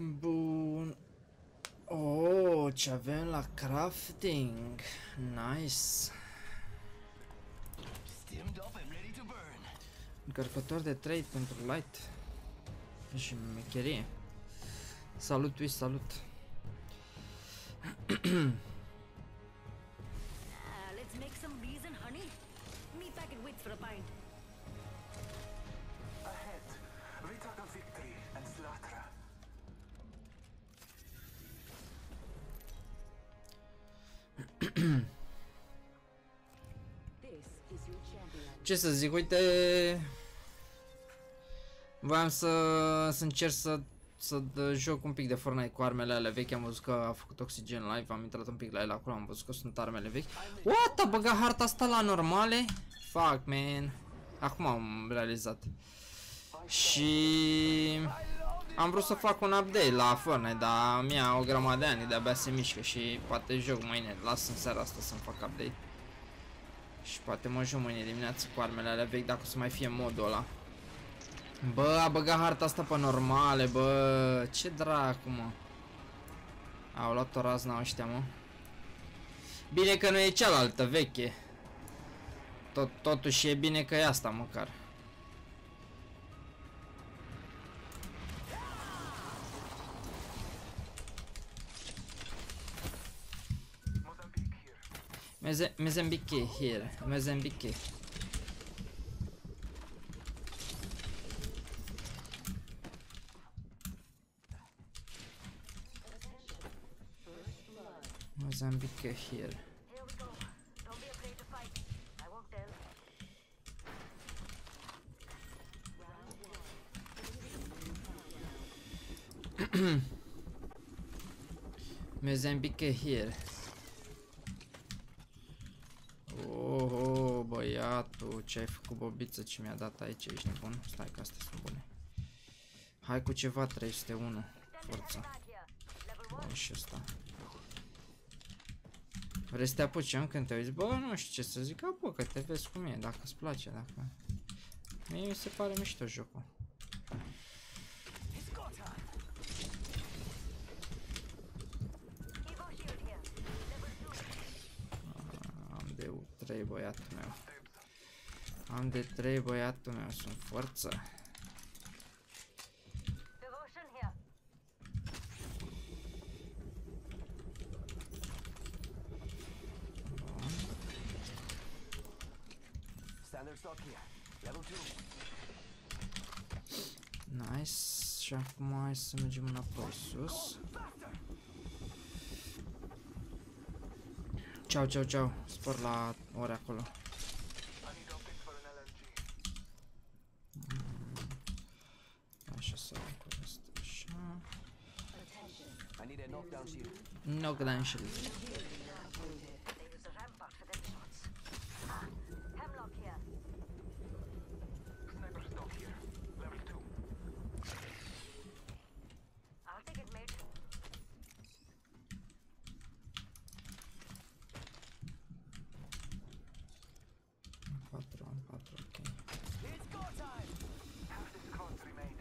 Bun. Oh, ce avem la crafting. Nice. Stimmed up and ready to burn. Încărcător de trade pentru light. Și mecherie. Salut, Twist, salut. Ce să zic, uite... Voiam să, să încerc să, să dă- joc un pic de Fortnite cu armele alea vechi, am văzut că a făcut Oxygen Live, am intrat un pic la el acolo, am văzut că sunt armele vechi. What? A băgat harta asta la normale? Fuck, man. Acum am realizat. Și... Am vrut să fac un update la Fortnite, dar mi-a o grămadă de ani, de-abia se mișcă și poate joc mâine, las în seara asta să-mi fac update. Și poate mă joc mâine dimineață cu armele alea vechi dacă o să mai fie modul ăla. Bă, a băgat harta asta pe normale, bă, ce dracu, mă. Au luat o razna ăștia, mă. Bine că nu e cealaltă veche. Tot, totuși e bine că e asta măcar. Mozambique here. Mozambique. Mozambique here. Here we Oh, oh, băiatul, ce ai făcut bobiță ce mi-a dat aici, ești nebun? Stai că astea sunt bune. Hai cu ceva 301. Forța. Back here. Level one. Bun, și ăsta. Vrei să te apucem când te uiți? Bă, nu știu ce să zic, apucă, te vezi cum e, dacă îți place, dacă... Mie mi se pare mișto jocul. It's go time. Evo shield here. Level two. Am de 3 băiatul meu. Am de 3 băiatul meu, sunt forță. Devotion here. Standard stock here. Level 2. Nice. Și acum hai să mergem înapoi sus. Ceau, ceau, ceau. Spor la ore acolo. I need optics for an LMG. Așa să fac cu asta, așa. I need a knockdown shield. Knockdown shield. They use the rampart for them shots. Ah, hemlock here. Sniper stock here. Level 2. I'll take it, mate. Am 4, am 4, ok. It's go time. Half the squads remain.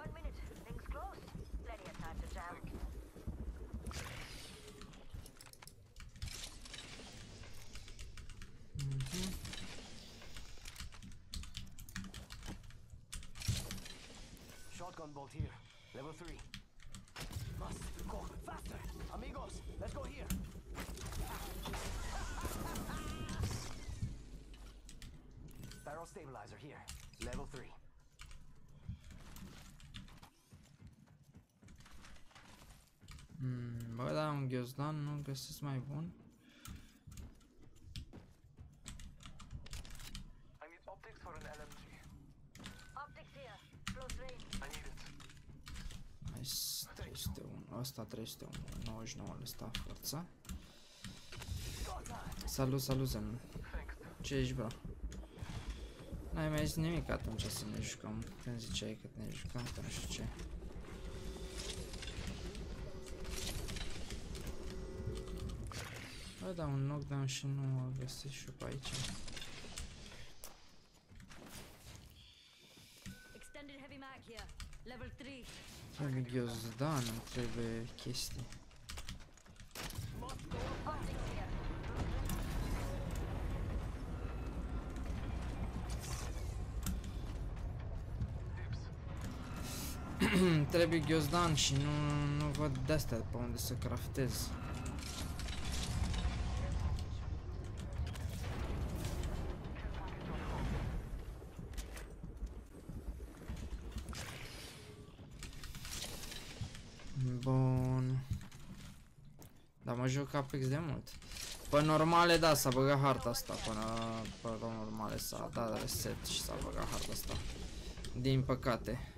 One minute. Things close. Plenty of time to jam. Shotgun bolt here. Level 3. Must go faster. Amigos, let's go here. Barrel stabilizer here. Level 3. Mm, bă, da, un ghiozdan nu găsesc mai bun. I need optics for an LMG. Optics here. Close range. I need it. Nice, 301, ăsta 301, 99 ăsta, forța. Go time. Salut, salut, Zen. Thanks. Ce ești, bro? N-ai mai zis nimic atunci să ne jucăm. Când ziceai că ne jucăm, că nu știu ce. Bă, da, un knockdown și nu o găsesc și eu pe aici. Extended heavy mag here. Level 3. Trebuie ghiozdan, îmi trebuie chestii. Optics here. Îmi trebuie ghiozdan și nu, nu văd de-astea pe unde să craftez. Bun. Dar mă joc Apex de mult. Pe normale, da, s-a băgat harta asta. Până pe normale s-a dat reset și s-a băgat harta asta. Din păcate.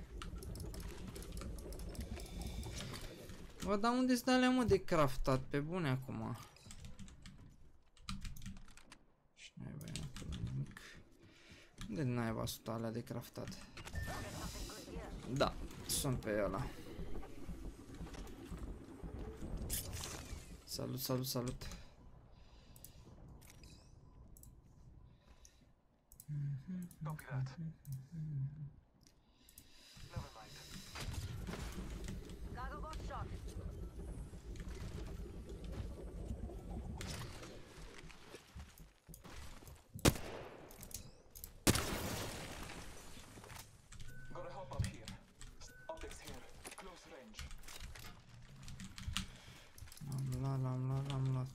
Bă, dar unde sunt alea mă de craftat? Pe bune acum. Și n-ai băi acolo nimic. Unde n-ai sunt alea de craftat? Da, sunt pe ăla. Salut, salut, salut. Copy that. Never mind. Cargo got shot. Gotta hop up here. Optics here. Close range. L-am luat, l-am luat, l-am luat.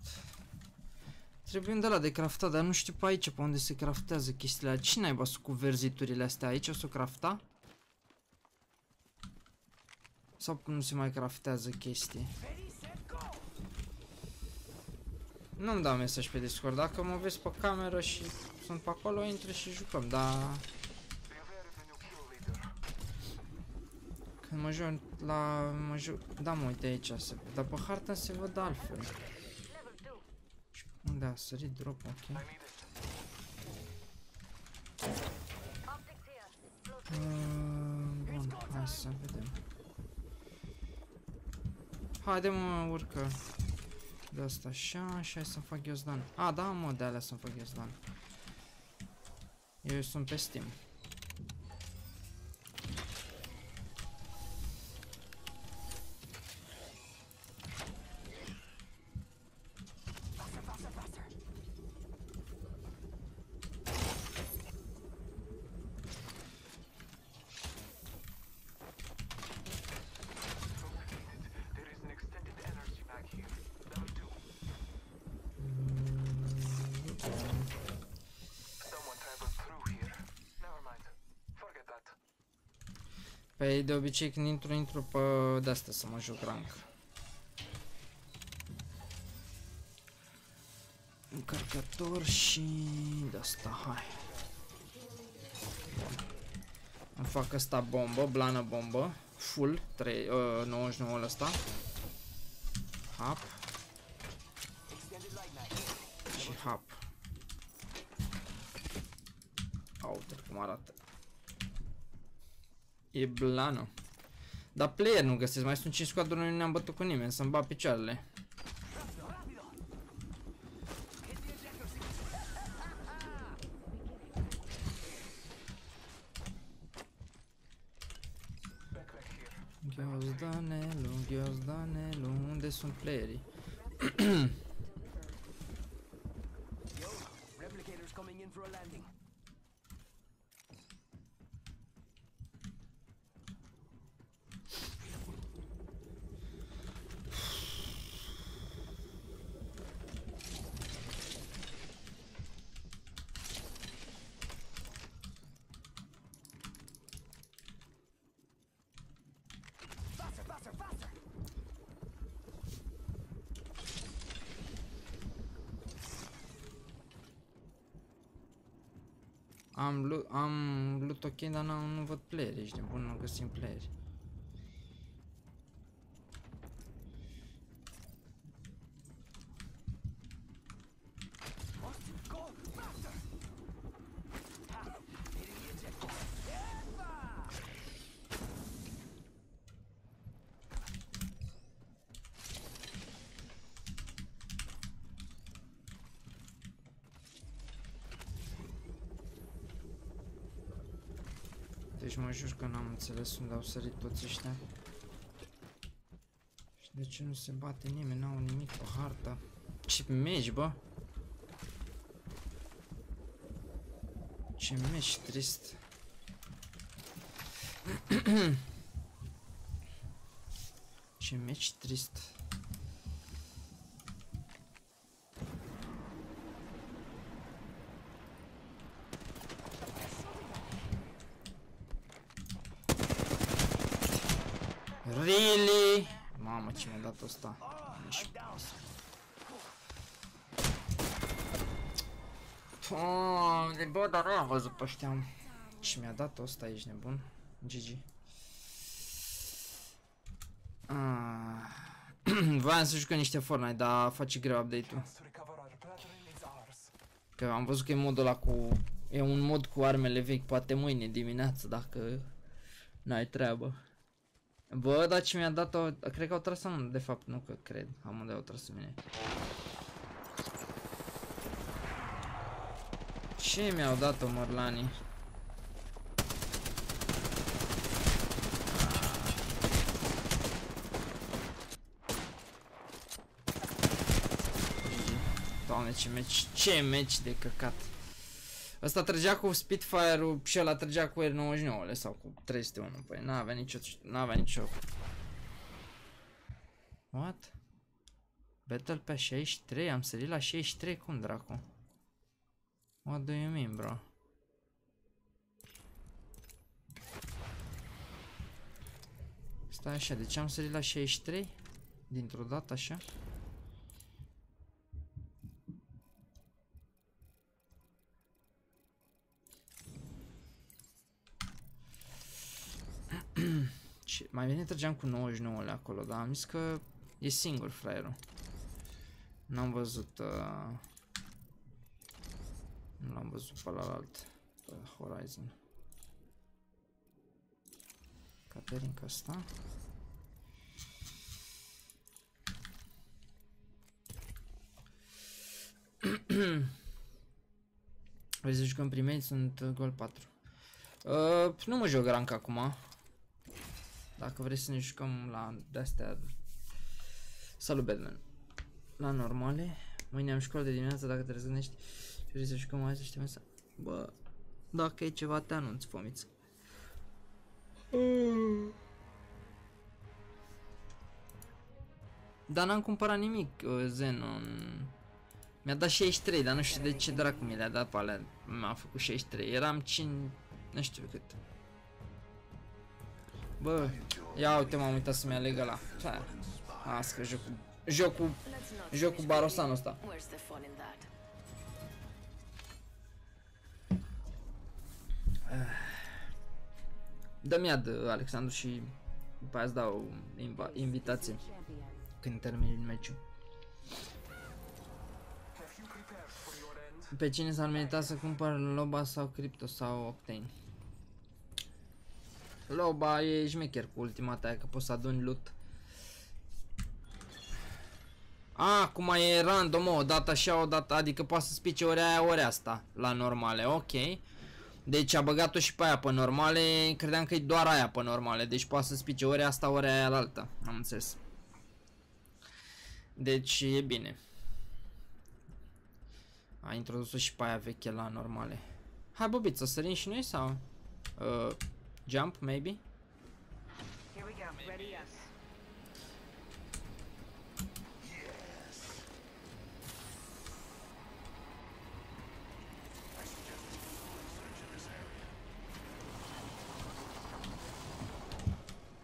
Trebuie de la de craftat, dar nu știu pe aici pe unde se craftează chestiile alea. Cine ai văzut cu verziturile astea aici? O să o crafta? Sau nu se mai craftează chestii? Nu-mi dau mesaj pe Discord, dacă mă vezi pe cameră și sunt pe acolo, intră și jucăm, dar Be aware of the new kill leader. când mă joc la... mă joc... Da, mă, uite aici, se... dar pe harta se văd altfel. Level 2. Și unde a sărit drop, ok. I need it. Optics here. Close Uh, bun, hai să vedem. Haide mă, urcă. De asta așa, și hai să-mi fac ghiozdan. A, da, mă, de alea să-mi fac ghiozdan. Eu sunt pe Steam. De obicei când intru, intru pe de-asta să mă joc rank. Încărcător și de-asta, hai. Bun. Îmi fac asta bombă, blană bombă, full, 3, uh, 99 ăsta. Hap Extended light mag. și hap. Uite cum arată. E blană. Dar player nu găsesc, mai sunt 5 squaduri, nu ne-am bătut cu nimeni, să-mi bat picioarele. Backpack here. Ghiozdanelu, ghiozdanelu, unde sunt playerii? Yo, replicators coming in for a landing. Faster, faster, faster! Am, lu am loot ok, dar n-am- nu văd playeri, ești nebun, nu găsim playeri. Must go faster! Ha! Hitting the eject point. Deci mă jur că n-am înțeles unde au sărit toți ăștia. Și de ce nu se bate nimeni, n-au nimic pe hartă. Ce meci, bă! Ce meci trist. Ce meci trist. Really? Mamă, ce mi-a dat ăsta. Ești Doamne, bă, dar nu am văzut pe ăștia. Și mi-a dat ăsta, ești nebun? GG. Ah. Voiam să jucăm niște Fortnite, dar face greu update-ul. Chance to recover our brethren is ours. Că am văzut că e modul ăla cu... E un mod cu armele vechi, poate mâine dimineață, dacă n-ai treabă. Bă, dar ce mi-a dat-o... Cred că au tras în... De fapt, nu că cred. Amândoi au tras în mine. Ce mi-au dat-o morlanii? Doamne, ce meci, ce meci de căcat. Ăsta trăgea cu Spitfire-ul și ăla trăgea cu R99 sau cu 301. Păi n-avea nicio, n-avea nicio... What? Battle pe 63? Am sărit la 63? Cum dracu? What do you mean, bro? Stai așa, de ce am sărit la 63? Dintr-o dată așa? Ce, mai bine trăgeam cu 99 le acolo, dar am zis că e singur fraierul. N-am văzut... Uh... Nu l-am văzut pe la alt, pe Horizon. Caterinca asta. Vrei să jucăm primei? Sunt uh, gol 4. Uh, nu mă joc rank acum. Dacă vrei să ne jucăm la de-astea Salut Batman La normale Mâine am școală de dimineață dacă te răzgândești Și vrei să jucăm azi știi să Bă Dacă e ceva te anunț fomiță Dar n-am cumpărat nimic uh, Zenon. Mi-a dat 63 dar nu știu de ce dracu mi le-a dat pe alea. M-a făcut 63 Eram 5 Nu știu cât. Bă, ia uite m-am uitat să-mi aleg ăla. Asta că jocul, jocul, jocul barosanul ăsta. Where's the fun in that? Dă-mi ad, Alexandru, și după aia îți dau inva- invitație când termin meciul. Have you prepared for your end? Pe cine s-ar merita să cumpăr Loba sau Crypto sau Octane? Loba e șmecher cu ultimata aia că poți să aduni loot. A, acum e random, o dată așa, o dată, adică poate să spice ori aia, ori asta, la normale, ok. Deci a băgat-o și pe aia pe normale, credeam că e doar aia pe normale, deci poate să spice ori asta, ori aia la alta, am înțeles. Deci e bine. A introdus-o și pe aia veche la normale. Hai bobiță, sărim și noi sau? Uh, jump, maybe? Here we go. Ready, yes.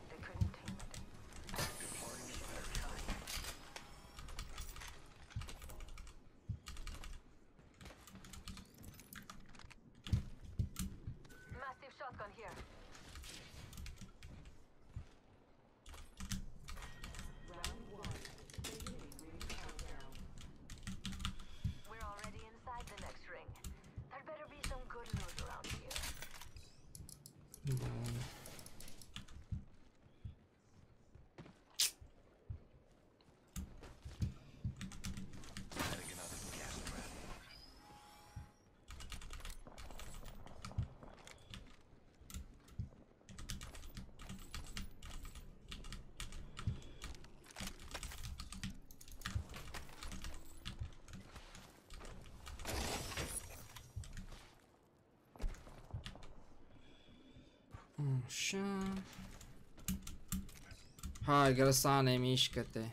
They couldn't tame it. Massive shotgun here. We're already inside the next ring. There better be some good loot around here. Bun. Așa. Hai, grăsane, mișcă-te.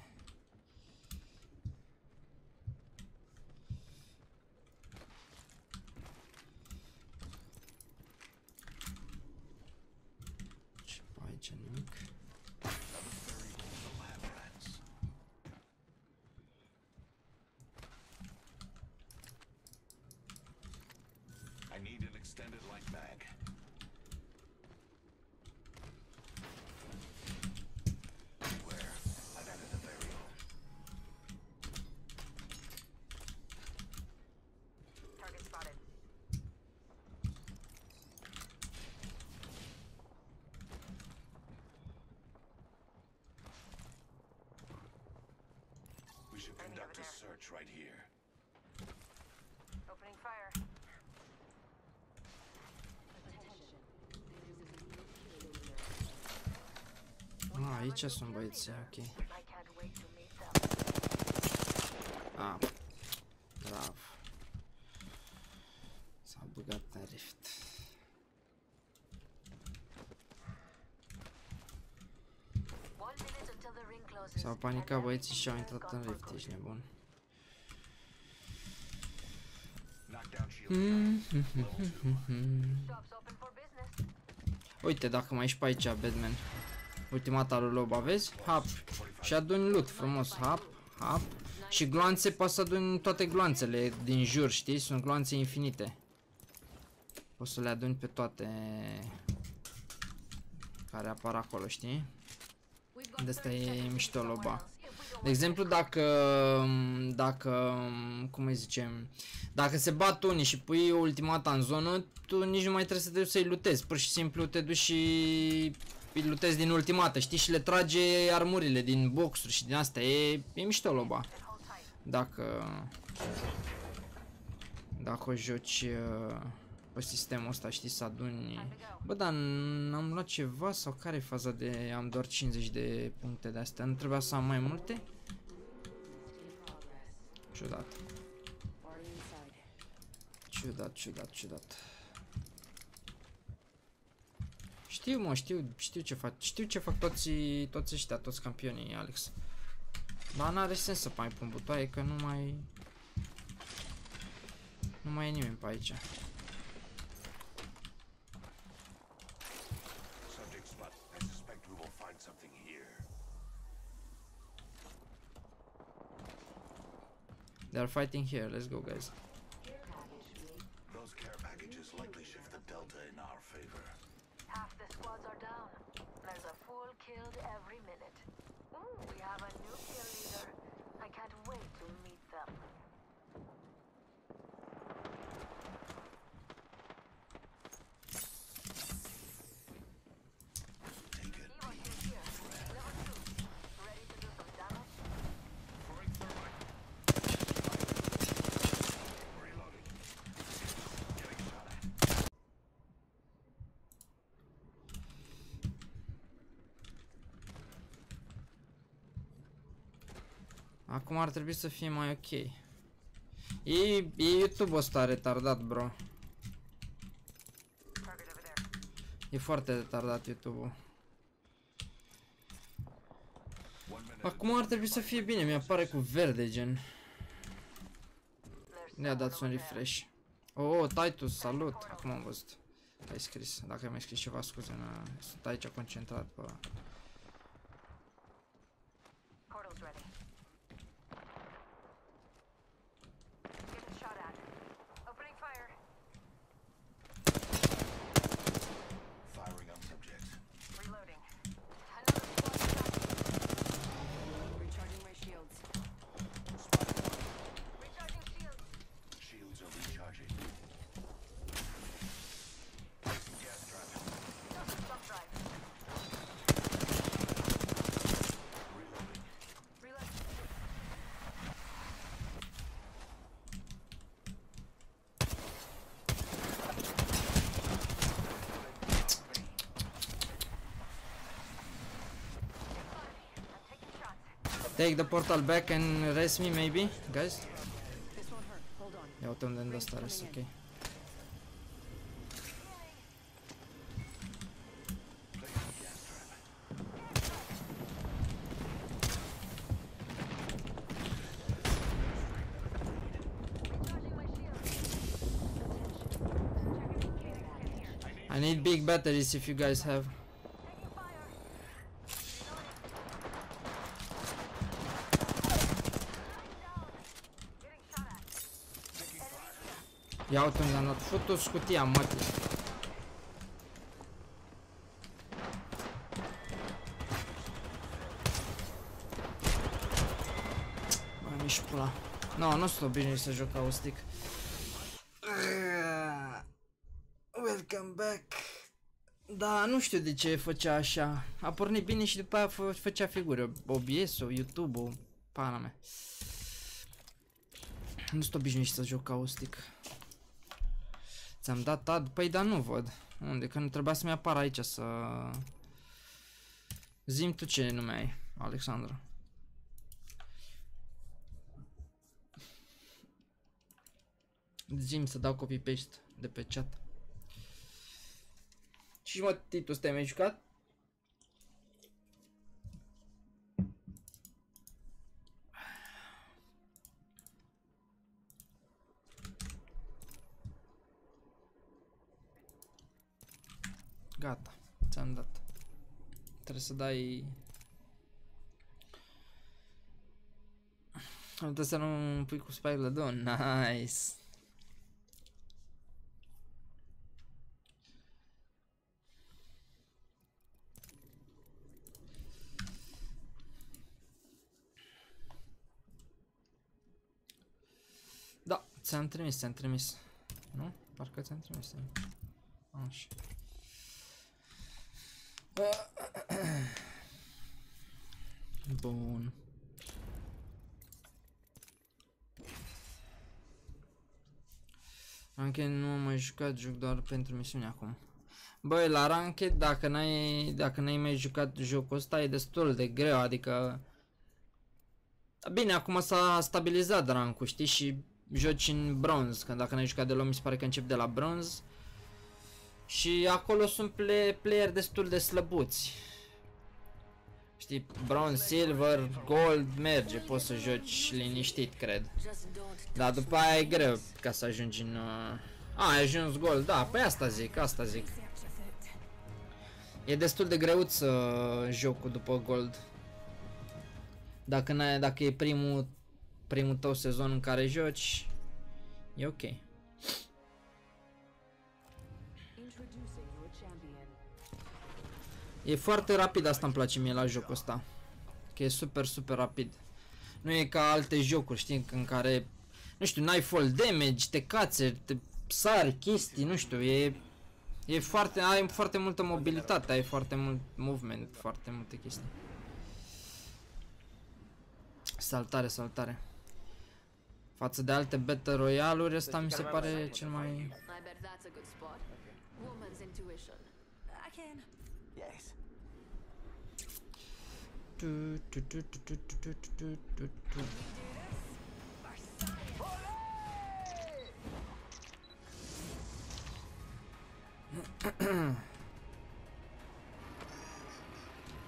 Ce pe aici nimic. I need an extended light mag. Beware, I've added a variable. Target spotted. We should Enemy conduct over a there. search right here. Opening fire. Ah, aici sunt băieții, ok. I can't wait to meet them. Ah, bravo. S-a băgat în rift. One minute until the ring closes. S-au panicat băieții și au intrat în rift, ești nebun. Knockdown shield. Shops open for business. Uite, dacă mai ești pe aici, Batman. Ultimata lui Loba, vezi? Hap. Și aduni loot frumos. Hap, hap. Și gloanțe, poți să aduni toate gloanțele din jur, știi? Sunt gloanțe infinite. Poți să le aduni pe toate care apar acolo, știi? De asta e mișto Loba. De exemplu, dacă, dacă, cum îi zicem, dacă se bat unii și pui ultimata în zonă, tu nici nu mai trebuie să te duci să-i lutezi, pur și simplu te duci și îi lutezi din ultimată, știi, și le trage armurile din boxuri și din astea, e, e mișto loba. Dacă, dacă o joci uh, pe sistemul ăsta, știi, să aduni... Bă, dar n- am luat ceva sau care e faza de am doar 50 de puncte de astea? Nu trebuia să am mai multe? Ciudat. Ciudat, ciudat, ciudat. Știu, mă, știu, știu ce fac, știu ce fac toți, toți ăștia, toți campionii, Alex. Dar n-are sens să mai pun butoaie, că nu mai... Nu mai e nimeni pe aici. Subject spot. I suspect we will find something here. They are fighting here, let's go, guys. Those care packages likely shift the delta in our favor. Half the squads are down. There's a fool killed every minute. Ooh, we have a new kill leader. I can't wait to meet them. Take it. Evo shield here. Level 2. Ready to do some damage? Throwing thermite. Reloading. Getting shot at. Acum ar trebui să fie mai ok. E, e YouTube ăsta retardat, bro. Target over there. E foarte retardat YouTube-ul. One minute. Acum ar trebui să fie bine, mi apare cu verde, gen. There's Ne-a dat someone un over there. refresh. Oh, Titus, salut! Acum am văzut. Ai scris. Dacă ai mai scris ceva, scuze, na, sunt aici concentrat pe... take the portal back and raise me, maybe, guys? Yeah, autumn and the stars, okay. I need big batteries if you guys have. Ia uite unde am dat. Futu scutia, mătii. Bă, nici pula. No, nu sunt obișnuit să joc caustic. Welcome back. Da, nu știu de ce făcea așa. A pornit bine și după aia fă, făcea figuri. OBS-ul, YouTube-ul, pana mea. Nu sunt obișnuit să joc caustic. Ți-am dat ad? Păi da, nu văd. Unde? Că nu trebuia să-mi apară aici să... Zim tu ce nume ai, Alexandru. Zim să dau copy-paste de pe chat. Și mă, Titus, te-ai mai jucat? Gata, ți-am dat. Trebuie să dai... Am să nu pui cu spike la două. Nice. Da, ți-am trimis, ți-am trimis. Nu? Parcă ți-am trimis. Așa. Bun. Ranked nu am mai jucat, joc doar pentru misiune acum. Băi, la Ranked, dacă n-ai, dacă n-ai mai jucat jocul ăsta, e destul de greu, adică... Bine, acum s-a stabilizat rankul, știi, și joci în bronz, că dacă n-ai jucat deloc, mi se pare că încep de la bronz. Și acolo sunt play player destul de slăbuți. Știi, bronze, silver, gold, merge, poți să joci liniștit, cred. Just don't Dar după aia e greu ca să ajungi în... Uh... A, ai ajuns gold, da, păi asta zic, asta zic. E destul de greuț să jocul după gold. Dacă, n-ai, dacă e primul, primul tău sezon în care joci, e ok. E foarte rapid asta îmi place mie la jocul ăsta. Că e super, super rapid. Nu e ca alte jocuri, știi, în care, nu știu, n-ai fall damage, te cațeri, te sari, chestii, nu știu, e... E foarte, ai foarte multă mobilitate, ai foarte mult movement, foarte multe chestii. Saltare, saltare. Față de alte Battle Royale-uri, ăsta mi se pare cel mai... do, do, do, do, do, do, do, do.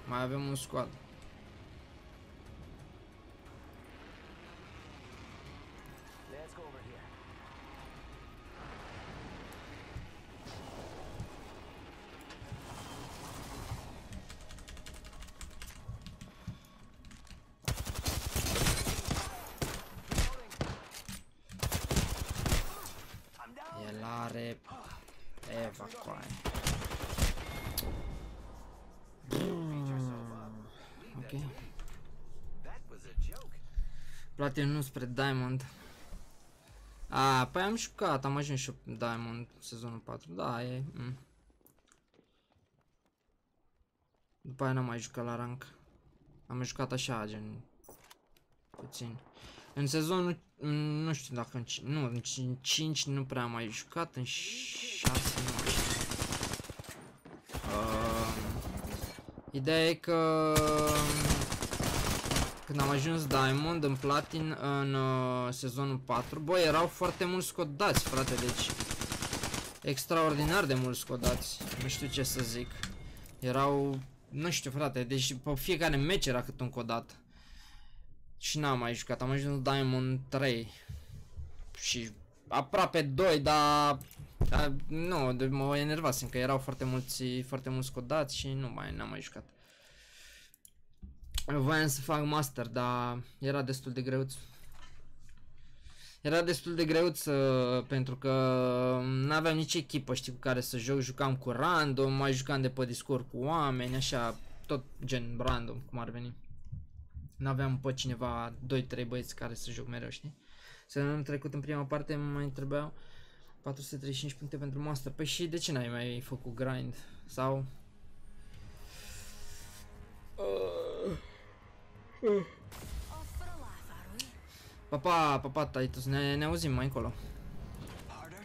Mai avem um un squad Platinum spre Diamond. A, păi am jucat, am ajuns și eu Diamond sezonul 4. Da, e... Mm. După aia n-am mai jucat la rank. Am mai jucat așa, gen... Puțin. În sezonul... mm, Nu știu dacă în... ci- Nu, în ci- în 5 nu prea am mai jucat, în 6 nu mai știu. Uh, ideea e că... Când am ajuns Diamond în Platin în uh, sezonul 4, bă, erau foarte mulți scodați, frate, deci extraordinar de mulți scodați, nu știu ce să zic. Erau, nu știu, frate, deci pe fiecare meci era cât un codat. Și n-am mai jucat, am ajuns Diamond 3 și aproape 2, dar Dar nu, de, mă enervasem că erau foarte mulți, foarte mulți codați și nu mai n-am mai jucat. Voiam să fac master, dar era destul de greuț. Era destul de greuț pentru că n-aveam nici echipă, știi, cu care să joc, jucam cu random, mai jucam de pe Discord cu oameni, așa, tot gen random, cum ar veni. N-aveam pe cineva, 2-3 băieți care să joc mereu, știi? Să am trecut în prima parte, mai trebuiau 435 puncte pentru master. Păi și de ce n-ai mai făcut grind? Sau... Uh. Uh. Off for a laugh, are we? Papa, papa, Titus, ne, ne auzim mai încolo.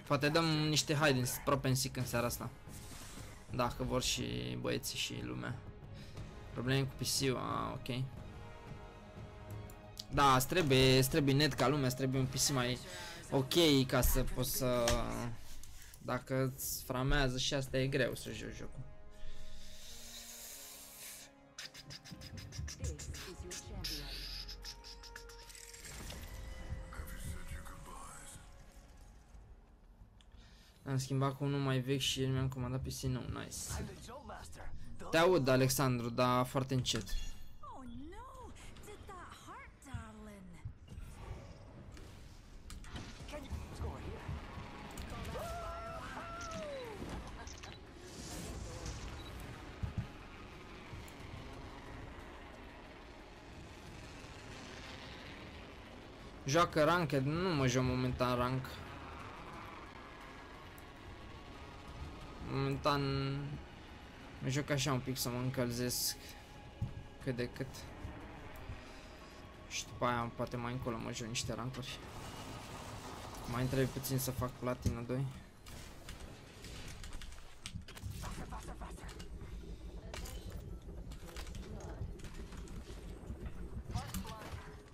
Poate dăm niște hide prope în sick în seara asta. Dacă vor și băieții și lumea. Probleme cu PC-ul, ah, ok. Da, îți trebuie, îți trebuie net ca lumea, îți trebuie un PC mai ok ca să poți să... Dacă îți framează și asta e greu să joci jocul. Am schimbat cu unul mai vechi și el mi-am comandat PC nou, nice. I'm the Joe Master. Te aud, Alexandru, dar foarte încet. Oh no! Did that hurt, darling? Can you let's go over here? Joacă ranked, nu mă joc momentan rank. Momentan mă joc așa un pic să mă încălzesc cât de cât. Și după aia poate mai încolo mă joc niște rankuri. Mai trebuie puțin să fac platina 2.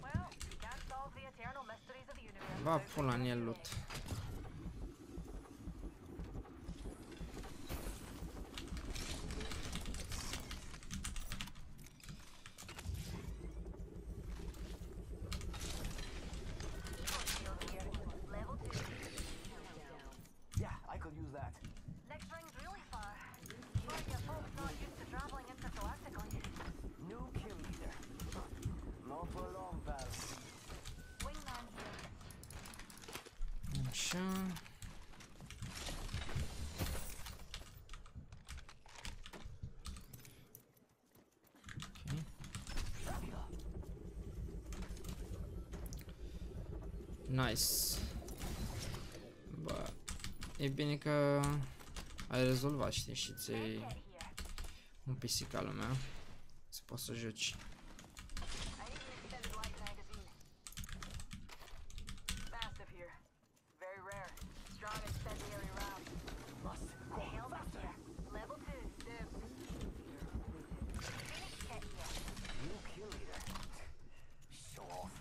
Well, can't solve the eternal mysteries of the universe. Va pula în el loot. Level two. Yeah, I could use that. Next ring's really far. But your folks not used to traveling intergalactically. New kill leader. Not for long, pal. Wingman here. Așa. Nice. Bă, e bine că ai rezolvat, știi, și ți Get here. un PC ca lumea. Să poți să joci. I need an extended light magazine. Mastiff here. Very rare. Strong incendiary round. Must The go hell's up faster. here? Level two. Dibs. Phoenix kit here. New kill leader. Show off.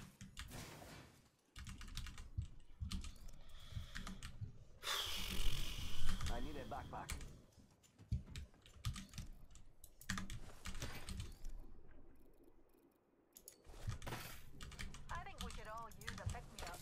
I need a backpack. I think we could all use a pick me up.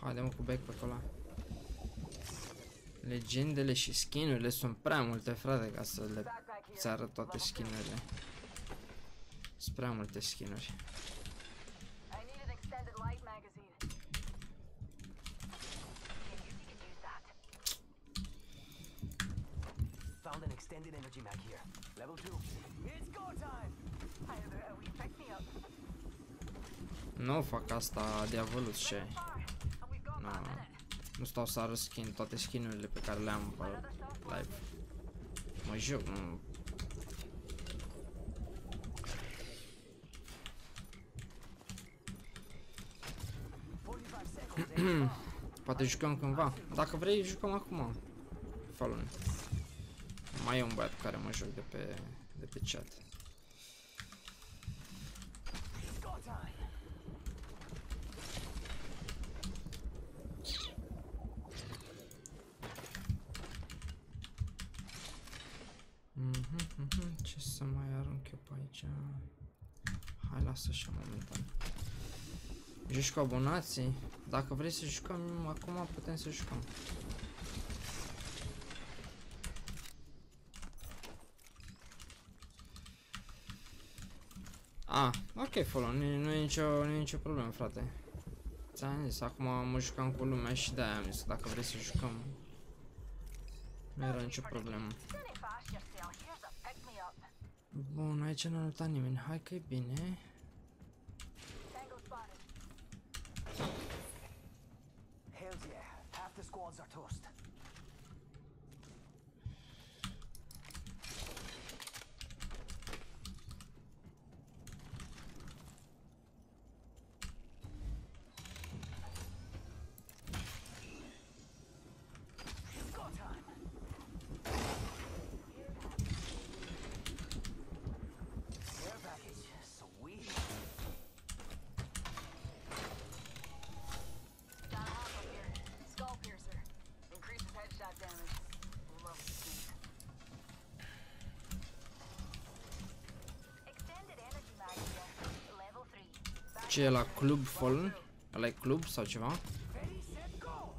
Haide mă cu back pe acolo. Legendele și skinurile sunt prea multe, frate, ca să le Backpack here. ți arăt toate Level two. skinurile. Sunt prea multe skinuri. I need an extended light magazine. Can you, you can use that. Found an extended energy mag here. Level two. It's go time. How about a wee pick me up? Nu fac asta diavolul ce ai. Far. And we've got Nu, about a minute. nu stau să arăt skin, toate skinurile pe care le am pe Another stop live. Mă joc, nu... Forty-five seconds. ain't far. Poate jucăm cândva. Dacă vrei, jucăm acum. Follow me. Mai e un băiat cu care mă joc de pe, de pe chat. It's go time. Mhm, Ce să mai arunc eu pe aici? Hai, lasă așa momentan. Joci cu abonații? Dacă vrei să jucăm acum, putem să jucăm. Ah, ok, follow, nu, nu, e nicio, nu e nicio problemă, frate. Ți-am zis, acum mă jucam cu lumea și de-aia am zis, dacă vrei să jucăm, nu era nicio problemă. Don't fast yourself. Here's a pick me up. Bun, aici n-a luptat nimeni, hai că e bine. Ce e la Club Fallen? Ăla e club sau ceva? Ready, set, go!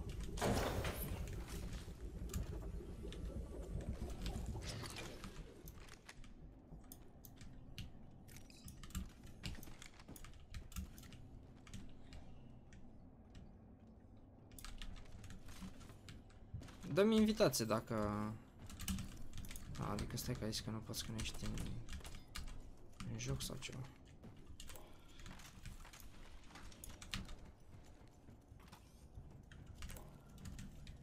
Dă-mi invitație dacă... A, adică stai că ai zis că nu poți că nu ești în... în joc sau ceva.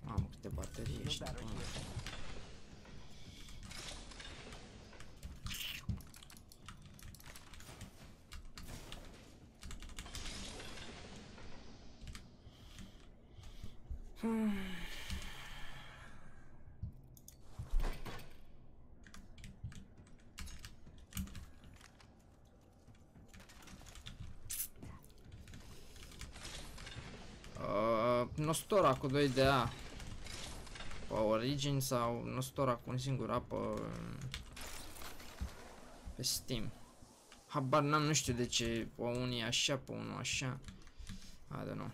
Mamă, câte baterii ești. battery bă. here. Uh, Nostora cu 2 de A. Pe Origin sau Nostora cu un singur A pe, pe Steam. Habar n-am, nu știu de ce pe unii așa, pe unul așa. I don't know.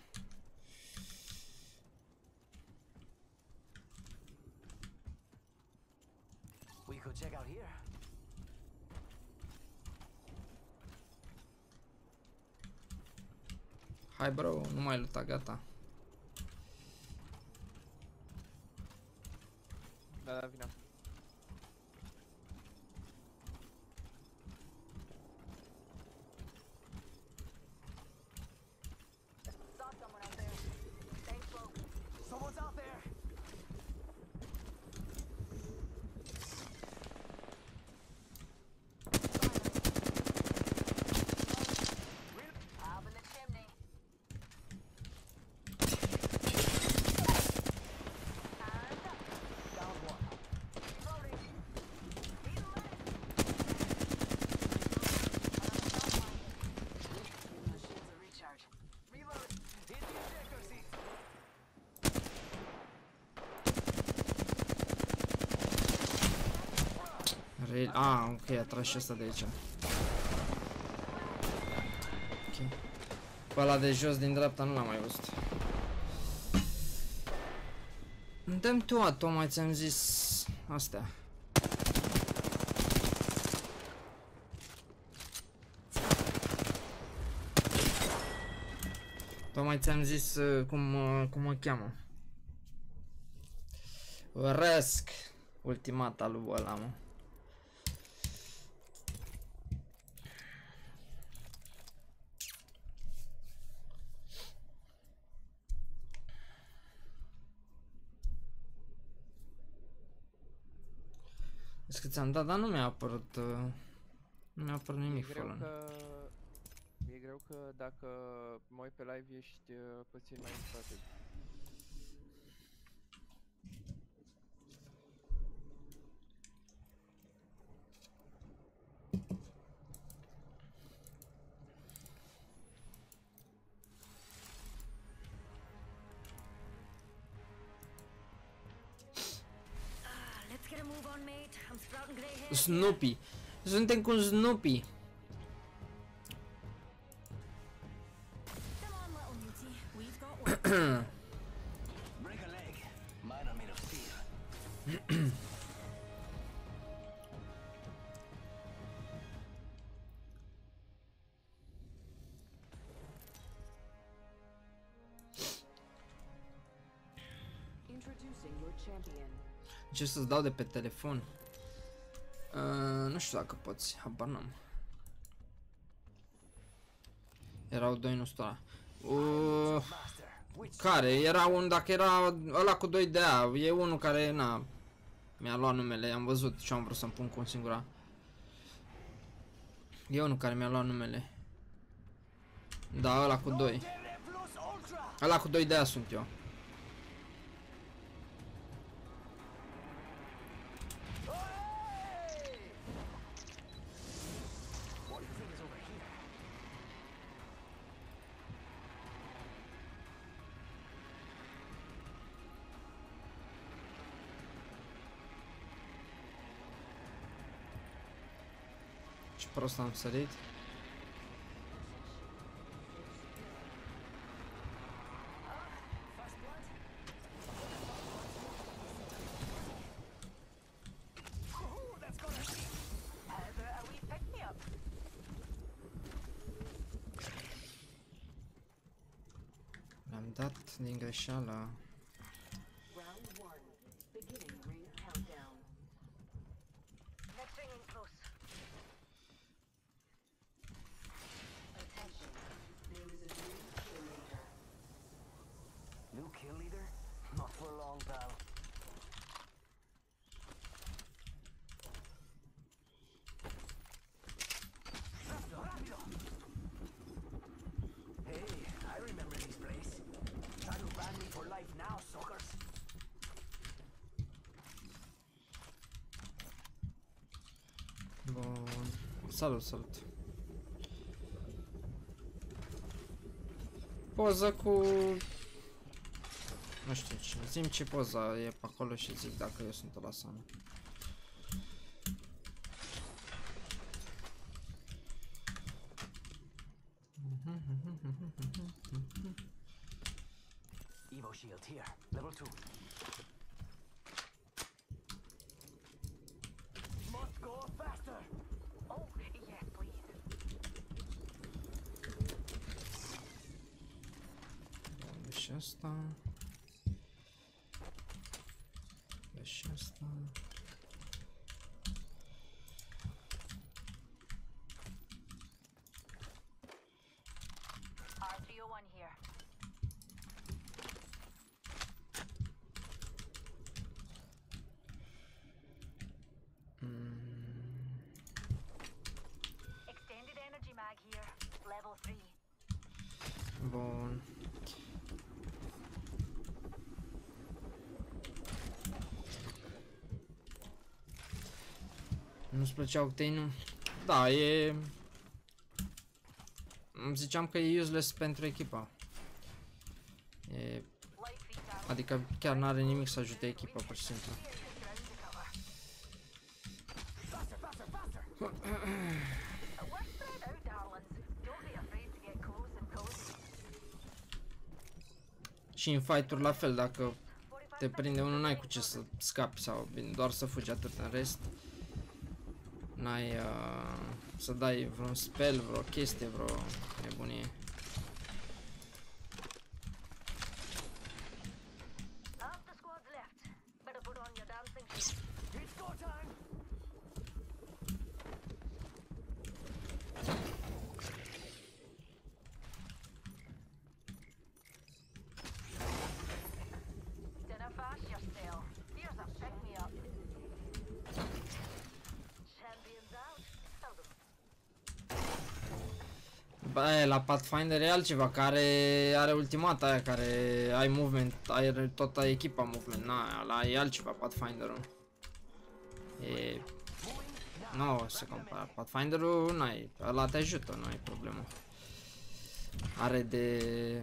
We could check out here. Hai bro, nu mai luta, gata. Da, da, vine. Saw someone out there. Stay focused. Someone's out there. Up in the chimney. And up. Down one. Reloading. Reloading. Give my shields a recharge. Reload. Hit the ejector seat. Re ah, ok, a tras și ăsta de aici. Ok. Pe ăla de jos din dreapta nu l-am mai văzut. Dăm tu a, tocmai ți-am zis astea. Tocmai ți-am zis uh, cum, uh, cum o cheamă. Răsc. Ultimata lui ăla, mă. Ți-am dat, dar nu mi-a apărut... Uh, nu mi-a apărut E nimic greu Fallen. că... E greu că dacă mă uit pe live ești uh, puțin mai în spate. Of steel. Introducing your champion. Ce să-ți dau de pe telefon? Uh, nu știu dacă poți, habar n-am. Erau doi, nu știu ăla. Uh, Master. Which care? Era un, dacă era ăla cu 2 de A, e unul care, na, mi-a luat numele, am văzut și am vrut să-mi pun cu un singur A. E unul care mi-a luat numele. Da, ăla cu 2. Dere plus ultra. Ăla cu 2 de A sunt eu. Me up. L-am dat din greșeală. Round one. Beginning ring countdown. Next ring in close. Attention. There is a new kill leader. New kill leader? Not for long, pal. Rápido, rápido. Hey, I remember this place. Try to ban me for life now, suckers. Bun. Salut, salut. Poză cu... Nu știu ce. Zim ce poza e pe acolo și zic dacă eu sunt ăla sau nu. Evo shield here, level two. Must go faster. Oh, yes, please. Bun, și asta. Și asta. R301 here. Extended energy mag here. Level 3. Bun. Nu-ți plăcea Octane-ul? Da, e... Îmi Ziceam că e useless pentru echipa. E... Light feet down. Adică chiar n-are nimic să ajute echipa, pur și simplu. Here's the ground to cover. Faster, faster, faster. We're spread out, darlings. Don't be afraid to get close and cozy. Și în fight-uri la fel, dacă te prinde unul, n-ai cu ce să scapi sau bine, doar să fugi atât în rest. N-ai uh, să dai vreun spell, vreo chestie, vreo nebunie. Half the squad's left. Better put on your dancing shoes. It's go time. Dinner fast yourself. Here's a pick me up. Champions out. Tell them. Bă, la Pathfinder e altceva, care are ultimata aia, care ai movement, ai tot echipa movement, na, la e altceva Pathfinder-ul. E... Nu se compara, Pathfinder-ul n-ai, ăla te ajută, nu ai problemă. Are de...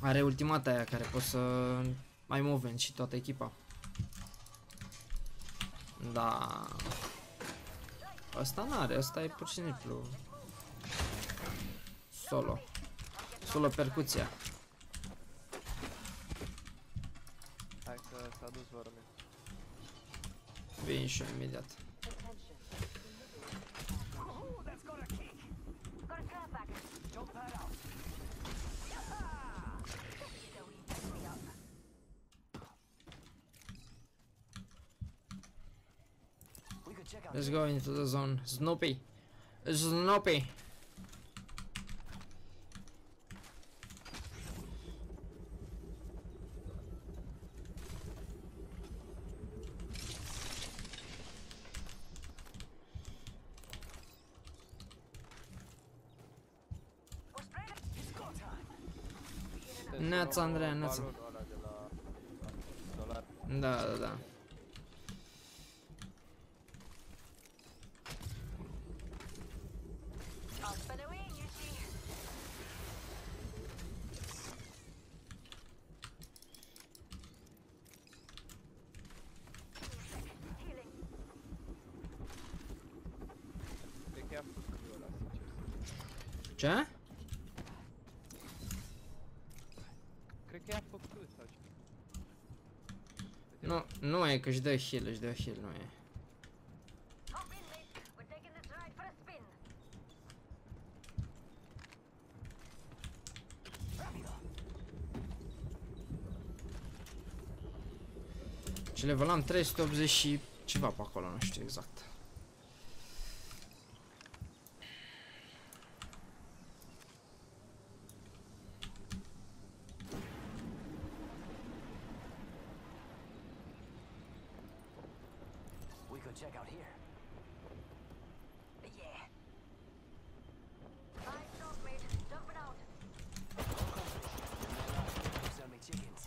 Are ultimata aia care poți să ai movement și toată echipa. Da. Asta n-are, asta e pur și simplu. Solo. Solo percuția. Hai că s-a dus vorbe. Vin și eu imediat. Ooh, that's got a kick. Got a care package. Jump that out. So he picked me up. We could check out. Let's go into the zone. Snoopy. Snoopy. We're spraying it. It's go time. Neața, Andreea, neața. Balonul ăla de la solar. Da, da, da. I'll spin a wing, you see. Healing. Cred că i-a făcut ăla, sincer. Ce? Cred că i-a făcut sau ce. Nu, nu e că își dă heal, își dă heal, nu e. Hop in, mate. We're taking this ride for a spin. Rápido. Și level am 380 și ceva pe acolo, nu știu exact. We could check out here. Yeah. Nice job, mate. Jumping out. Sell me chickens.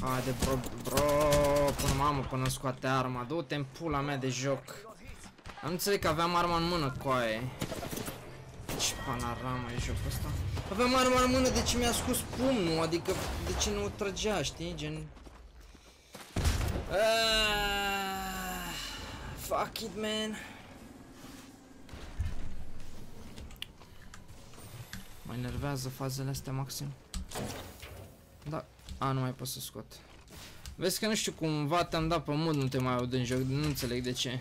Haide, bro, bro, până mamă, până scoate arma. Du-te în pula mea de joc. Am înțeles că aveam arma în mână, coaie. Ce panoramă e jocul ăsta? Aveam arma în mână, de ce mi-a scos pumnul? Adică, de ce nu o trăgea, știi? Gen... Ah, fuck it, man. Mă enervează fazele astea maxim. Da. A, nu mai pot să scot. Vezi că nu știu cumva te-am dat pe mod, nu te mai aud în joc, nu înțeleg de ce.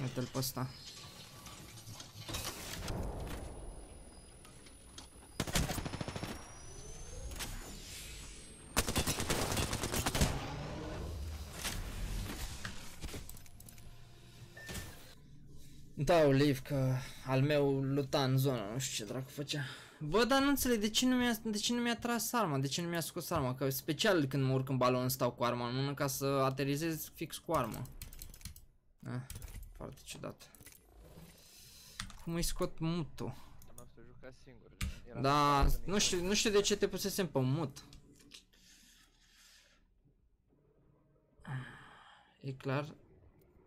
Uite-l pe ăsta. Da, Oliv, că al meu luta în zona, nu știu ce dracu făcea. Bă, dar nu înțeleg de ce nu mi-a, de ce nu mi-a tras arma, de ce nu mi-a scos arma, că special când mă urc în balon stau cu arma în mână ca să aterizez fix cu arma. Eh, foarte ciudat. Cum îi scot mutul? Am am să jucat singur. Era Da, să nu știu, nu știu de ce te pusesem pe mut. E clar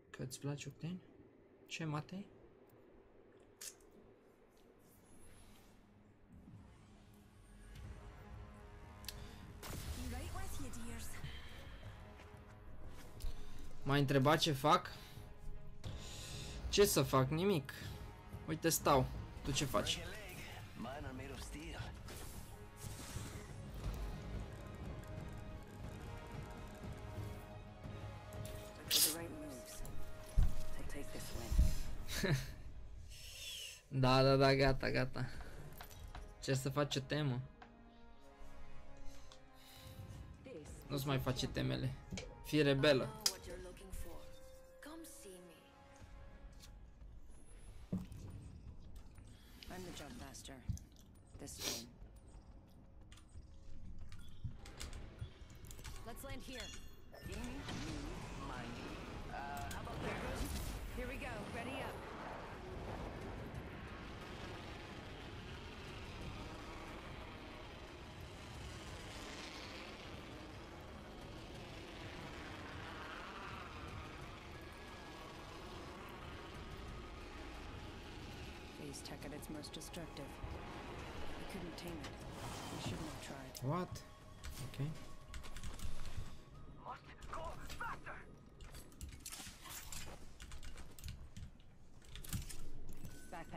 că îți place Octane? Ce, Matei? M-ai întrebat ce fac? Ce să fac? Nimic. Uite, stau. Tu ce faci? Break a leg. Mine are made of steel. For the right moves, we'll take this win. Da, da, da, gata, gata. Ce să faci o temă? This Nu-ți mai face temele. Fii rebelă.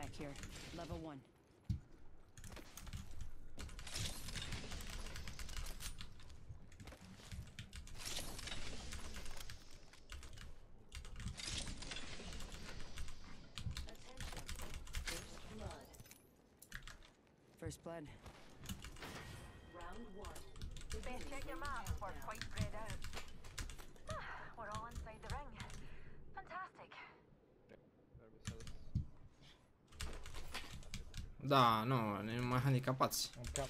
back here. Level one. First blood. Round one. Check them out for quite Da, nu, ne mai handicapați. În cap.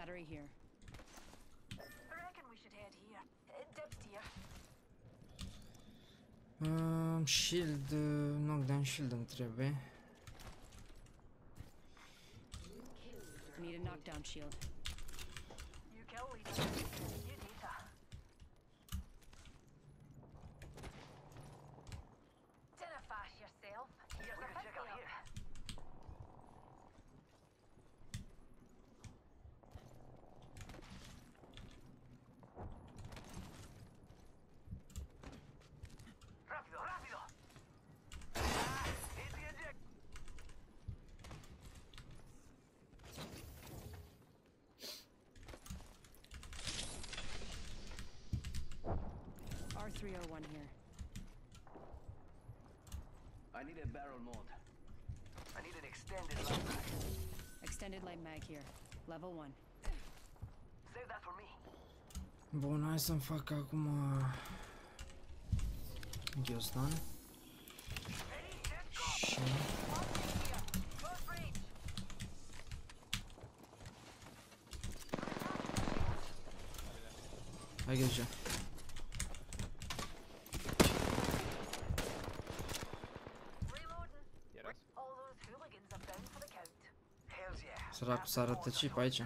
Battery here. I reckon we should head here. Uh, depth here. Um, shield, uh, knockdown shield îmi trebuie. Eh? Need a knockdown shield. 301 here. I need a barrel mod. I need an extended light mag. Extended light mag here. Level 1. Save that for me. Bun, hai să-mi fac acum... Uh, Ghiozdan. Și... Ai grijă. Săracul s-a chip aici.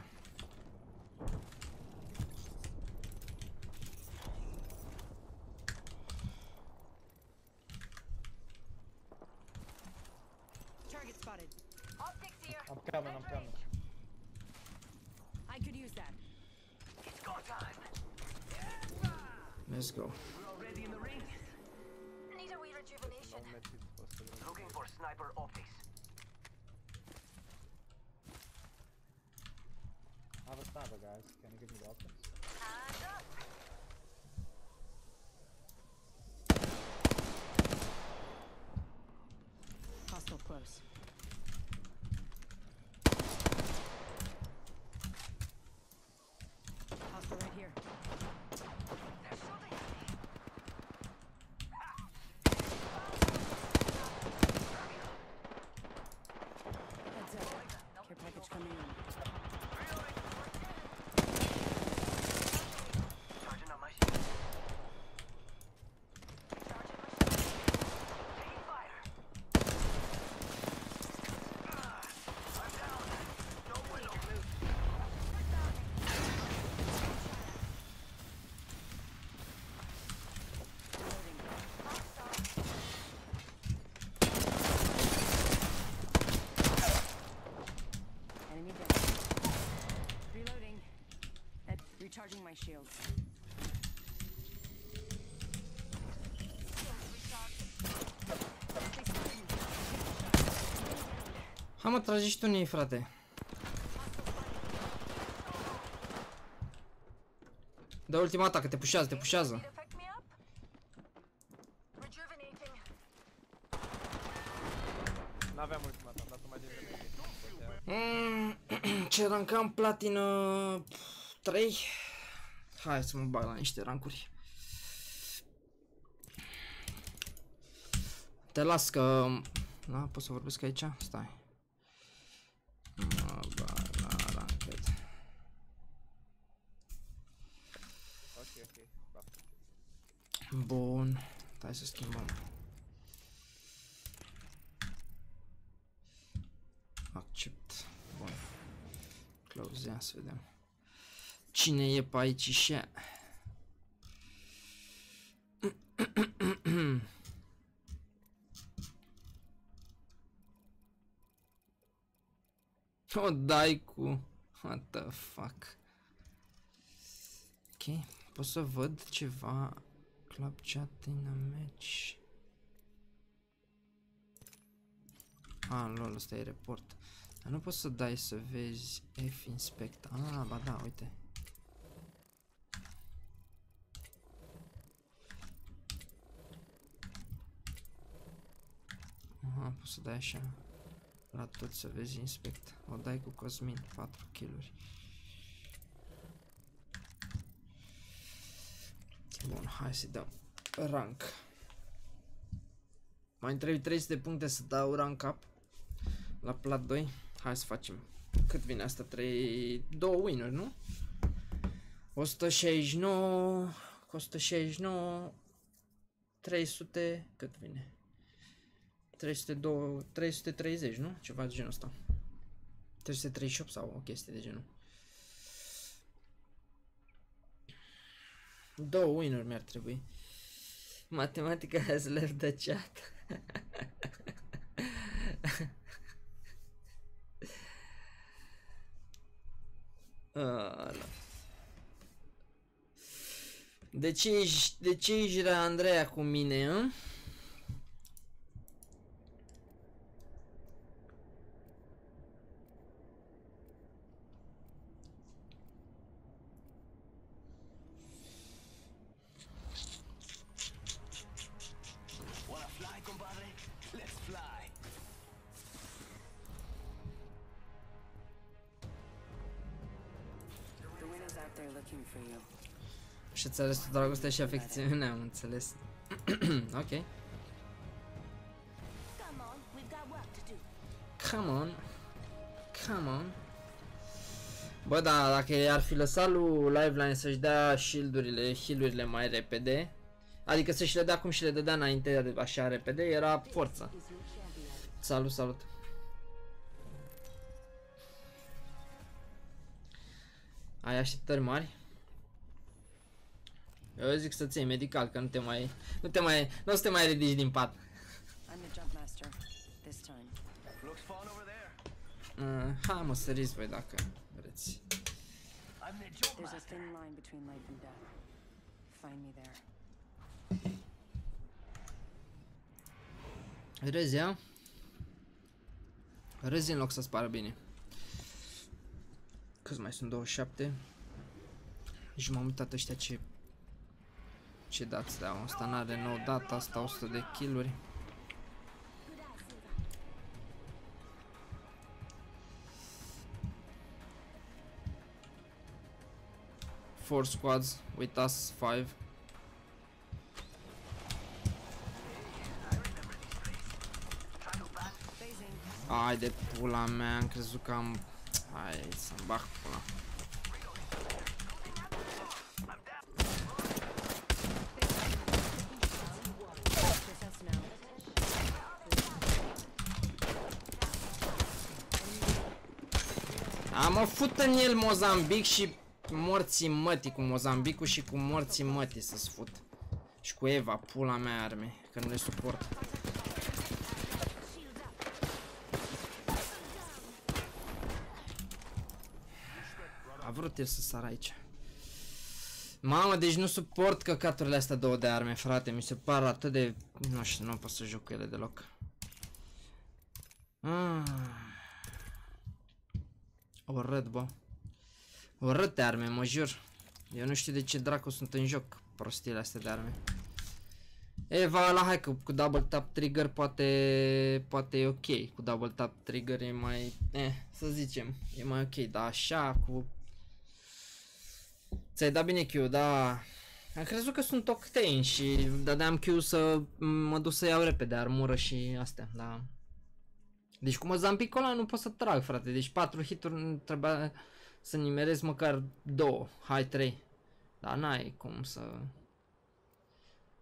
Hai mă, trage și tu în ei, frate. Da ultima atacă, te pușează, te pușează. N-aveam ultima dar mai devreme. Mm, ce rancam platină 3? Hai să mă bag la niște rancuri. Te las că... Da, pot să vorbesc aici? Stai. Hai să schimbăm. Accept. Bun. Close, ia să vedem. Cine e pe aici și O, dai cu... What the fuck? Ok, pot să văd ceva Club chat in a match. Ah, lol, ăsta e report. Dar nu poți să dai să vezi F inspect Ah, ba da, uite. Aha, poți să dai așa. La tot să vezi inspect. O dai cu Cosmin 4 kill-uri Bun, hai să dau rank. Mai trebuie 300 puncte să dau rank up la plat 2. Hai să facem. Cât vine asta? 3 2 win nu? 169 169 300 cât vine? 302 330, nu? Ceva de genul ăsta. 338 sau o chestie de genul. Două win-uri mi-ar trebui. Matematica has left the chat. Ala. De ce ești, de ce ești rea Andreea cu mine, hă? Și ți-a ales tu dragostea și afecțiunea, am înțeles. ok. Come on, we've got work to do. Come on. Come on. Bă, da, dacă ar fi lăsat lui Liveline să-și dea shield-urile, heal-urile mai repede, adică să-și le dea cum și le dădea înainte așa repede, era forță. Salut, salut. Ai așteptări mari? Eu zic să ții medical, că nu te mai, nu te mai, nu o să te mai ridici din pat. I'm the jump master. This time. Looks fun over there. Uh, hai mă, săriți voi dacă vreți. I'm the jump There's a master. thin line between life and death. Find me there. Râzi, a? Râzi în loc să-ți pară bine. Câți mai sunt? 27? Nici m-am uitat ăștia ce... Ce dați dau. Asta n-are nou data, asta 100 de kill-uri. Four squads with us, five. Hai de pula mea, am crezut că am... Hai să-mi bag pula. Am o fut în el Mozambic și morții mătii cu Mozambicul și cu morții mătii să-ți fut. Și cu Eva, pula mea arme, că nu le suport. A vrut el să sară aici. Mamă, deci nu suport căcaturile astea două de arme, frate. Mi se par atât de... Nu știu, nu pot să joc cu ele deloc. Ah. Urât, bă. Urâte arme, mă jur. Eu nu știu de ce dracu sunt în joc prostiile astea de arme. Eva, la hai că cu double tap trigger poate, poate e ok. Cu double tap trigger e mai, eh, să zicem, e mai ok, dar așa cu... Ți-ai dat bine Q, da. Am crezut că sunt octane și dădeam Q să mă duc să iau repede armură și astea, da. Deci cu Mozambic ăla nu pot să trag, frate. Deci 4 hituri trebuia să nimerez măcar 2, hai 3. Dar n-ai cum să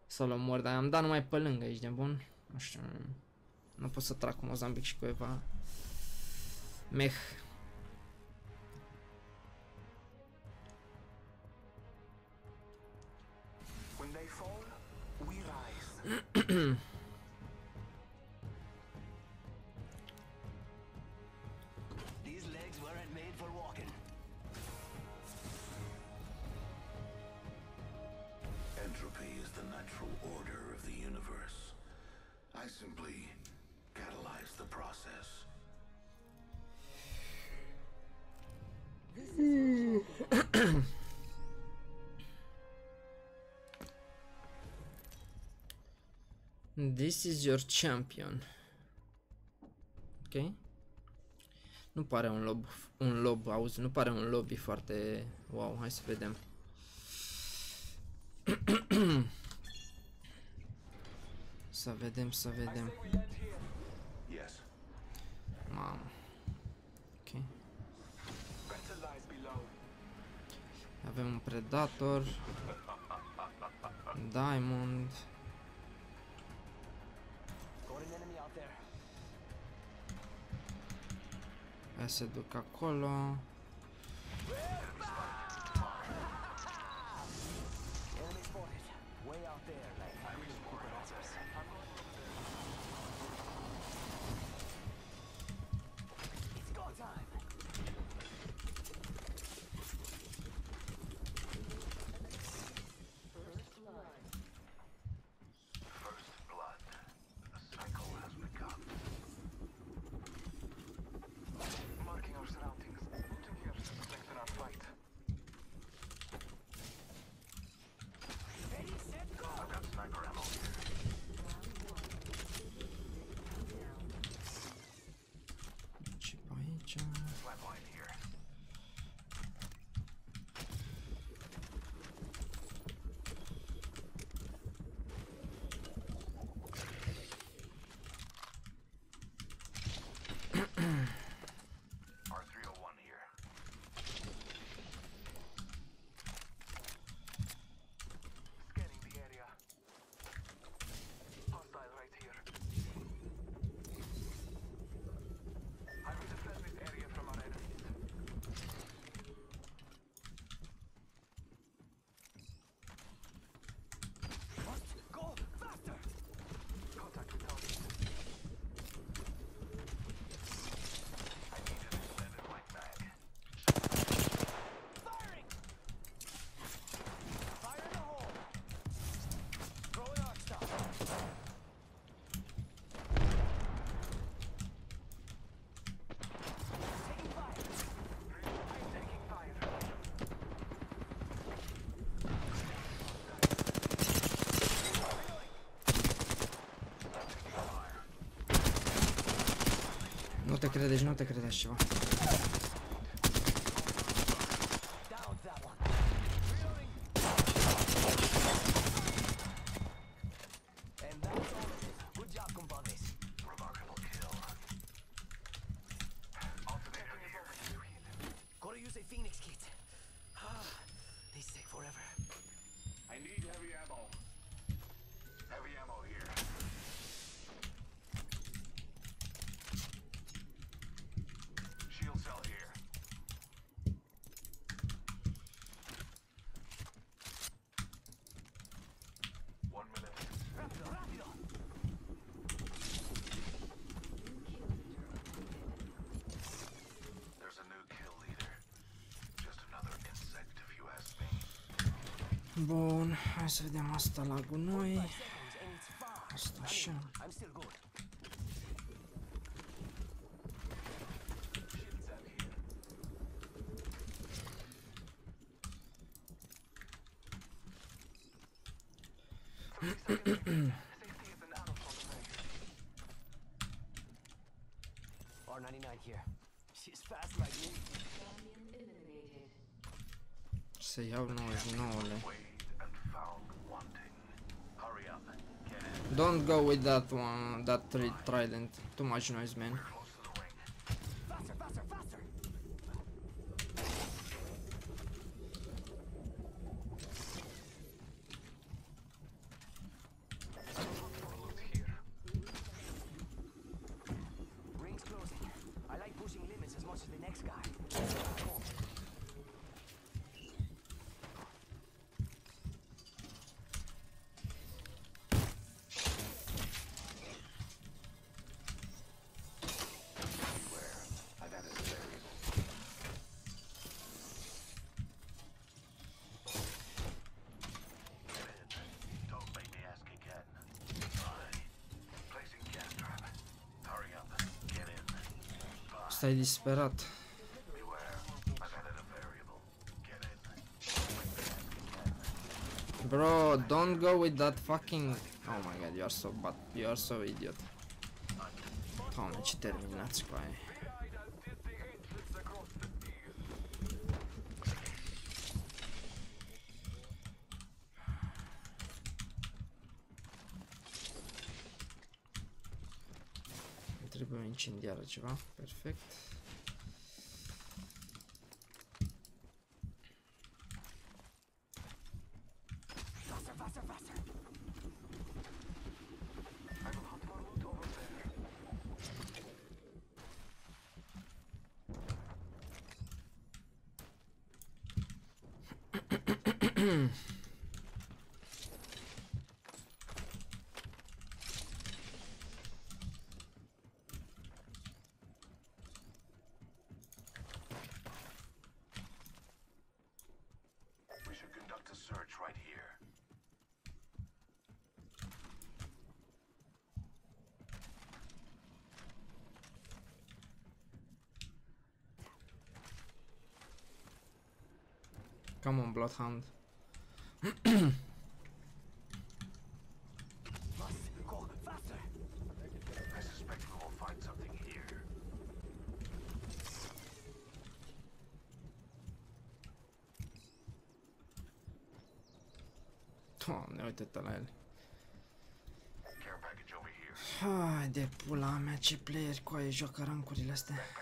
să-l omor, dar am dat numai pe lângă, ești nebun? Nu știu, nu pot să trag cu Mozambic și cu Eva. Meh. When they fall, we rise. This is your champion. Ok. Nu pare un lob, un lob, auzi, nu pare un lobby foarte... Wow, hai să vedem. să vedem, să vedem. Yes. Mamă. Ok. Better lies below. Avem un Predator. Diamond. Hai să duc acolo. Enemy spotted. Way out there, te crede, nu te crede așa ceva. Hai să vedem asta la gunoi. Asta așa. Să iau 99 lei. Don't go with that one, that trident. Too much noise, man. disperat. Bro, don't go with that fucking... Oh my god, you are so bad. You are so idiot. Doamne, ce terminați cu aia. Trebuie incendiară ceva, perfect. Bloodhound. Doamne, uite-te la el. Hai de pula mea, ce player coaie joacă rancurile astea.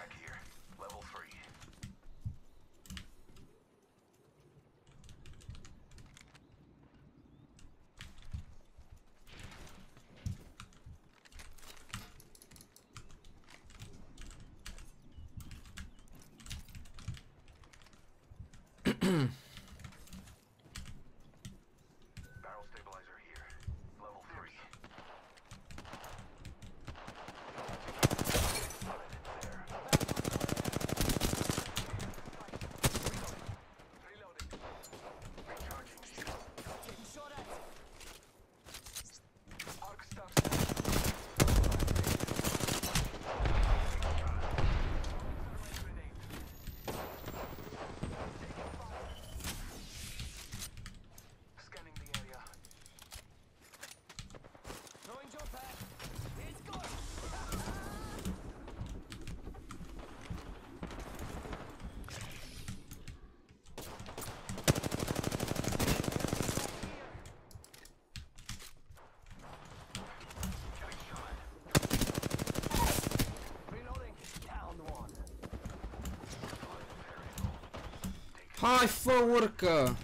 să urcă?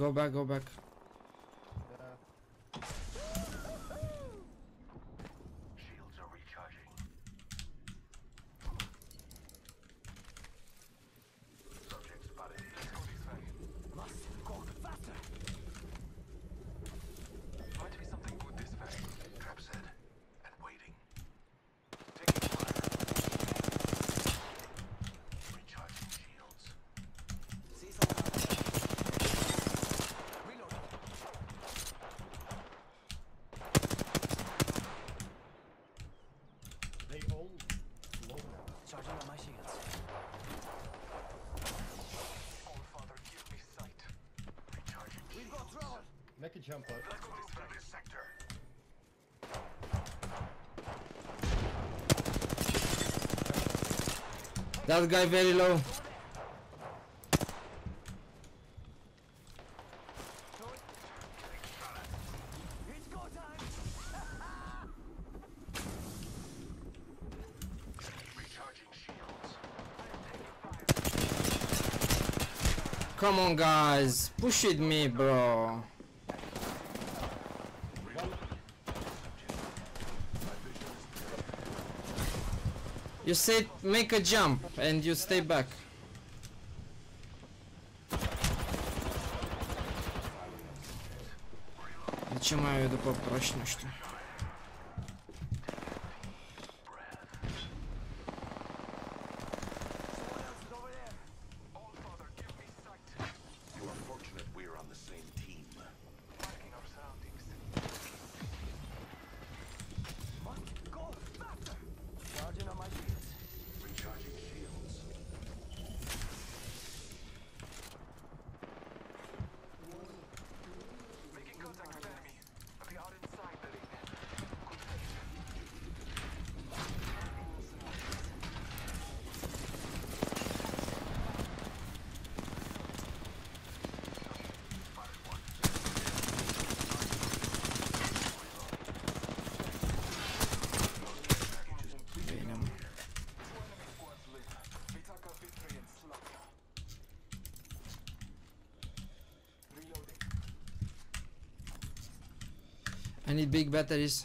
Go back, go back. That guy very low. Come on guys, push it me bro. You say make a jump and you stay back. Зачем я иду по прочности? any big batteries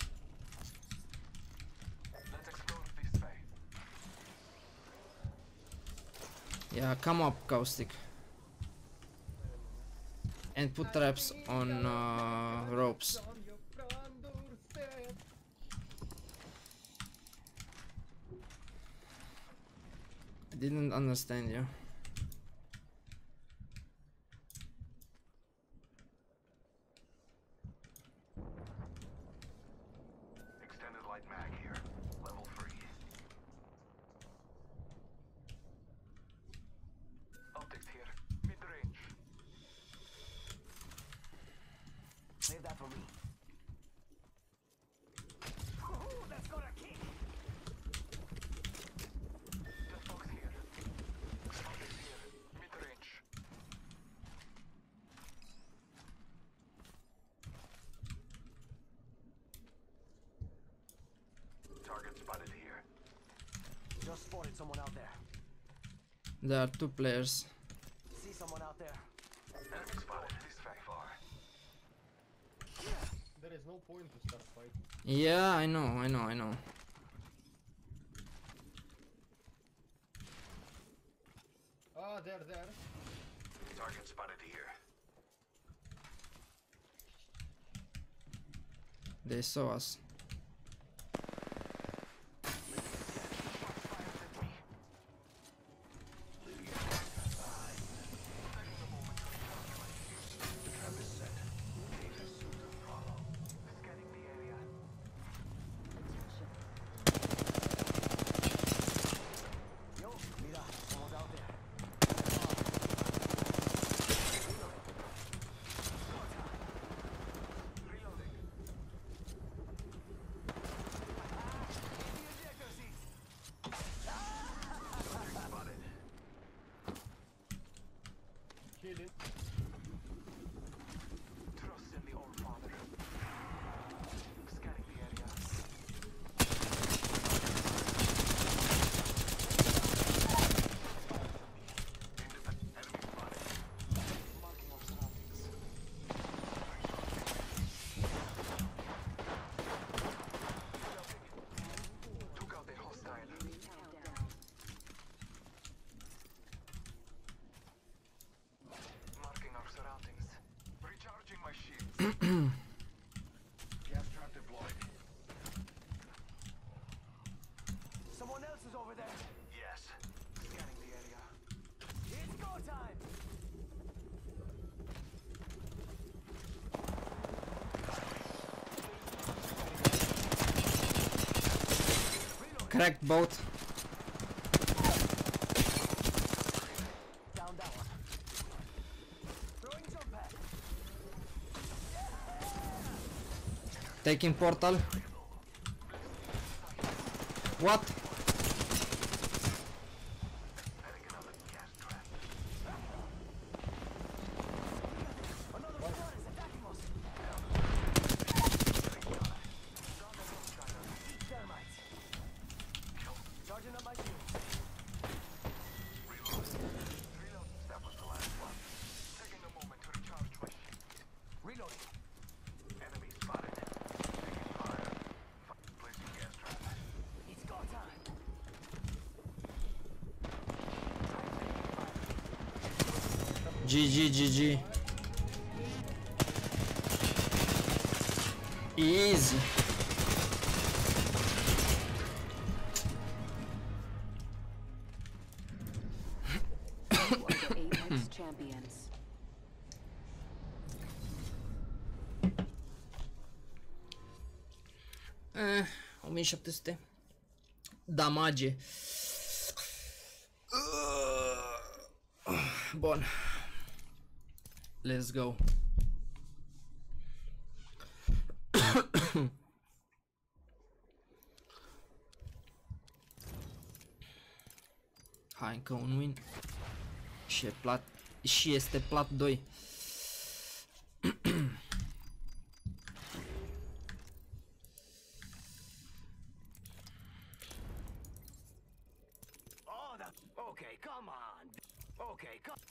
Yeah, come up, Caustic. And put traps on uh, ropes. Didn't understand you. There are two players. See someone out there. There is no point to start fighting. Yeah, I know, I know, I know. Oh, there, there. Target spotted here. They saw us. Cracked both. Down that one. Throwing jump pad. Taking portal. What? Another squad is attacking us. Termites. Charging up my shields. That was the last one. Taking a moment to recharge my Reloading. enemy spotted. Taking fire. F- Placing gas trap. It's go time. GG, GG. Easy. You are the Apex champions. Eh, 1700. Damage. Bun. Let's go. Hai încă un win. Și, e plat, și este plat 2. Oh, that. Okay, come on. Okay, come.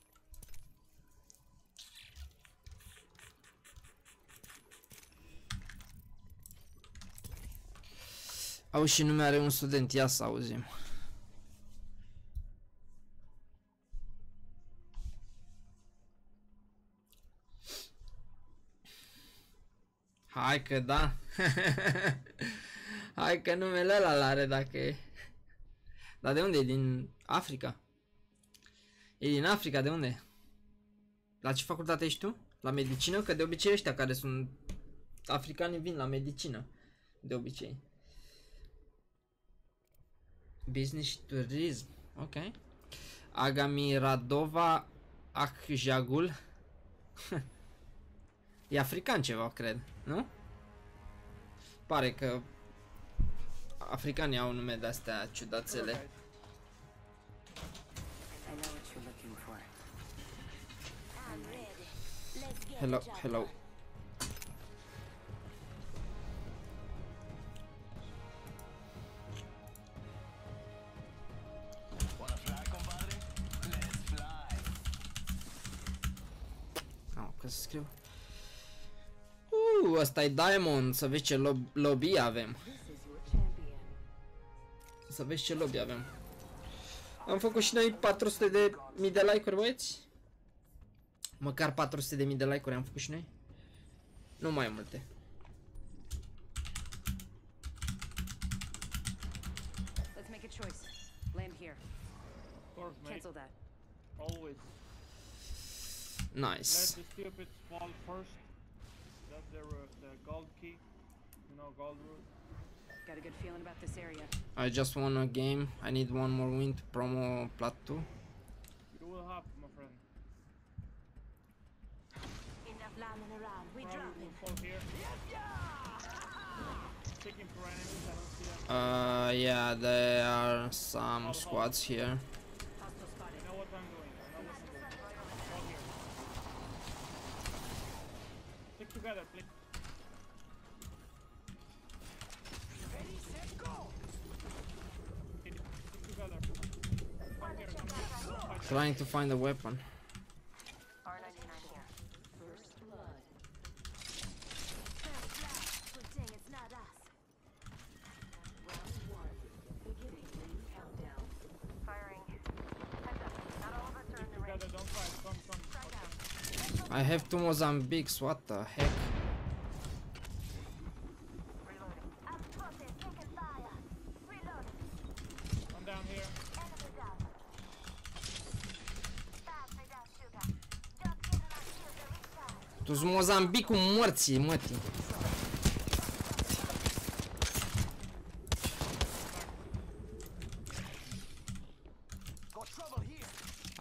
Au și nume are un student, ia să auzim. Hai că da. Hai că numele ăla l-are dacă e. Dar de unde e? Din Africa? E din Africa, de unde? La ce facultate ești tu? La medicină? Că de obicei ăștia care sunt africani vin la medicină. De obicei. Business și turism. Ok. Agami Radova Ahjagul. e african ceva, cred. Nu? Pare că africanii au nume de-astea ciudățele. I know what you're looking for. Hello, hello. Scriu. Uh, ăsta e Diamond, să vezi ce lob- lobby avem. This is your champion. Să vezi ce lobby avem. Am făcut și noi 400 de mii de like-uri, băieți? Măcar 400 de mii de like-uri am făcut și noi? Nu mai multe. Let's make a choice. Land here. Of course, mate. Cancel that. Always. Nice. Let the stupid fall first. That's the, uh, the gold key. You know, gold root. Got a good feeling about this area. I just won a game. I need one more win to promo plat 2. You will have, my friend. Enough lambing around. We Probably drop it. fall here. Checking for enemies, I don't see them. Uh, yeah, there are some squads here. Together, please. Ready, set, go. Stick together. Come here, come here. Fight. Trying to find a weapon. R99 here. First blood. Good thing it's Mozambicul morții, mătii.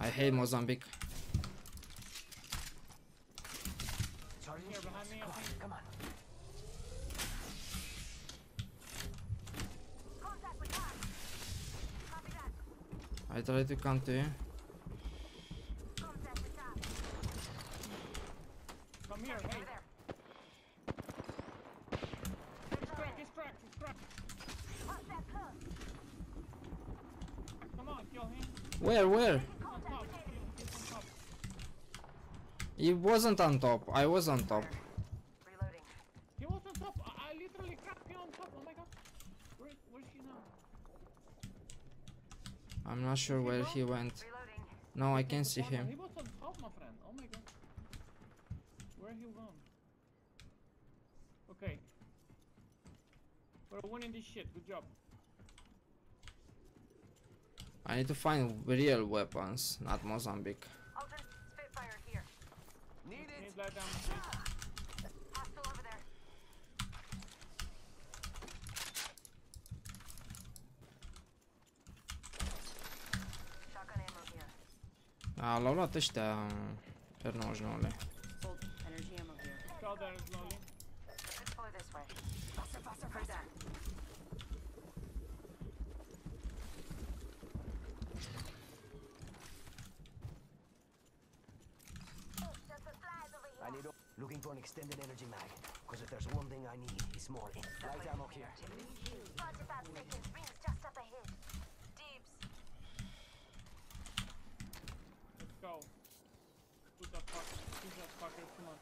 I hate Mozambique. I tried to come to you. Wasn't on top. I was on top. Reloading. He was on top. I, I literally cracked him on top. Oh my god. Where, where's he now? I'm not sure where he went. Reloading. No, I can't see him. He was on top, my friend. Oh my god. Where he gone? Okay. We're winning this shit. Good job. I need to find real weapons, not Mozambique. Shotgun ammo here. A, l-au luat ăștia per 99-le. Hold. Energy ammo here. Go there slowly. Let's deploy this way. Faster, faster, Heard faster. Looking for an extended energy mag. Because if there's one thing I need, it's more in. Light ammo here. Forty-five seconds. Rings just up ahead. Deeps. Let's go. Shoot that fucker. Shoot that fucker. Come on.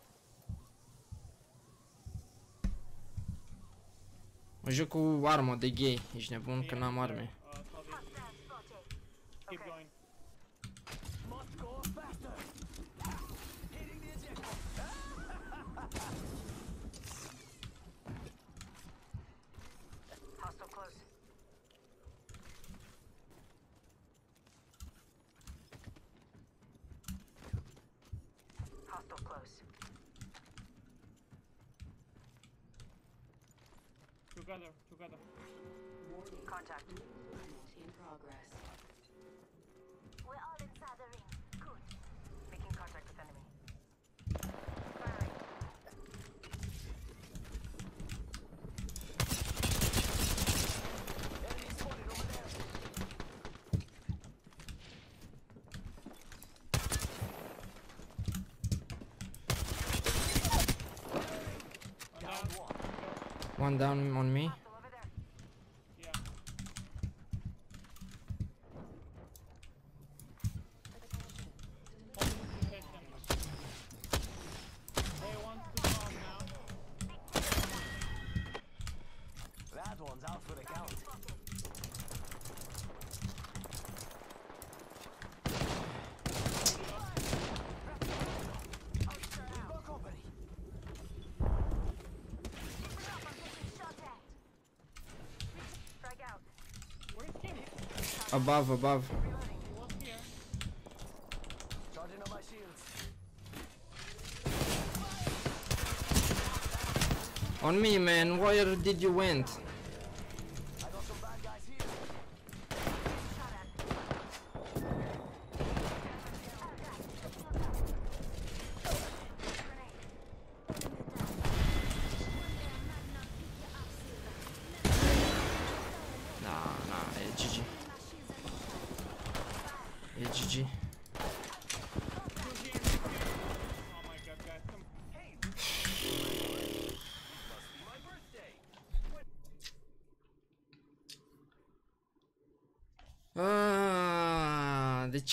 Mă joc cu armă de gay. Ești nebun că Yeah, n-am there. arme. Uh, Saudi. Hostile spotted. Keep Okay. going. Down on me. Above, above. He was here. Charging on my shields. On me, man. Where did you went? I got some bad guys here. Shot at. Nah, nah, e GG. E GG. Oh my god, guys, come.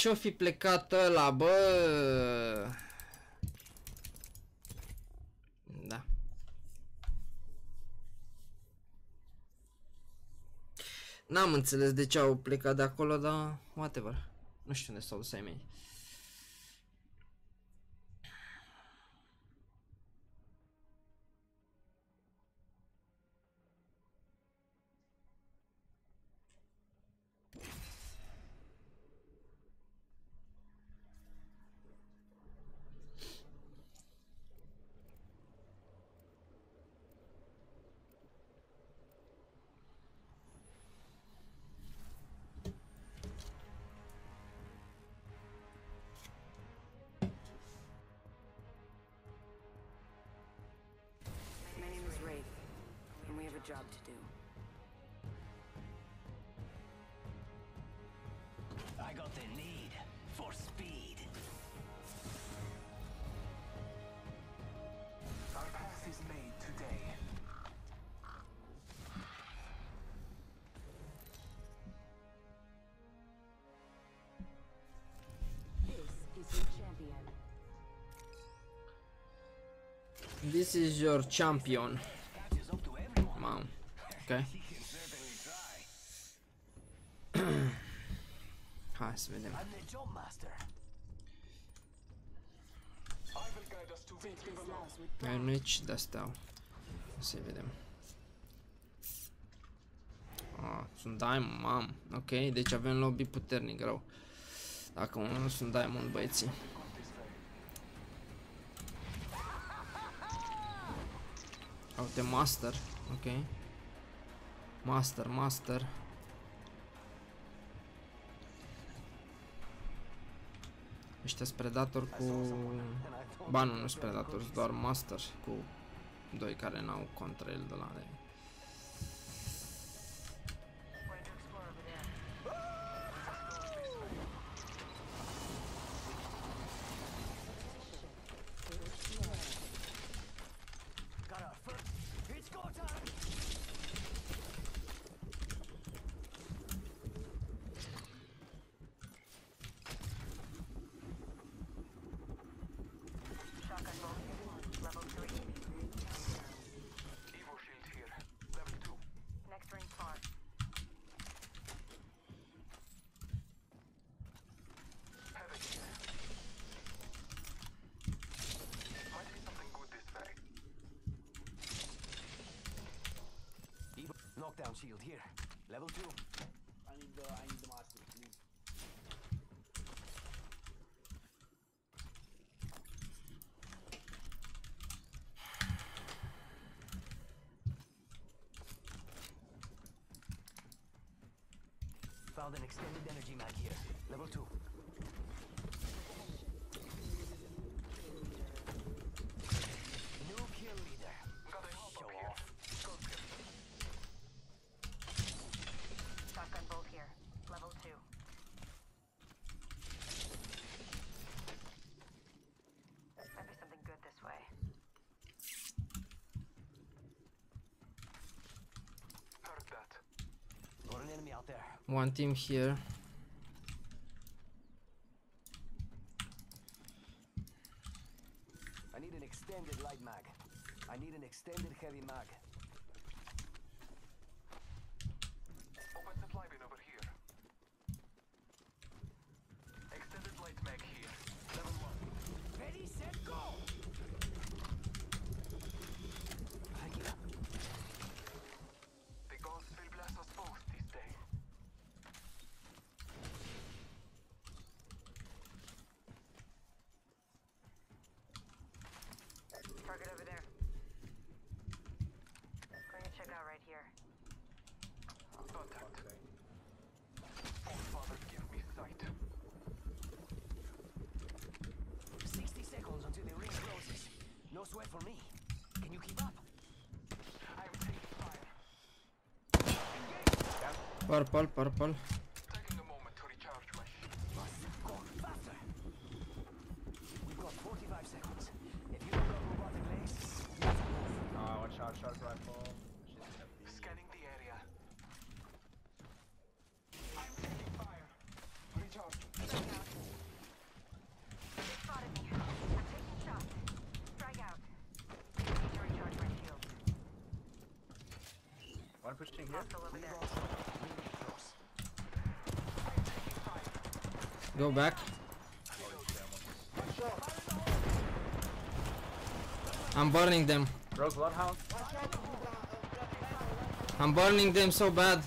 Ah, de ce o fi plecat ăla, bă? Da. N-am înțeles de ce au plecat de acolo, dar whatever. Nu știu unde s-au dus ai mei. Job to do. I got the need for speed. Our path is made today. This is your champion. This is your champion. I will guide us to victory below. Ai nici de-astea. Să vedem. Ah, sunt Diamond, mam. Ok, deci avem lobby puternic rău. Dacă unul sunt Diamond băieții. Uite, Master. Ok. Master, Master. Ăștia sunt Predator cu... Ba nu, nu sunt Predator, sunt doar Master cu doi care n-au contra el de la de... Level two. New kill leader. Gotta hop Show up here. off. Shotgun bolt here. Level 2. Might be something good this way. Heard that. Got an enemy out there. One team here. Purple, purple. Go back. I'm burning them. Rogue Bloodhound. I'm burning them so bad.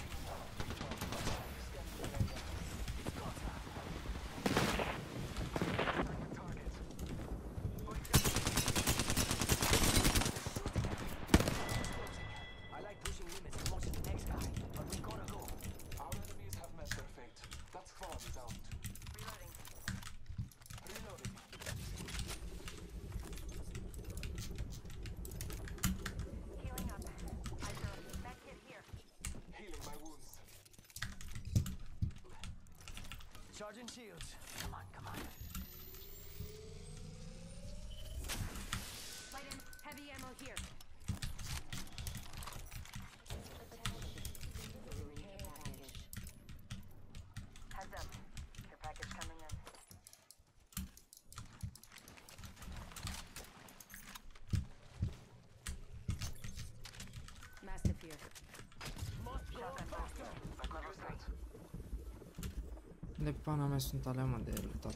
De pana mea sunt alea mă de luptat.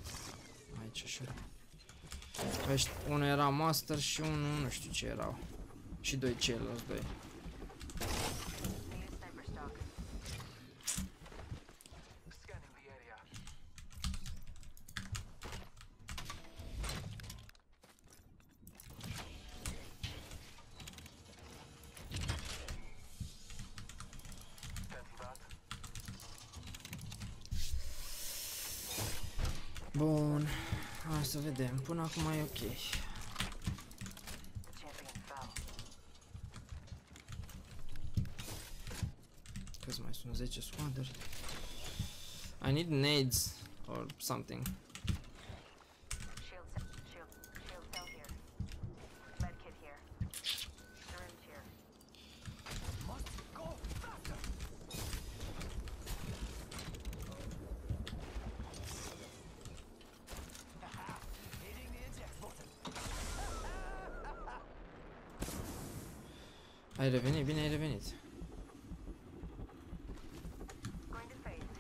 Aici așa. Ăști, unul era master și unul nu știu ce erau. Și doi ceilalți doi. Need sniper stock. Scanning the area. Fancy that? Bun. Hai să vedem. Până acum e ok. The champion fell. Câți mai sunt 10 squadări? I need nades or something. Shield, se- shield, shield cell here. Med kit here. Syringe here. Must go faster. Hitting the eject button. Ai revenit? Bine ai revenit. Going to phase.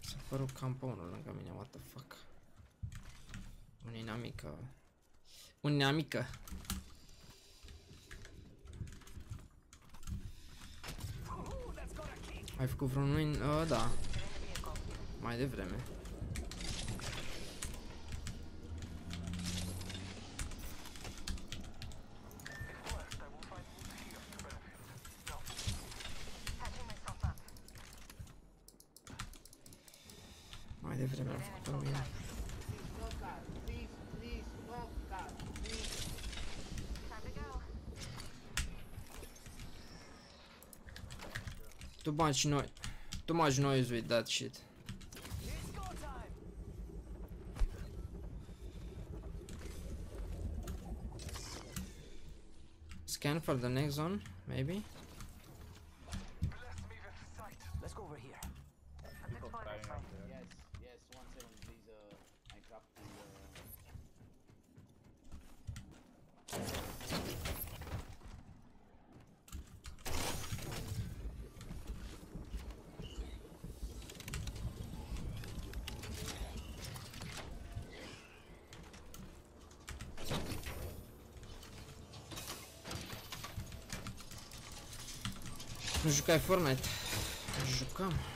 S-a părut camponul lângă mine, what the fuck. Un inamică. Un inamică. Ai făcut vreun win? Uh, da. Mai devreme. Patching myself up. Mai devreme am făcut un win. No car. Please, please, no car. Please. Time to go. Tu bagi noi. Tu bagi noise with that shit. It's go time. Scan for the next zone, maybe? Bless me with sight. Let's go over here. Let's explore this way. Yes, yes, one second, please. Uh, I craft the. Uh... Nu jucai Fortnite? Jucam.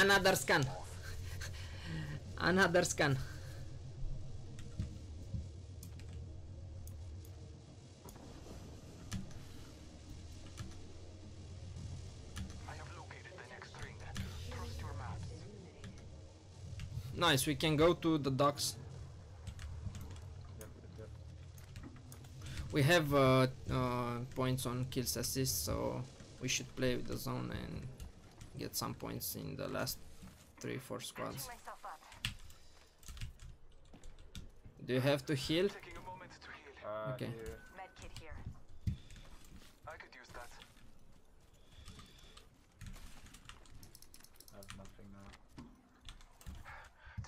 Another scan. Another scan. I have located the next ring. Trust your maps. Nice, we can go to the docks. We have uh, uh, points on kills assists, so we should play with the zone and get some points in the last three, four squads. Do you have to heal? Taking a moment to heal. Uh, Okay. here. Med kit here. I could use that. I have nothing now.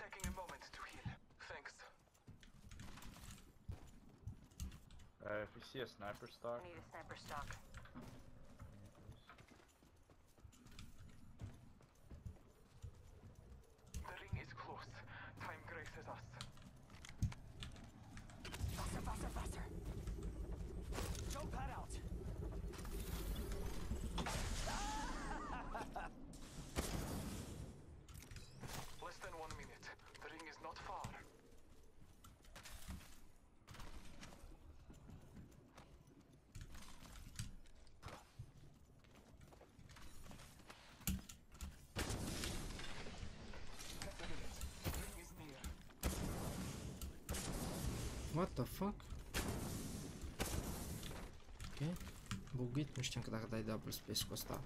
Taking a moment to heal. Thanks. Uh, if we see a sniper stock, Buguit, nu știam că dacă dai double space cu asta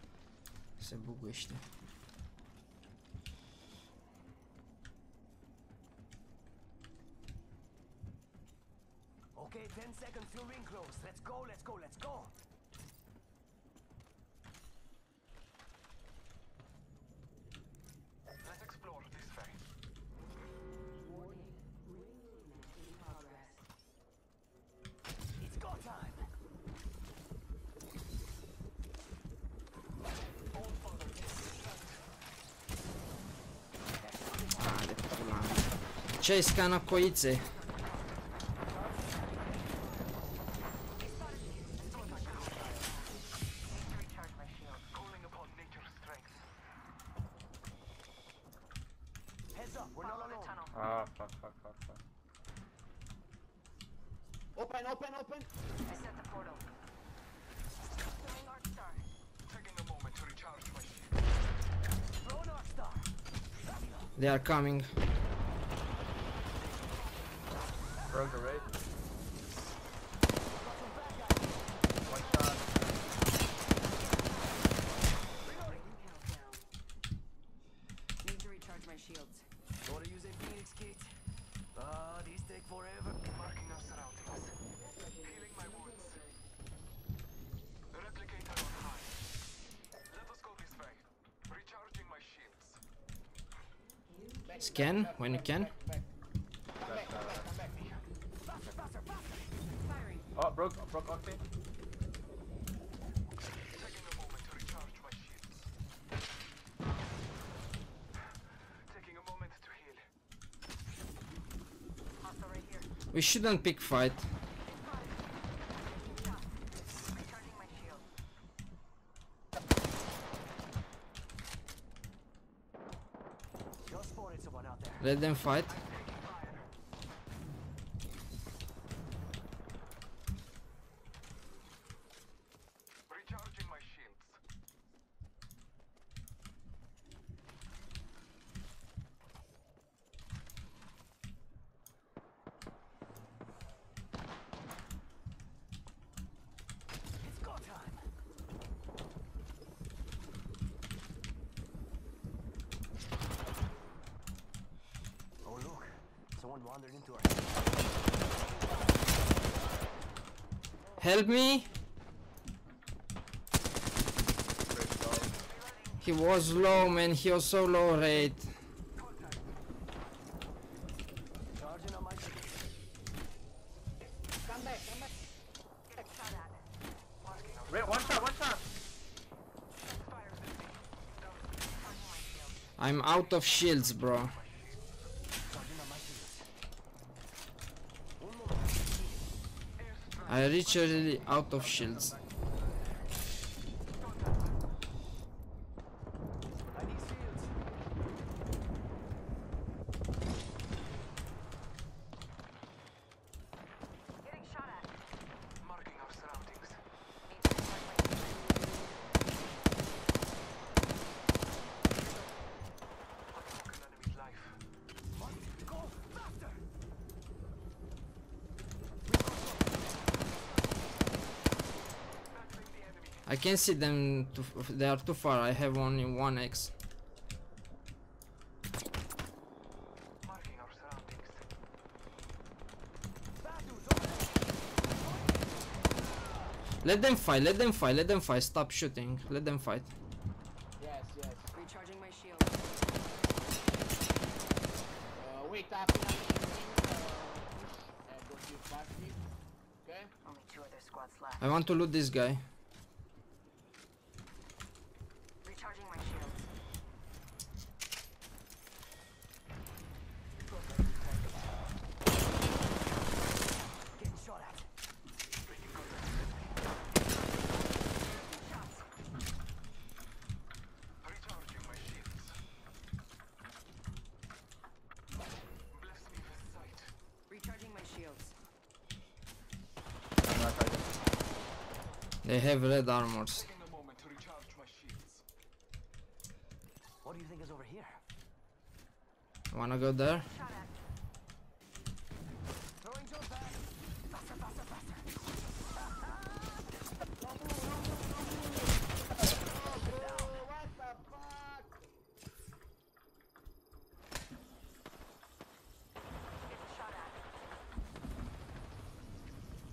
se buguiește. The alone. tunnel. Ah, fuck, fuck, fuck, fuck. Open, open, open. I set the portal. Throwing Arc Star. Taking a moment to recharge my shield. Throw an star. They are coming. Broke the raid. One shot. Need to recharge my shields. Gotta use a Phoenix kit. These take forever. Marking our surroundings. Healing my wounds. Replicator on high. Let us go. Recharging my shields. Scan when you can. We shouldn't pick fight. Recharging my shield. Just spotted someone out there. Let them fight. Taking fire. Recharging my shields. It's go time. Oh look, someone wandered into our. Help me! He was low, man. He was so low rate. Charging on my. Come back, come back. Shot at. Raid, one shot, one shot. I'm out of shields, bro. Charging on my shields. One more. I literally out of shields. I can see them. Too, they are too far. I have only one X. Marking our surroundings. Let them fight. Let them fight. Let them fight. Stop shooting. Let them fight. Yes, yes. Recharging my shield. Uh, wait, tapping on uh, push and don't give back deep. Okay? Only two other squads left. I want to loot this guy. Recharging my shields. Getting shot at. Recharging my shields. Bless me with sight. Recharging my shields. They have red armors. Taking a moment to recharge my shields. What do you think is over here? Wanna go there? Throwing jump pad. Faster, faster, faster.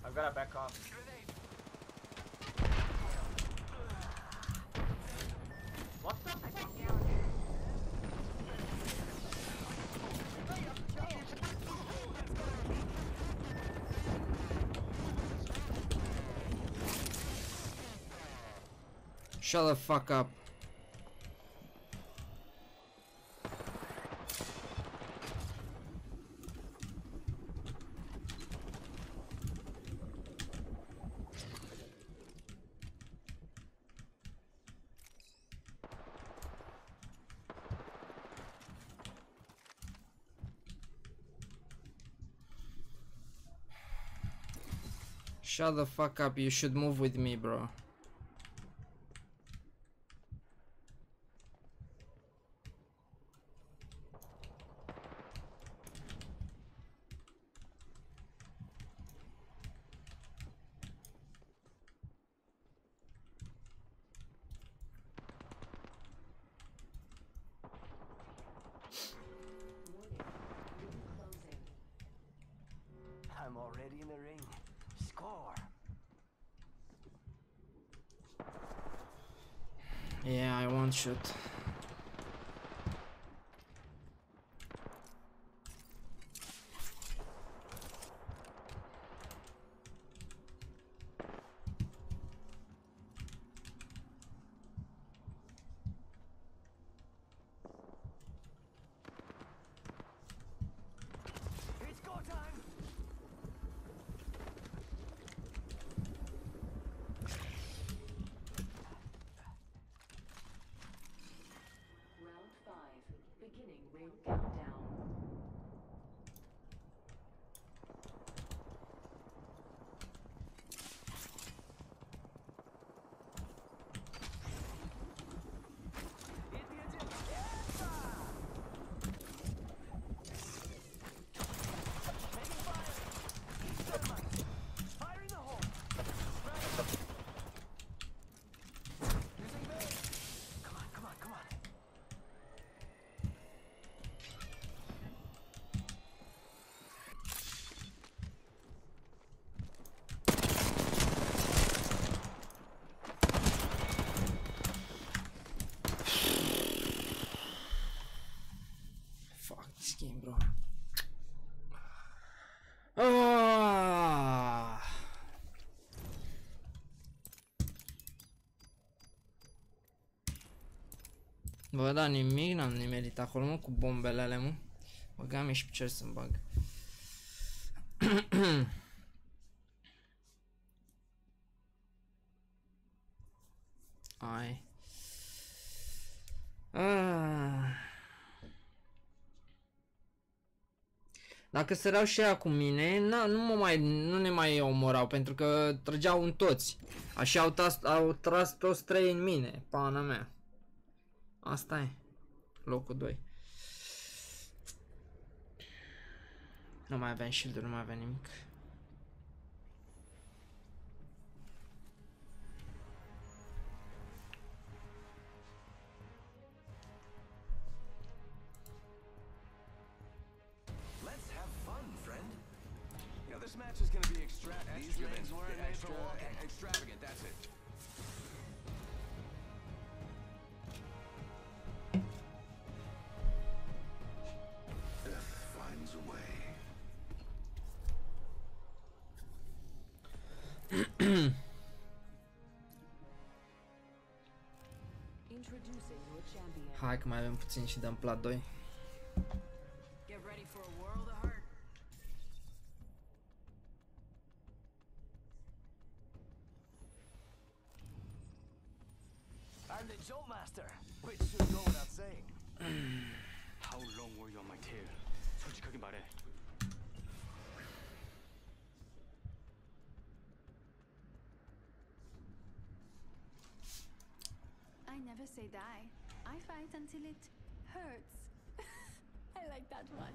I've got to back off. What the fuck? Shut the fuck up. Shut the fuck up, you should move with me, bro. Fuck this game, bro. Ah. Bă, da, nimic n-am nimerit acolo, mă, cu bombele alea, mă. Băgam și pe cer să-mi bag. Ai. Ah. Dacă săreau și ea cu mine, na, nu, mă mai, nu ne mai omorau, pentru că trăgeau în toți. Așa au, tas, au tras toți trei în mine, pana mea. Asta e. Locul 2. Nu mai aveam shield nu mai aveam nimic. Hai că mai avem puțin și dăm plat 2. Get ready for a world of hurt. I'm the jump master, which should go without saying. How long were you on my tail? 솔직하게 말해. I never say die. Until it hurts. I like that one.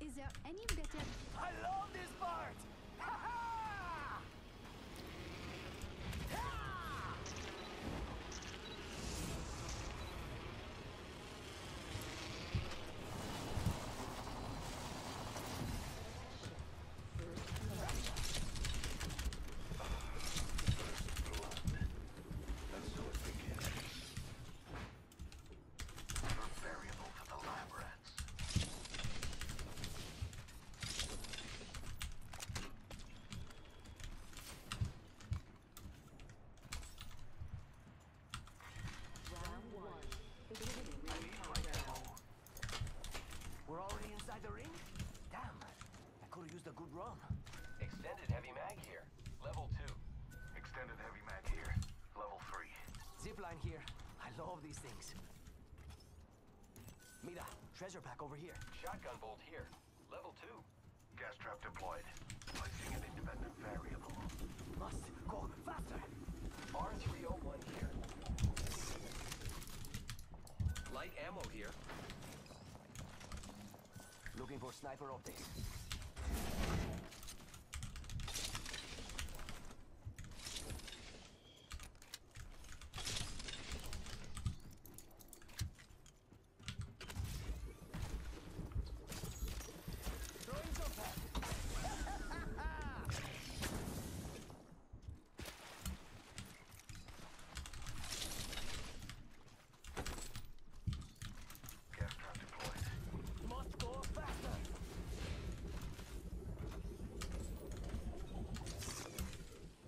Is there any better? I love this part! Ha ha! And so it begins. You're variable for the lab rats. Round one. We're already inside the ring? Damn, I could have used a good run. Extended heavy mag here. Level 2. Extended heavy mag here. Level 3. Zipline here. I love these things. Mira, treasure pack over here. Shotgun bolt here. Level 2. Gas trap deployed. Placing an independent variable. Must go faster. R301 here. Light ammo here. Looking for sniper optics. Throwing jump pad. Gas trap deployed. Must go faster.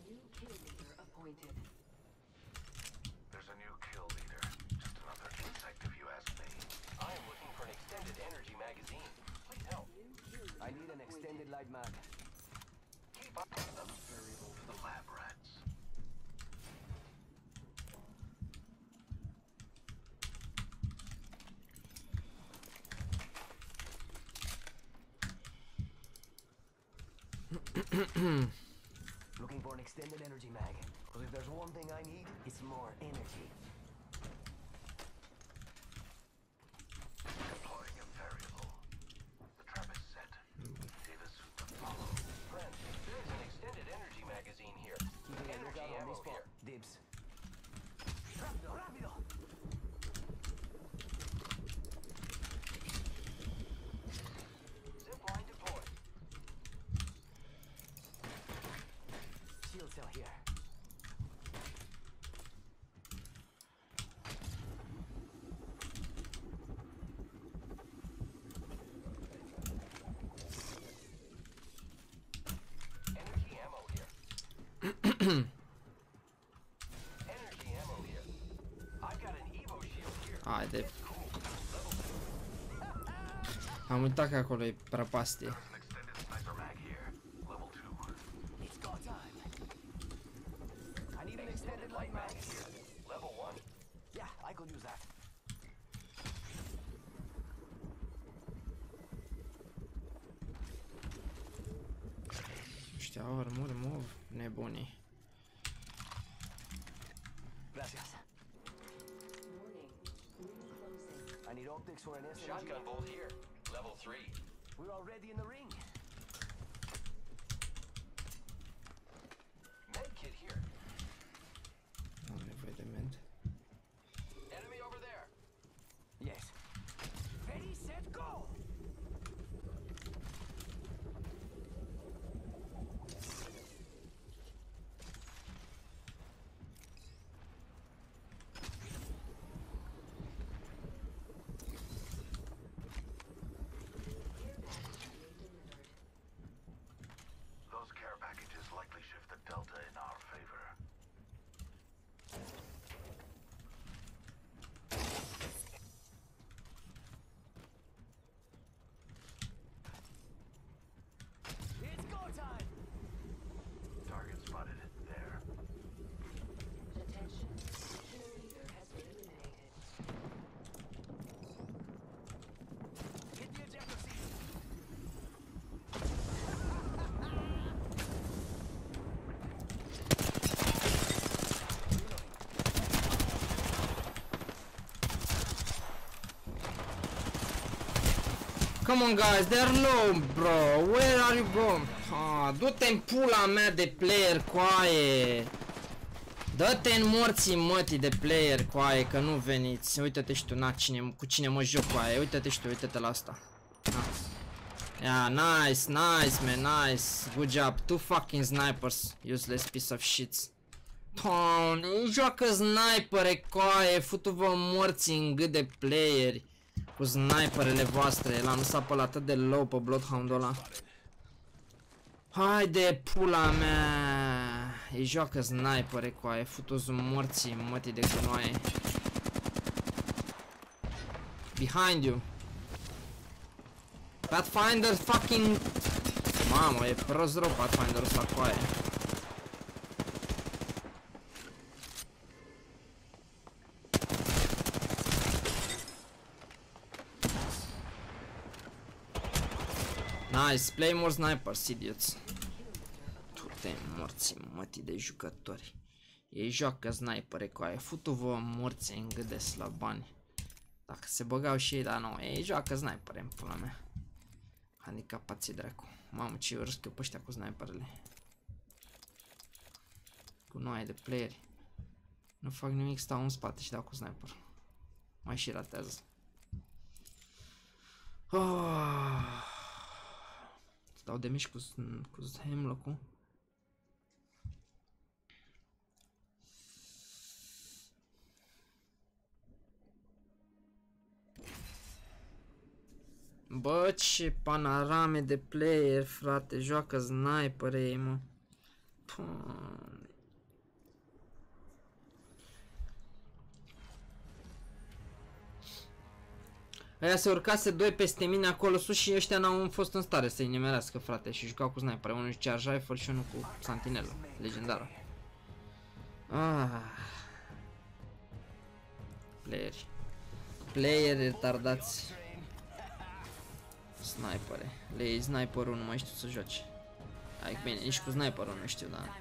New kill leader appointed. There's a new kill leader. Just another insect if you ask me. I am looking for an extended energy magazine. Please help. I need an extended light mag. Keep up. Variable for the lab rats. Looking for an extended energy mag. Because if there's one thing I need, it's more energy. Haide. Am uitat că acolo e prăpastie. Need optics for an SMG. Shotgun bolt here. Level 3. We're already in the ring. Med kit here. Am nevoie de med. Come on guys, they're low, bro. Where are you going? Ah, du-te în pula mea de player, coaie. Dă-te în morții mătii de player, coaie, că nu veniți. Uite-te și tu, na, cine, cu cine mă joc, coaie. Uite-te și tu, uite-te la asta. Na. Yeah, nice, nice, man, nice. Good job. Two fucking snipers. Useless piece of shits. Tony, joacă snipere, coaie. Futu-vă morții în gât de playeri. Cu sniperele voastre. L-am lăsat pe la atât de low pe Bloodhound-ul ăla. Haide, pula mea. Îi joacă snipere, coaie. Futu-ți morții, mătii de gunoaie. Behind you. Pathfinder fucking... Mamă, e prost rău Pathfinder-ul ăsta coaie. Nice, play more snipers, idiots. Tu-te morți, mătii de jucători. Ei joacă snipere cu aia. Futu-vă morți în gât de slabani. Dacă se băgau și ei la noi, ei joacă snipere în pula mea. Handicapații dracu. Mamă, ce urăsc eu pe ăștia cu sniperele. Cu noi de playeri. Nu fac nimic, stau în spate și dau cu sniper. Mai și ratează. Oh. Dau de mici cu, cu hemlock-ul. Bă, ce panorame de player, frate, joacă sniper ei, mă. Pum. Aia se urcase doi peste mine acolo sus și ăștia n-au fost în stare să-i nimerească, frate, și jucau cu sniper. Unul cu charge rifle și unul cu sentinelă, legendară. Ah. Playeri. Playeri retardați. Snipere. Le iei sniperul, nu mai știu să joci. Hai, bine, nici cu sniperul nu știu, dar...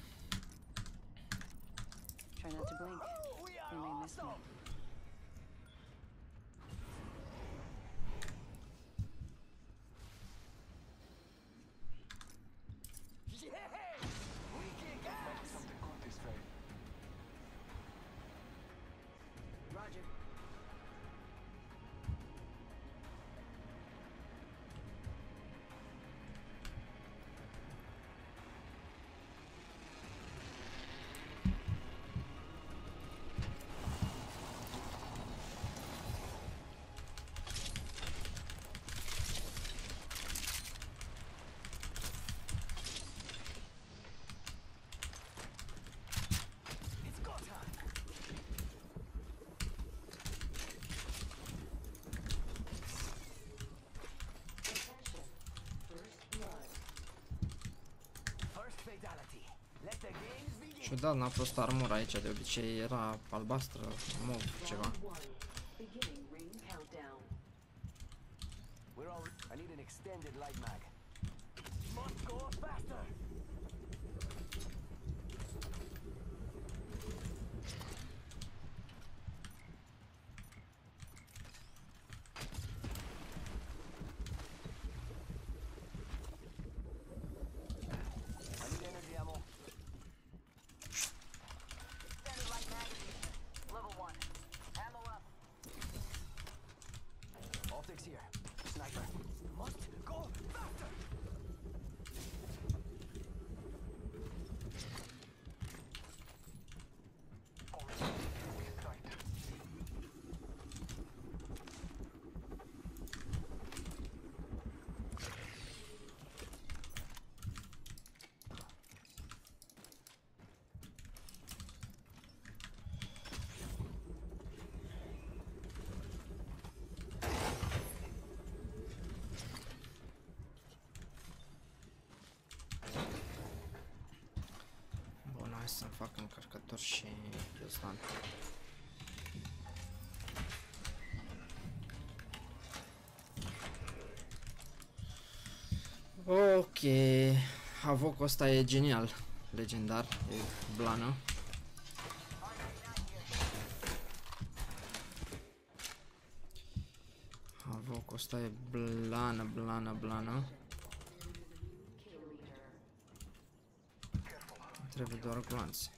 Ciudat, n-a fost armura aici, de obicei era albastră, mov, ceva. Beginning ring countdown. We're all. I need an extended light mag. Must go faster. Optics here. Sniper. să-mi fac încărcător și ghiozdan. Ok, Havocul ăsta e genial, legendar, e blană. Havocul ăsta e blană, blană, blană. trebuie doar gloanțe.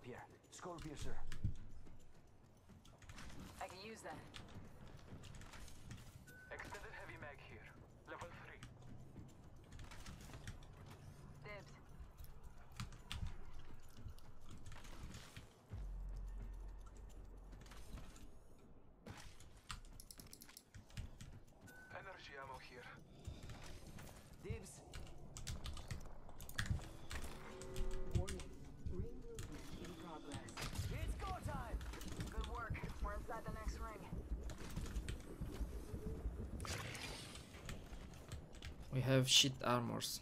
up here. Skull piercer. I can use that. have shit armors.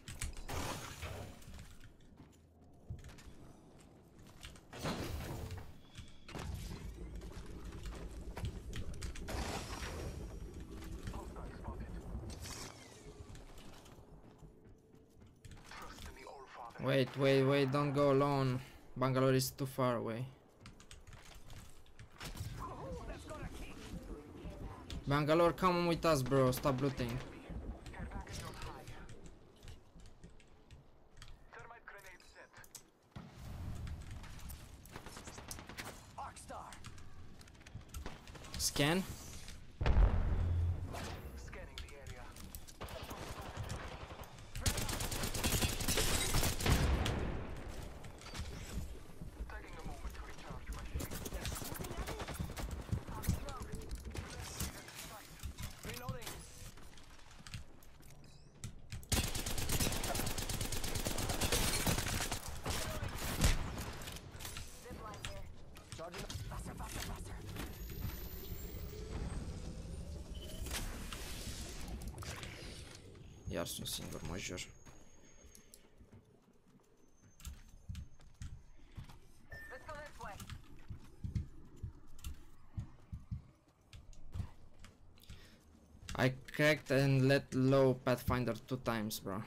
Wait, wait, wait, don't go alone. Bangalore is too far away. Bangalore, come with us, bro. Stop looting. un singur major. I cracked and let low Pathfinder two times, bro.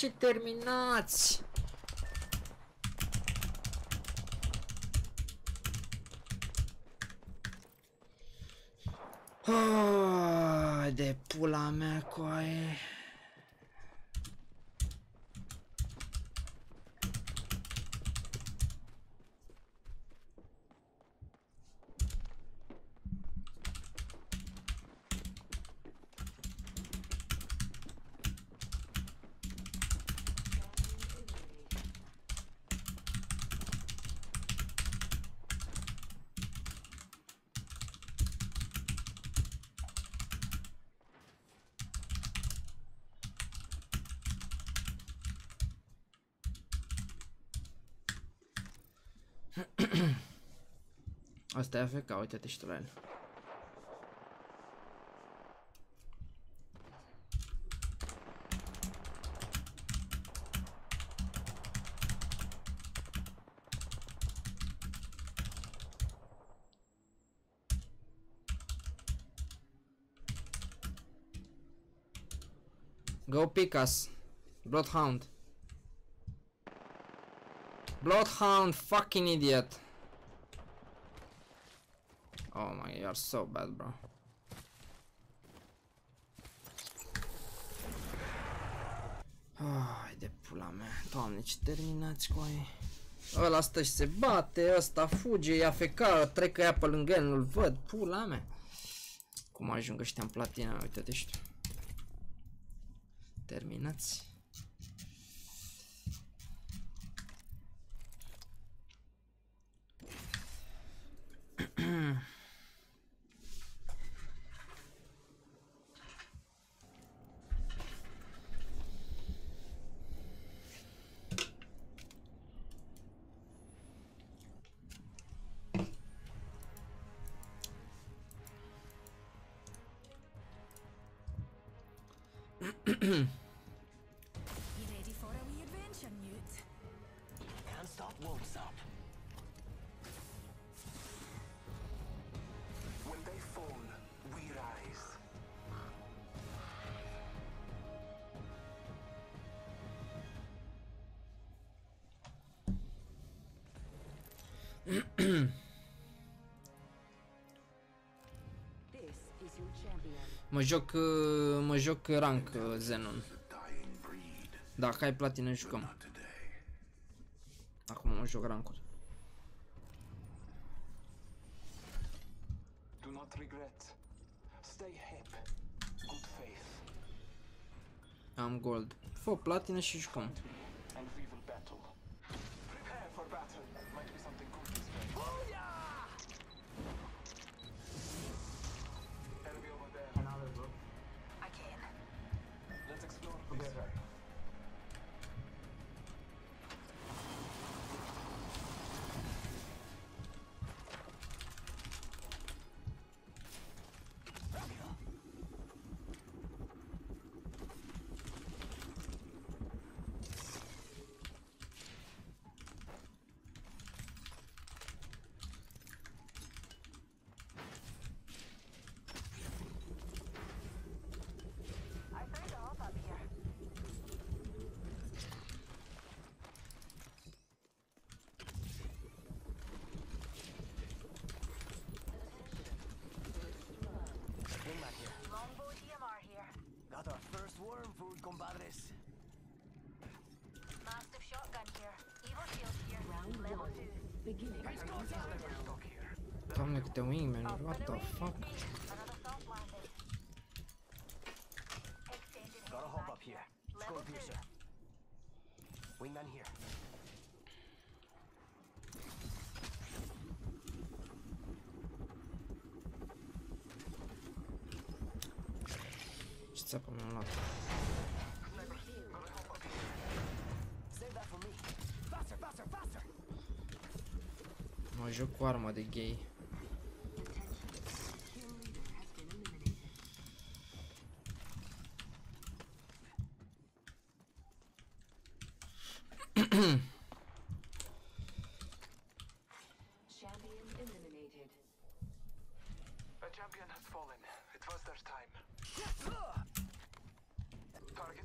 ce termina Asta e AFK, uite-te și tu la el. Go pick us. Bloodhound. Bloodhound, fucking idiot. Oh my, you are so bad, bro. Ai de pula mea. Doamne, ce terminați cu ai. Ăla stă și se bate, ăsta fuge, ia feca, trecă ea pe lângă el, nu-l văd, pula mea. Cum ajung ăștia în platina, uite-te și tu. Terminați. You ready for a wee adventure, Newt? Can't stop, won't stop. When they fall, we rise. Mă joc, uh, mă joc rank uh, Zenon. Dying breed. Dacă ai platină jucăm. Not today. Acum mă joc rankuri. Do not regret. Stay hip. Good faith. Am gold. Fă platină și jucăm.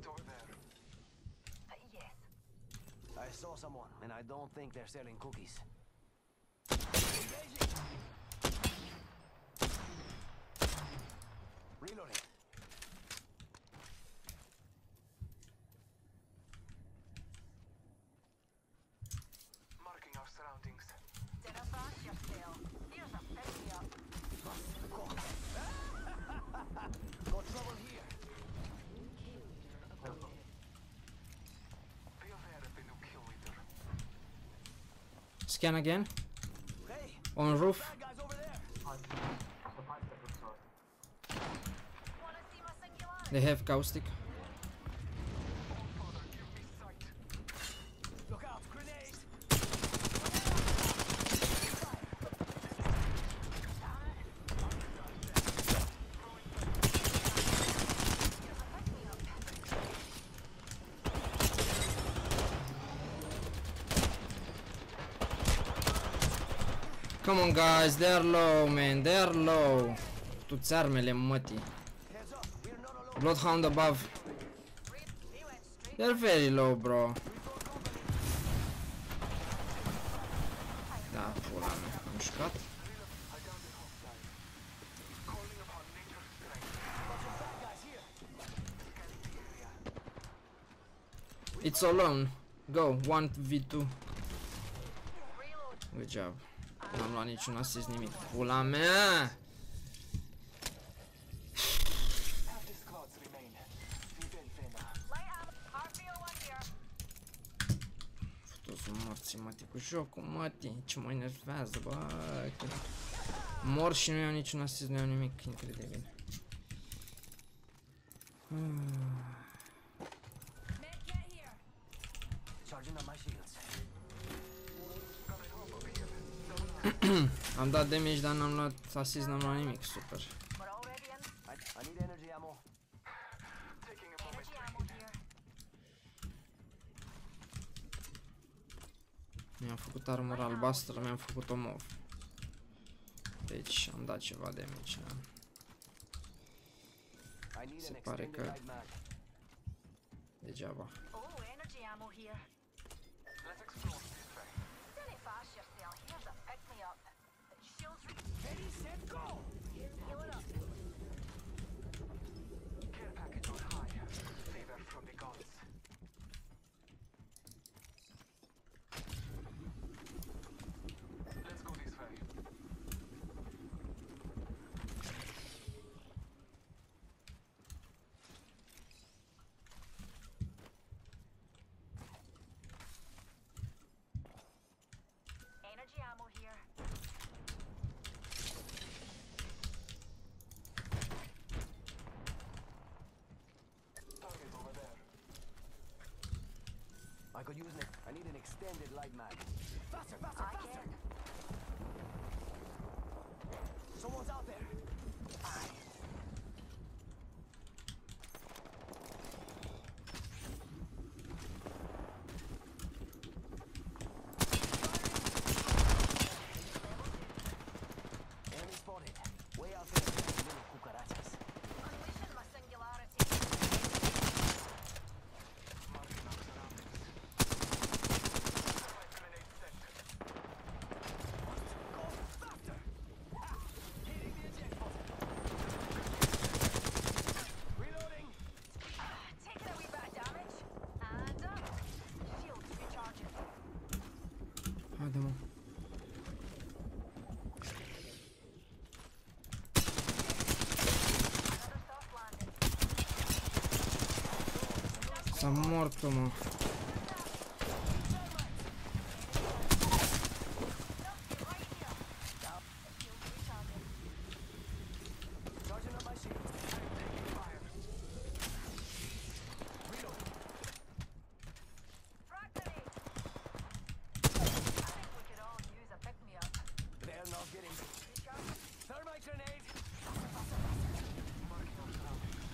Over there. Uh, yes. I saw someone, and I don't think they're selling cookies. Reloading. Marking our surroundings. Dinner fast yourself. Here's a pick me up. Got trouble here. Be aware of the new kill leader. Scan again. Hey, On roof. bad guys over there. Wanna see my singularity? They have caustic. Guys, they're low man, they're low. Tu-ți armele mătii. Bloodhound above. They're very low, bro. Da, pula mea, am jucat. It's alone. Go, 1v2. Good job. N-am luat niciun assist, nimic. Pula mea! Half the squads remain. Be well, Fena. Light ammo. RPO1 here. Toți morții, măti, cu jocul, măti. Ce mă enervează, bă. că- Mor și nu iau niciun assist, nu iau nimic. Incredibil. Am dat damage, dar n-am luat assist, n-am luat nimic. Super. We're already in. I, I need energy ammo. Energy ammo here. Mi-am făcut armură albastră, mi-am făcut o mov. Deci am dat ceva damage. da. I need Se an pare extended că- light mag. Degeaba. Go! healing up. Care package on high. Favor from the gods. Let's go this way. Energy ammo here. Target over there. I could use an. I need an extended light mag. Faster, faster, I faster! can. S-a mort mă. Right here. Shields recharging. Charging up my shields. Frag grenade. I think we could all use a pick me up. They're not getting. Recharging. Thermite grenade. Marking our surroundings.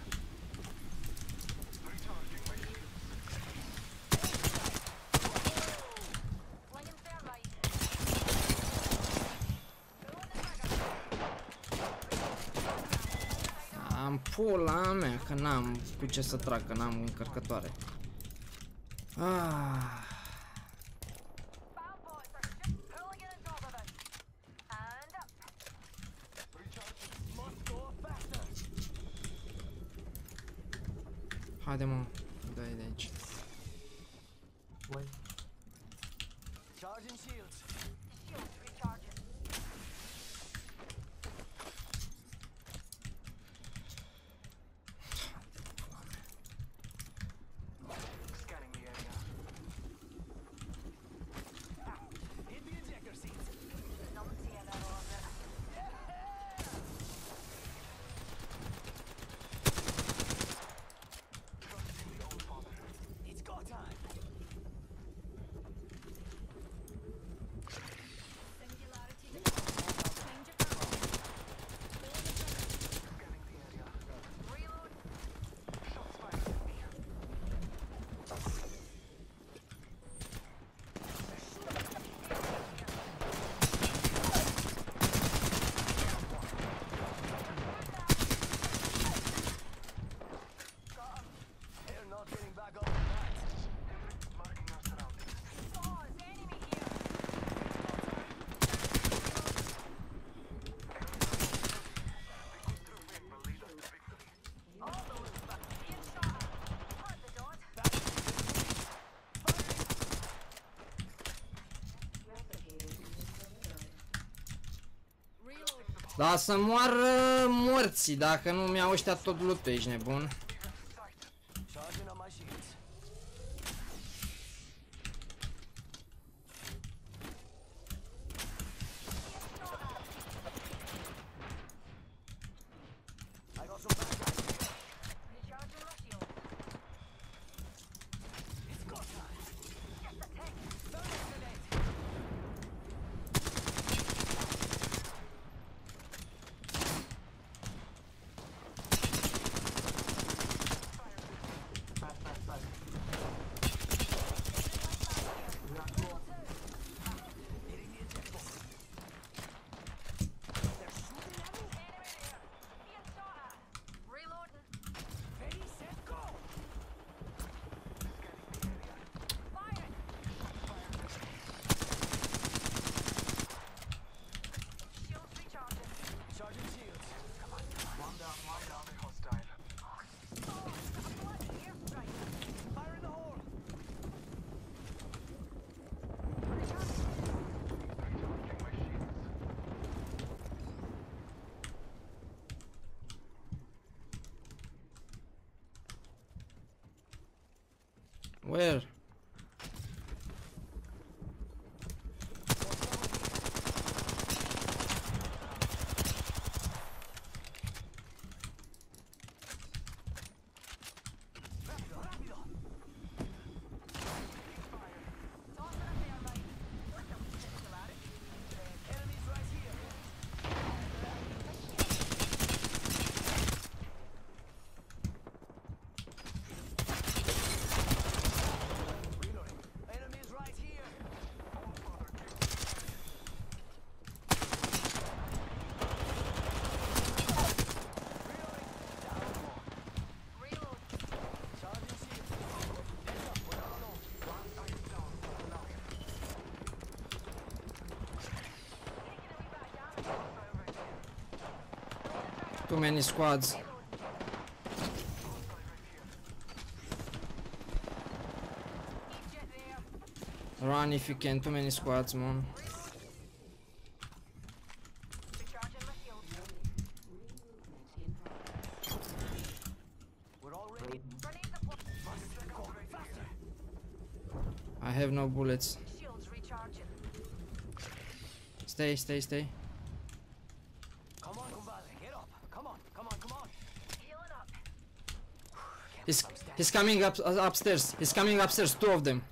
Recharging my shields. Flinging thermite. Throwing the trigger. Am pula mea, că n-am cu ce să trag, că n-am încărcătoare. Ah, Da, să moară morții, dacă nu mi-au ăștia tot loot, ești nebun. many squads. Run if you can, too many squads, man. I have no bullets. Stay, stay, stay. He's coming up uh, upstairs. He's coming upstairs, two of them.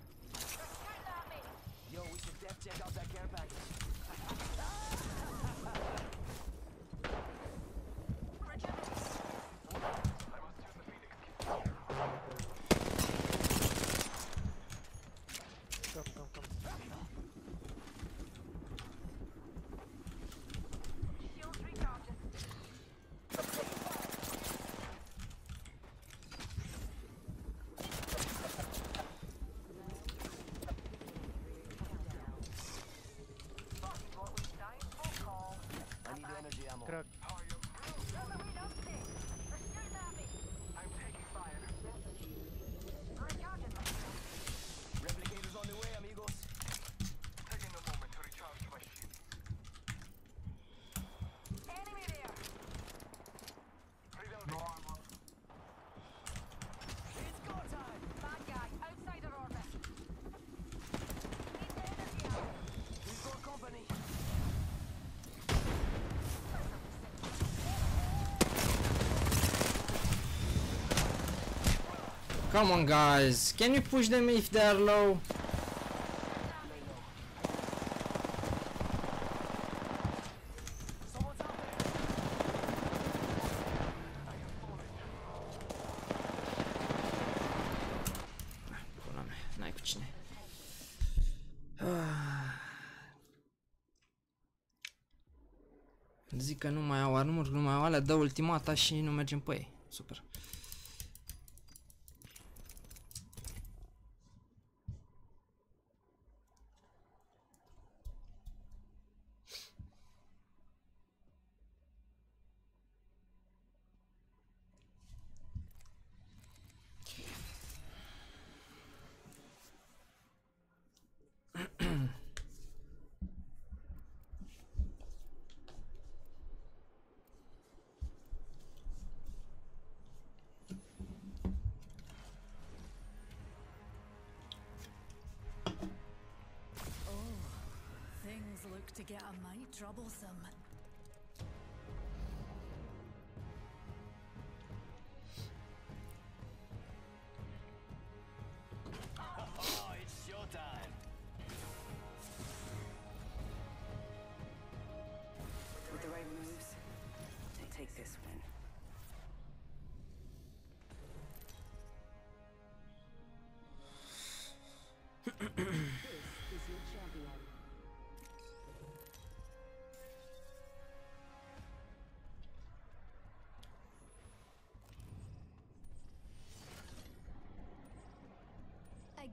Come on guys, can you push them if they are low? Ah. Zic că nu mai au armuri, nu mai au alea, dă ultimata și nu mergem pe ei. Super.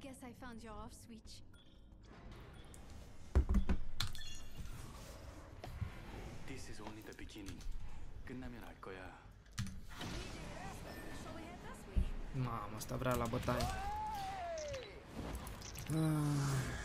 guess I found your off switch. This is only the beginning. 끝나면 알 거야. Mamma, asta vrea la bătaie. Ah.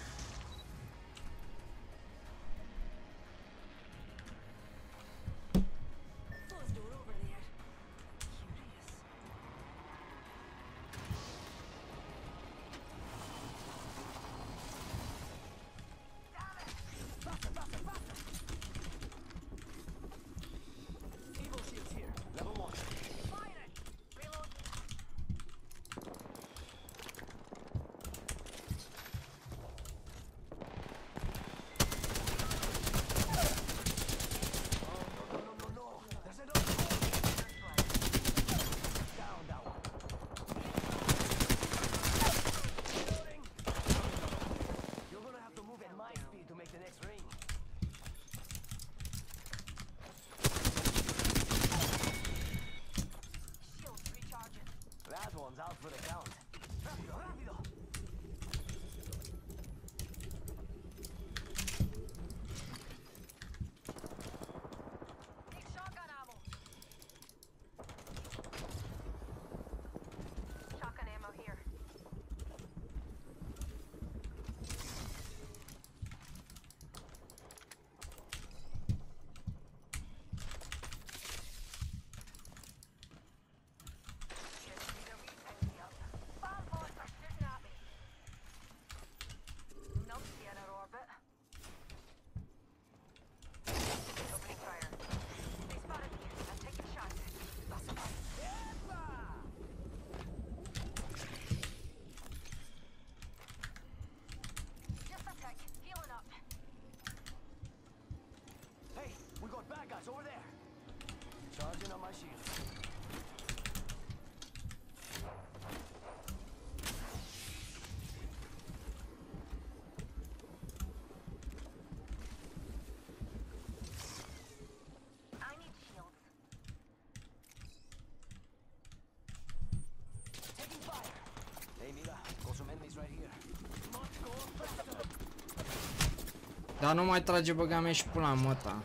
Dar nu mai trage băga mea și pula mă ta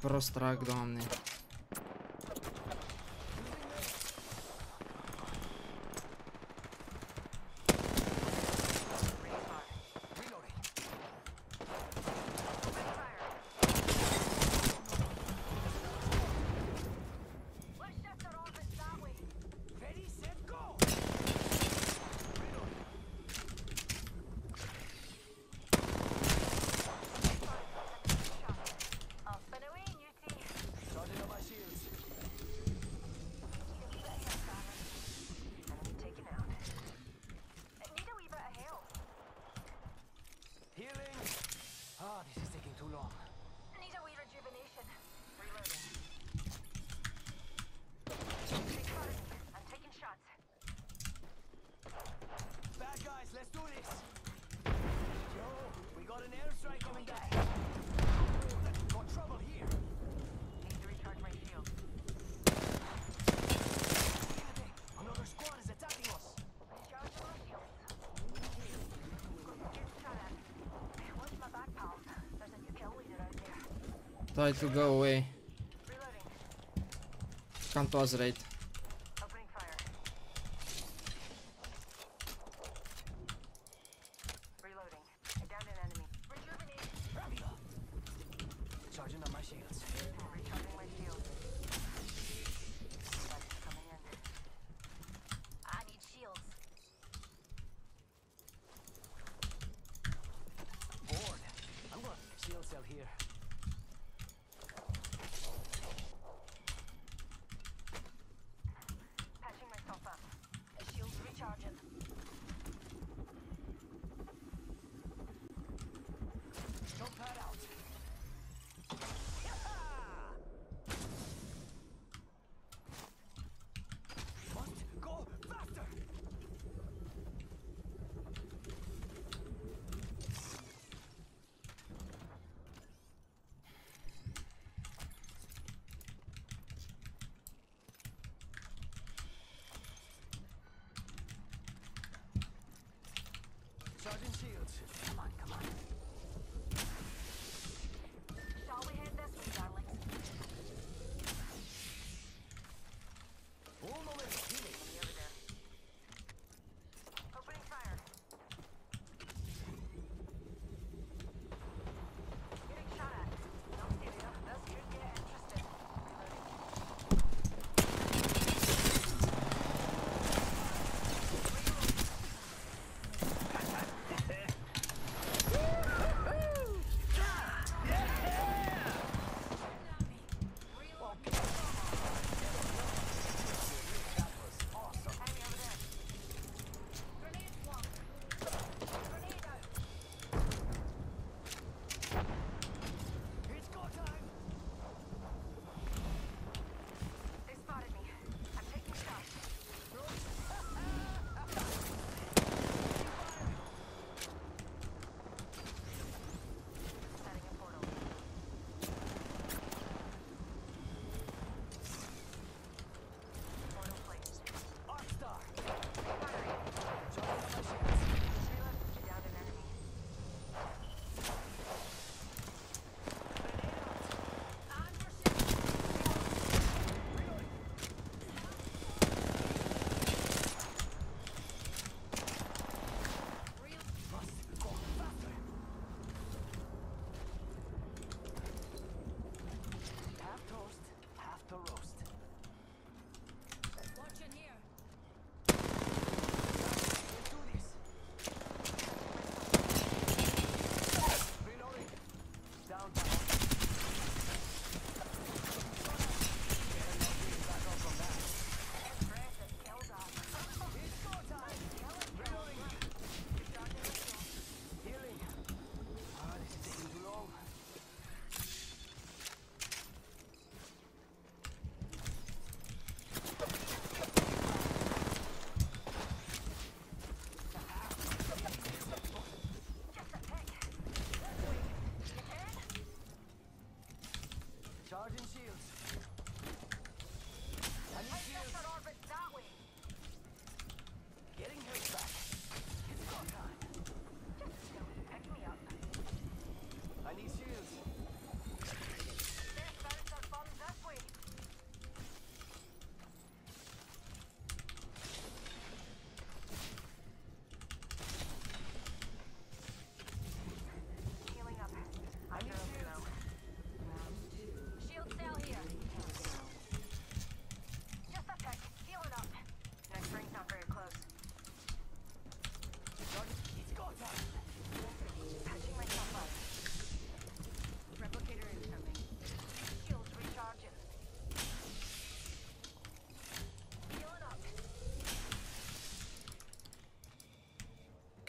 просто огромный. Try to go away. Can't us, right?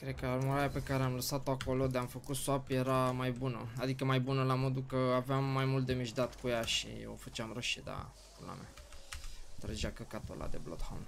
Cred că armura pe care am lăsat-o acolo de am făcut swap era mai bună. Adică mai bună la modul că aveam mai mult de mișdat cu ea și o făceam roșie, dar pula mea. Trăgea căcatul ăla de Bloodhound.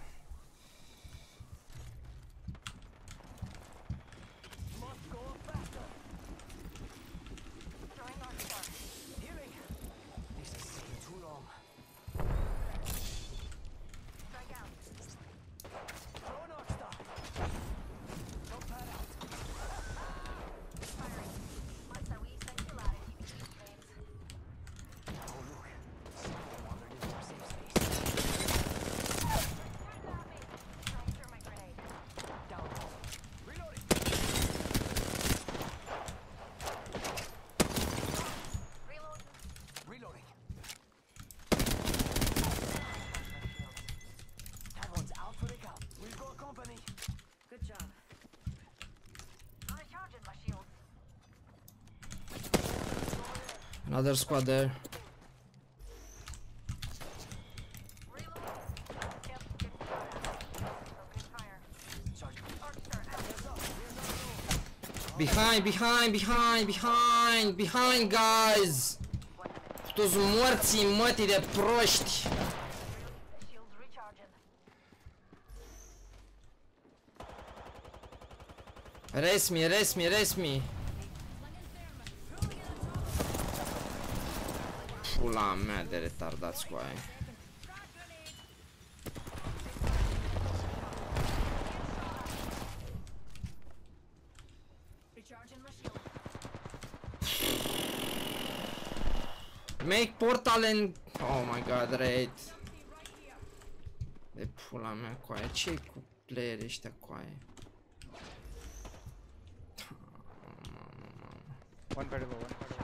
Another squad there. Behind, behind, behind, behind, behind, guys! Toți morții mătii de proști! Shields recharging. Resmi, resmi, resmi! Pula mea de retardați cu aia. Recharging my shield. Make portal and... Oh my god, raid. De pula mea cu aia. ce cu player ăștia cu aia? One very low, one very low.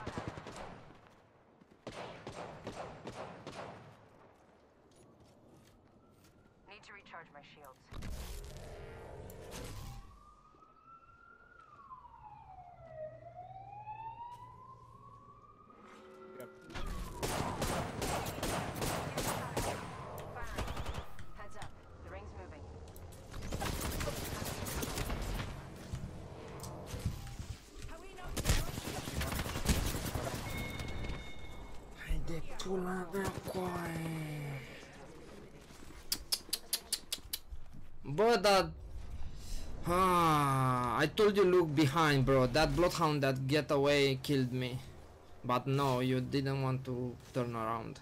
Dar... Ah, I told you look behind, bro. That bloodhound that get away killed me. But no, you didn't want to turn around.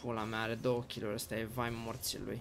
Pula mea are două kill-uri, ăsta e vai morții lui.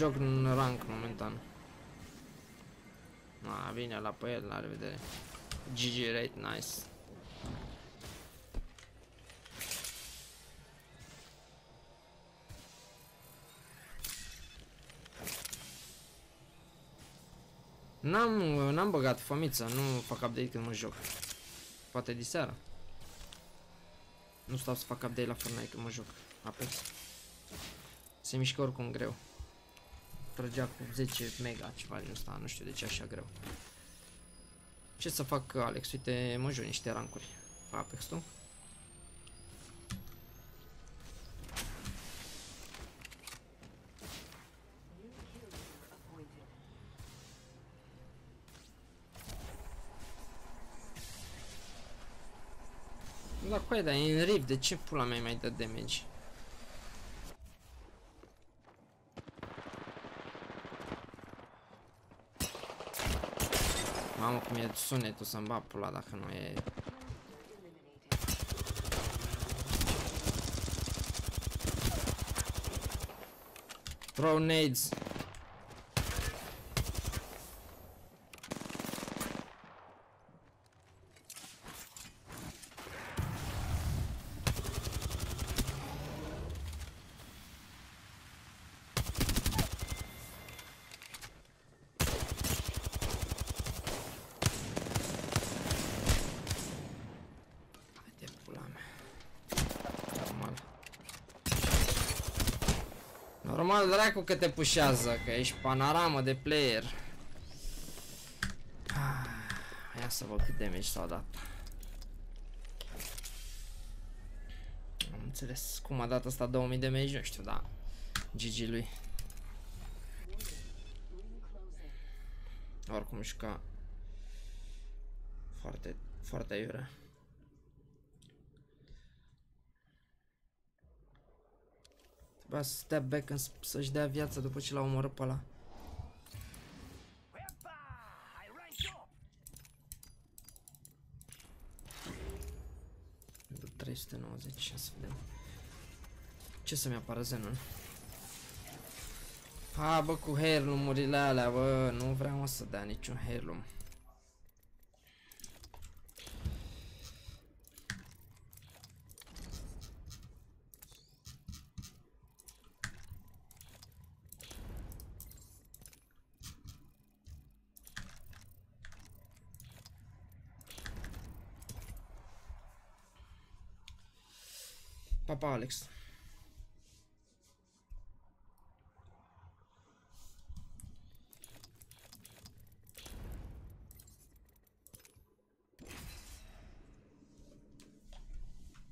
Joc în rank momentan. A, vine la pe el, la revedere. GG rate, nice. N-am, n-am băgat fămița, nu fac update când mă joc. Poate diseară. Nu stau să fac update la Fortnite când mă joc. Apex. Se mișcă oricum greu. Trăgea cu 10 mega ceva din ăsta, nu știu de ce așa greu. Ce să fac, Alex? Uite, mă joc niște rancuri. Fă Apex tu? Da, cu aia, dar e în rift, de ce pula mea mai dă damage? Mamă, cum e sunetul să-mi bag pula dacă nu e... Throw nades. Haide, pula mea. Normal. Normal, dracu, că te pușează, că ești panoramă de player. Ah, Ia să văd cât damage s-au dat. Am înțeles cum a dat asta 2000 de damage, nu știu, da. GG lui. Oricum juca foarte, foarte iurea. Trebuia să stea back în sp- să-și dea viața după ce l-a omorât pe ăla. Wepa! I ranked up. De 390, ia să vedem. Ce să-mi apară Zenon? Ha, bă, cu heirloom-urile alea, bă, nu vreau mă să dea niciun heirloom. Papa Alex.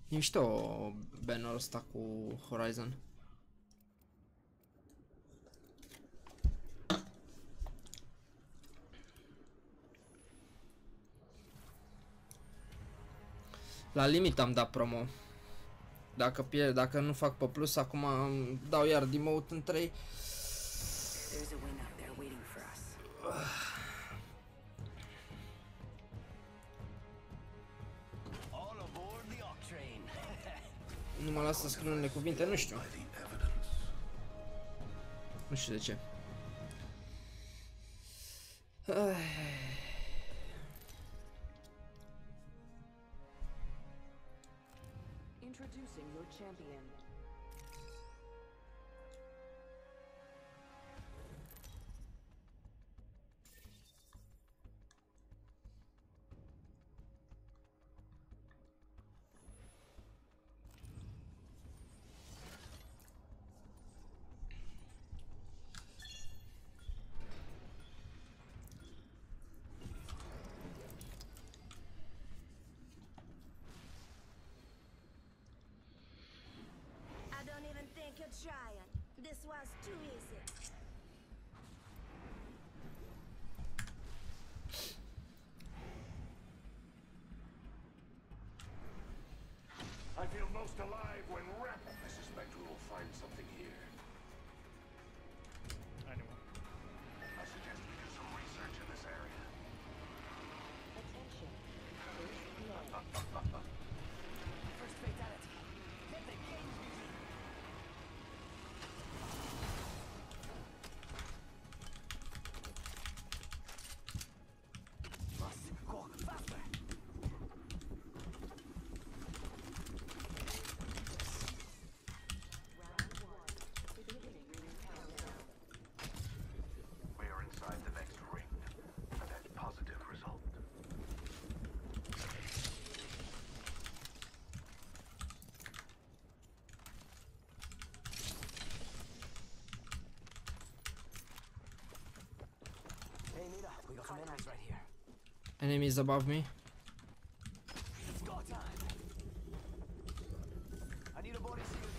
E mișto bannerul ăsta cu Horizon. La limit am dat promo. Dacă pierd, dacă nu fac pe plus, acum îmi dau iar demote în 3. There's a win out there waiting for us. All aboard the Oct train. Nu mă lasă să scriu unele cuvinte, nu știu. By the evidence. Nu știu de ce. Champion. a giant. This was too easy. Enemies above me. It's go time. I need a body shield.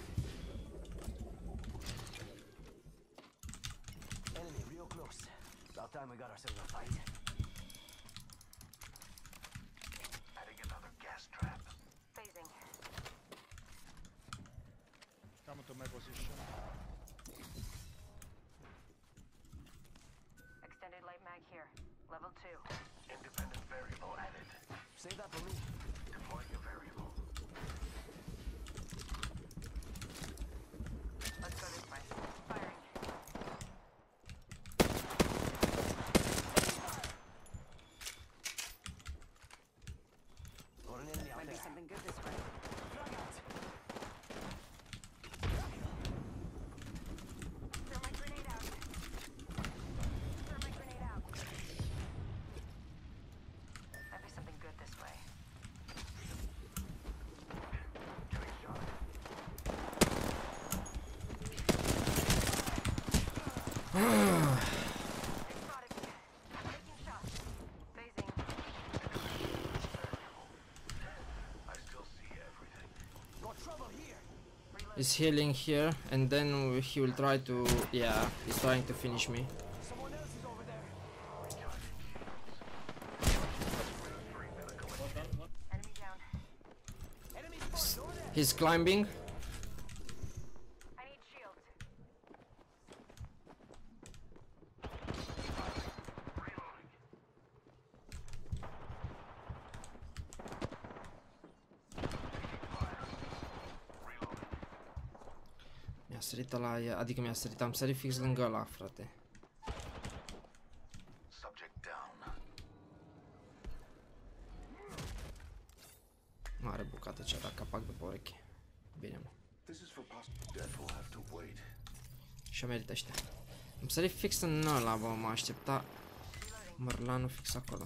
Enemy real close. About time we got ourselves a fight. Adding another gas trap. Phasing. Come to my position. Extended light mag here. Level 2. Independent variable added. Save that for me. Deploying a variable. Let's go this way. Firing. Got an enemy out Might be there. something good this way. Frag out. Throw my grenade out. Throw my grenade out. Might be something good this way. Getting shot. Spotted. Taking shots. Phasing. I still see everything. Got trouble here. He's healing here, and then he will try to. Yeah, he's trying to finish me. he's else Mi-a sărit la, adică mi-a sărit, am sărit fix lângă ăla, frate. Subject down. Mare bucată cea, dacă capac de pe ureche. Bine, mă. This is for past. Death will have to wait. Și-o merită ăștia. Am sărit fix în ăla, bă, mă aștepta Mărlanul fix acolo.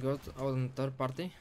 gonna go out on third party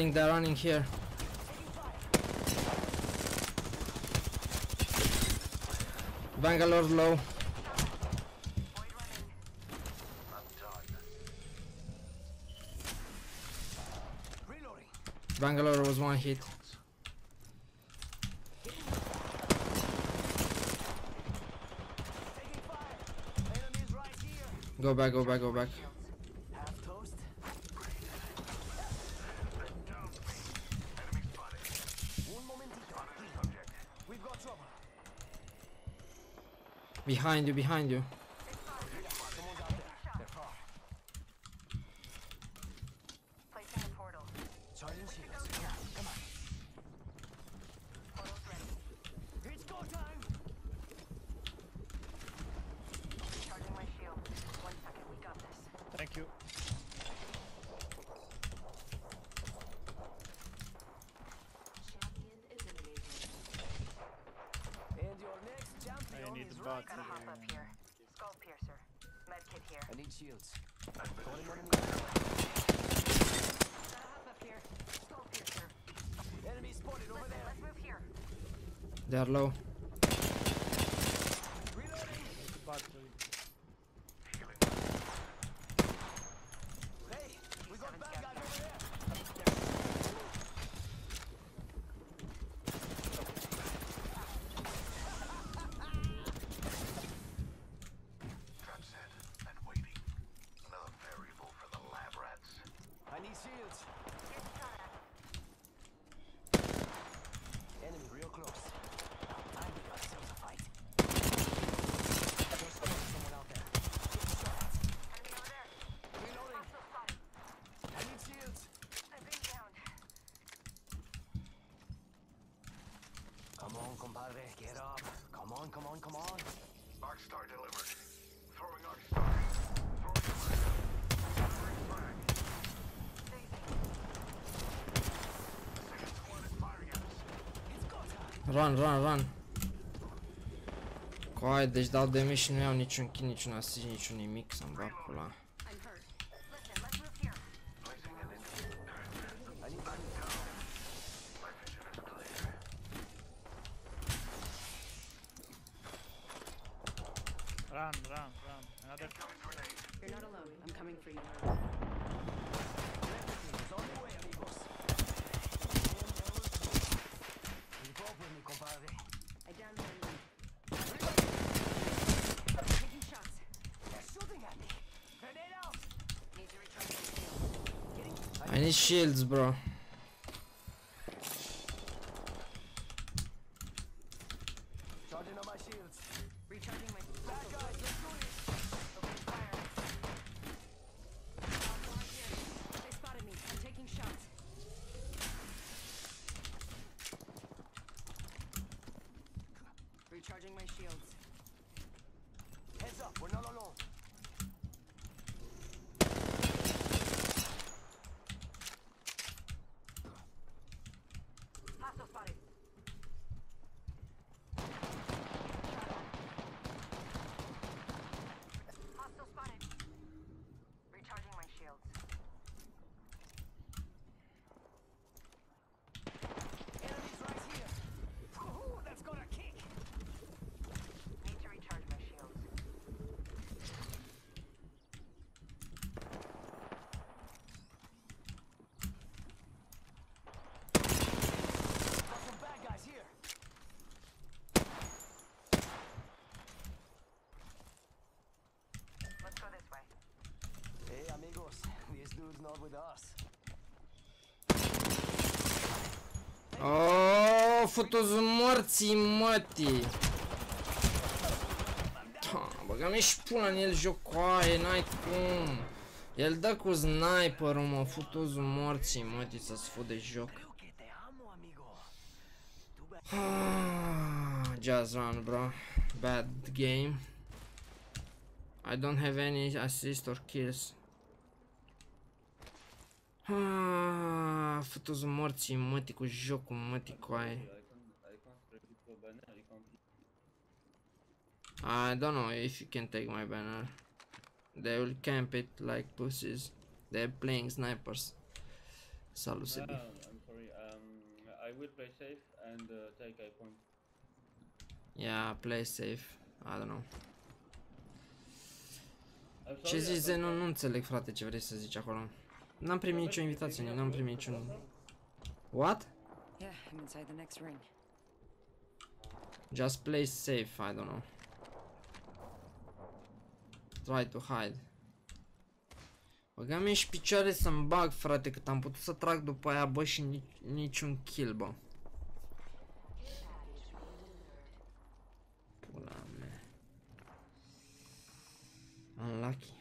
running, they're running here. Bangalore low. Bangalore was one hit. Go back, go back, go back. Behind you, behind you. run, run, run. Coai, deci dau damage și nu iau niciun kill, niciun asist, niciun nimic, să-mi bag. shields, bro. Dude's not with us. Oh, futu-ți morții, mătii! Da, băga-mi și pula în el jocoaie, n-ai cum! El dă cu sniperul, mă, futu-ți morții, mătii, să-ți fut de joc. Creo que te amo, amigo. Ah, Just run, bro. Bad game. I don't have any assist or kills. Ah, futu-ți morții, mătii, cu jocul, mătii, cu aia. I don't know if you can take my banner. They will camp it like pussies. They're playing snipers. Salut, Sebi. I'm sorry. Um, I will play safe and uh, take a point. Yeah, play safe. I don't know. I'm Ce sorry, I zici, don't Zeno? know. Nu înțeleg, frate, ce vrei să zici acolo. N-am primit nicio invitație, n-am primit niciun... What? Yeah, I'm inside the next ring. Just play safe, I don't know. Try to hide. Băgam și picioare să-mi bag, frate, cât am putut să trag după aia, bă, și nici, niciun kill, bă. Pula mea. Unlucky.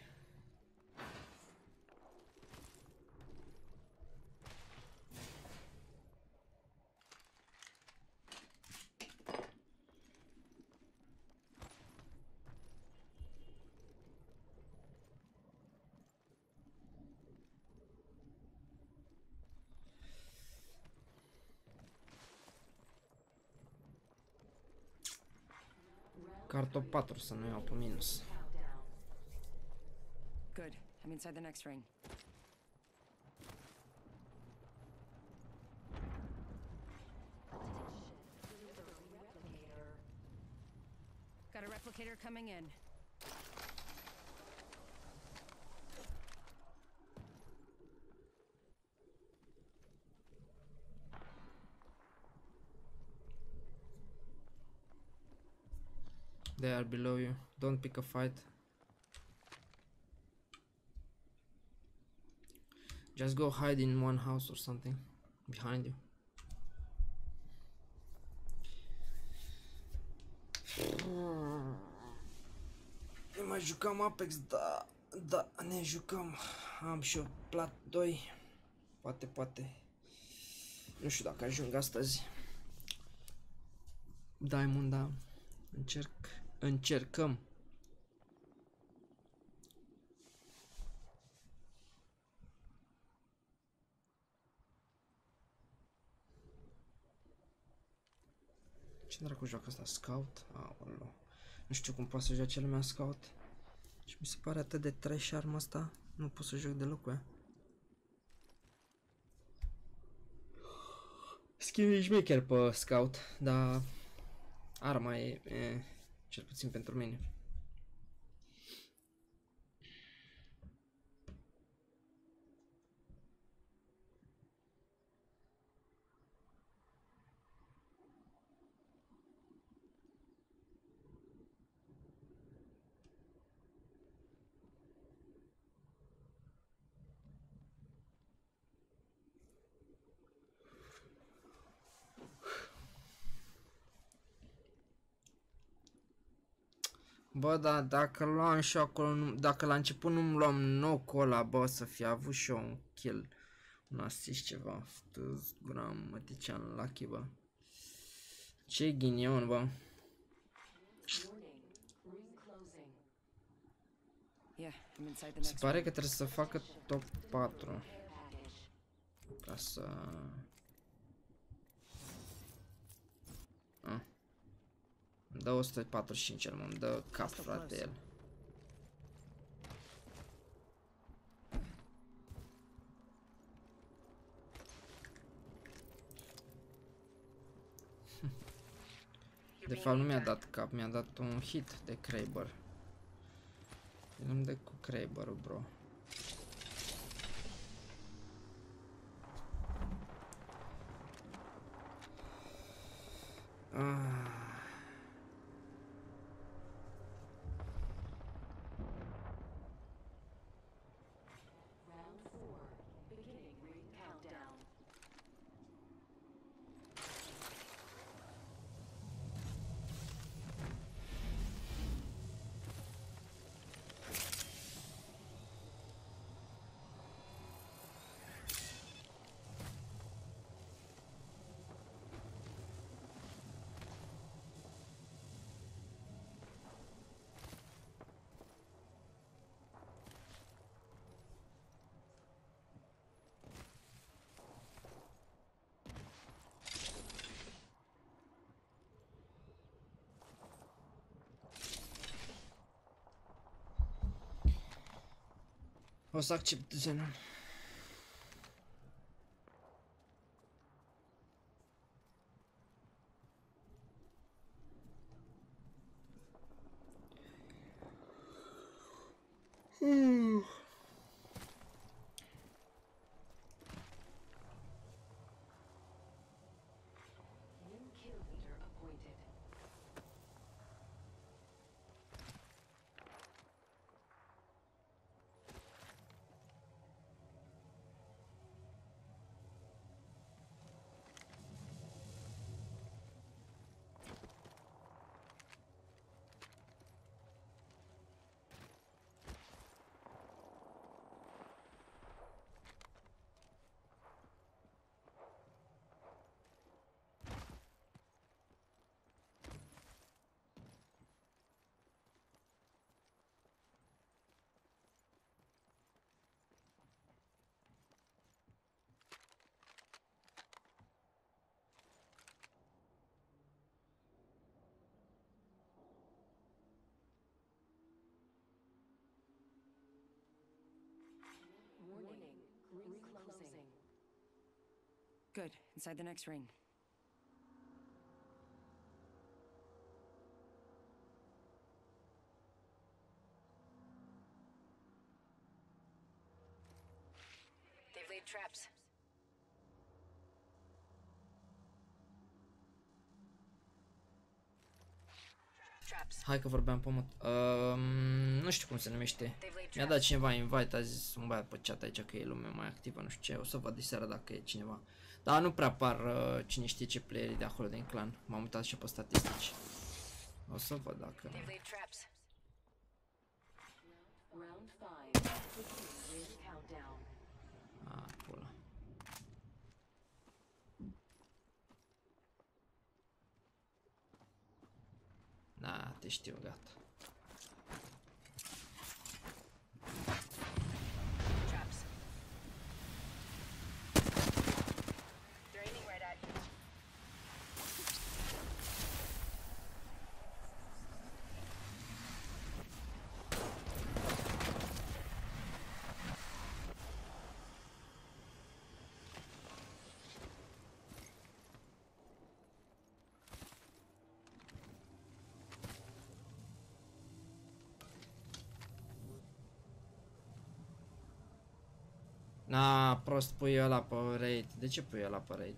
Carto 4 să nu iau pe minus. Good. I'm inside the next ring. Got a replicator coming in. They are below you. Don't pick a fight. Just go hide in one house or something behind you. Ne mai jucăm Apex, da, da, ne jucăm. Am și eu plat 2. Poate, poate. Nu știu dacă ajung astăzi. Diamond, da. Încerc, încercăm. Ce dracu joacă asta? Scout? Aoleu. Nu știu cum poate să joace lumea Scout. Și mi se pare atât de trash arma asta. Nu pot să joc deloc cu ea. Skin e șmecher pe Scout, dar arma e, e cel puțin pentru mine. Bă, dar dacă luam și acolo, dacă la început nu-mi luam nou ăla, bă, să fi avut și eu un kill. Un asist ceva, stâz, gura măticean lucky, bă. Ce ghinion, bă. Se pare că trebuie să facă top 4. Ca să... Ah. Îmi dă 145 el, mă, îmi dă cap, frate, el. De fapt nu mi-a dat cap, mi-a dat un hit de Kraber. Nu de cu Kraber, bro. Ah. O să accept ring closing. Good. Inside the next ring. They've laid traps. Hai că vorbeam pe mod. Um, nu știu cum se numește. They've laid Mi-a traps. dat cineva invite, a zis un băiat pe chat aici că e lume mai activă, nu știu ce. O să văd de seara dacă e cineva. Dar nu prea par uh, cine știe ce playeri de acolo din clan. M-am uitat și pe statistici. O să văd dacă... They've laid traps. Round five, beginning ring countdown. A, pula. Da, te știu, gata. Prost pui ăla pe raid. De ce pui ăla pe raid?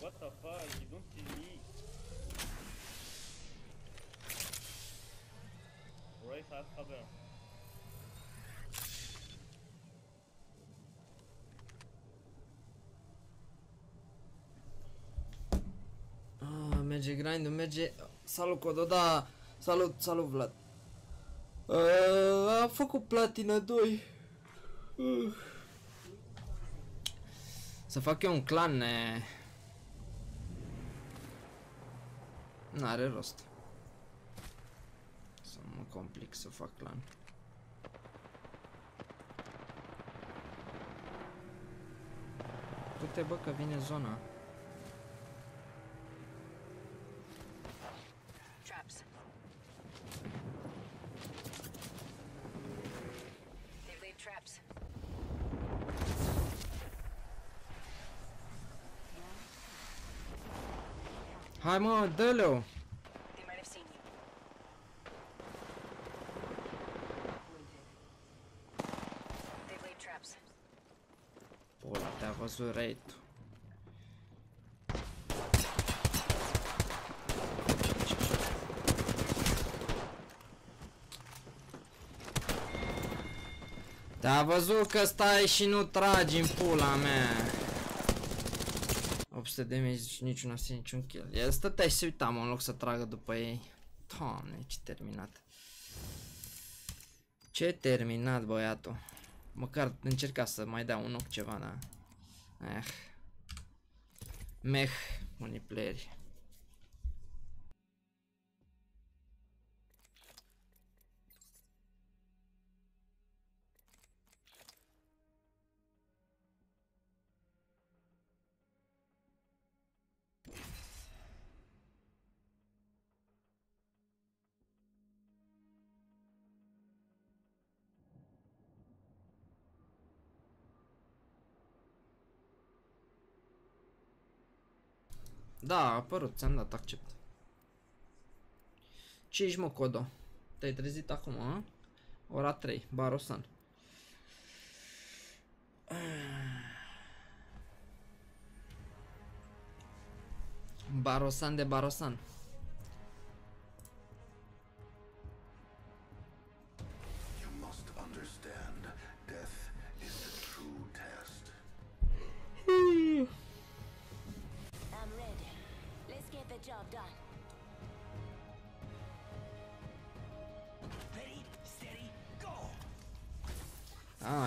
What the fuck? You don't see me. Royce has cover. Ah, merge grind merge... Salut Codo, da! Salut, salut Vlad! Uh, a făcut platina 2. Să fac eu un clan, ne... N-are rost. Să mă complic să fac clan. Du-te bă că vine zona. Hai mă, dă-le-o! They might have seen you. They've laid traps. Pula, te-a văzut raid Te-a văzut că stai și nu tragi în pula mea 800 de damage și niciun asist, niciun kill El stătea și se uita mă în loc să tragă după ei Doamne, ce terminat Ce terminat băiatul Măcar încerca să mai dea un ochi ceva, da. Eh. Meh, unii playeri. Da, a apărut, ți-am dat accept. Ce ești mă, Codo? Te-ai trezit acum, a? Ora 3, Barosan. Barosan de Barosan.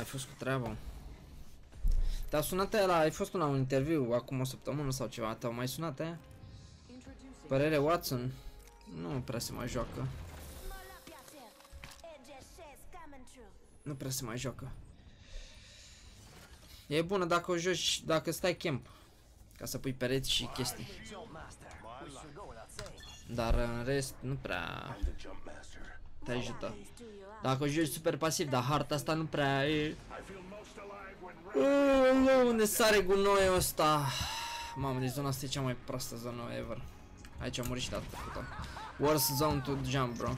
Fost cu treaba. Te-a sunat aia la, ai fost la un interviu acum o săptămână sau ceva, te-au mai sunat aia? Părere Watson? Nu prea se mai joacă. Small up yourself. Edge shares coming true. Nu prea se mai joacă. E bună dacă o joci, dacă stai camp. Ca să pui pereți și chestii. Jump master. We should go without saying. Dar în rest nu prea The jump master. Te ajută. Dacă o joci super pasiv, dar harta asta nu prea e... Uuu, unde sare gunoiul ăsta? Mamă, deci zona asta e cea mai proastă zonă ever. Aici am murit și data trecută. Worst zone to jump, bro.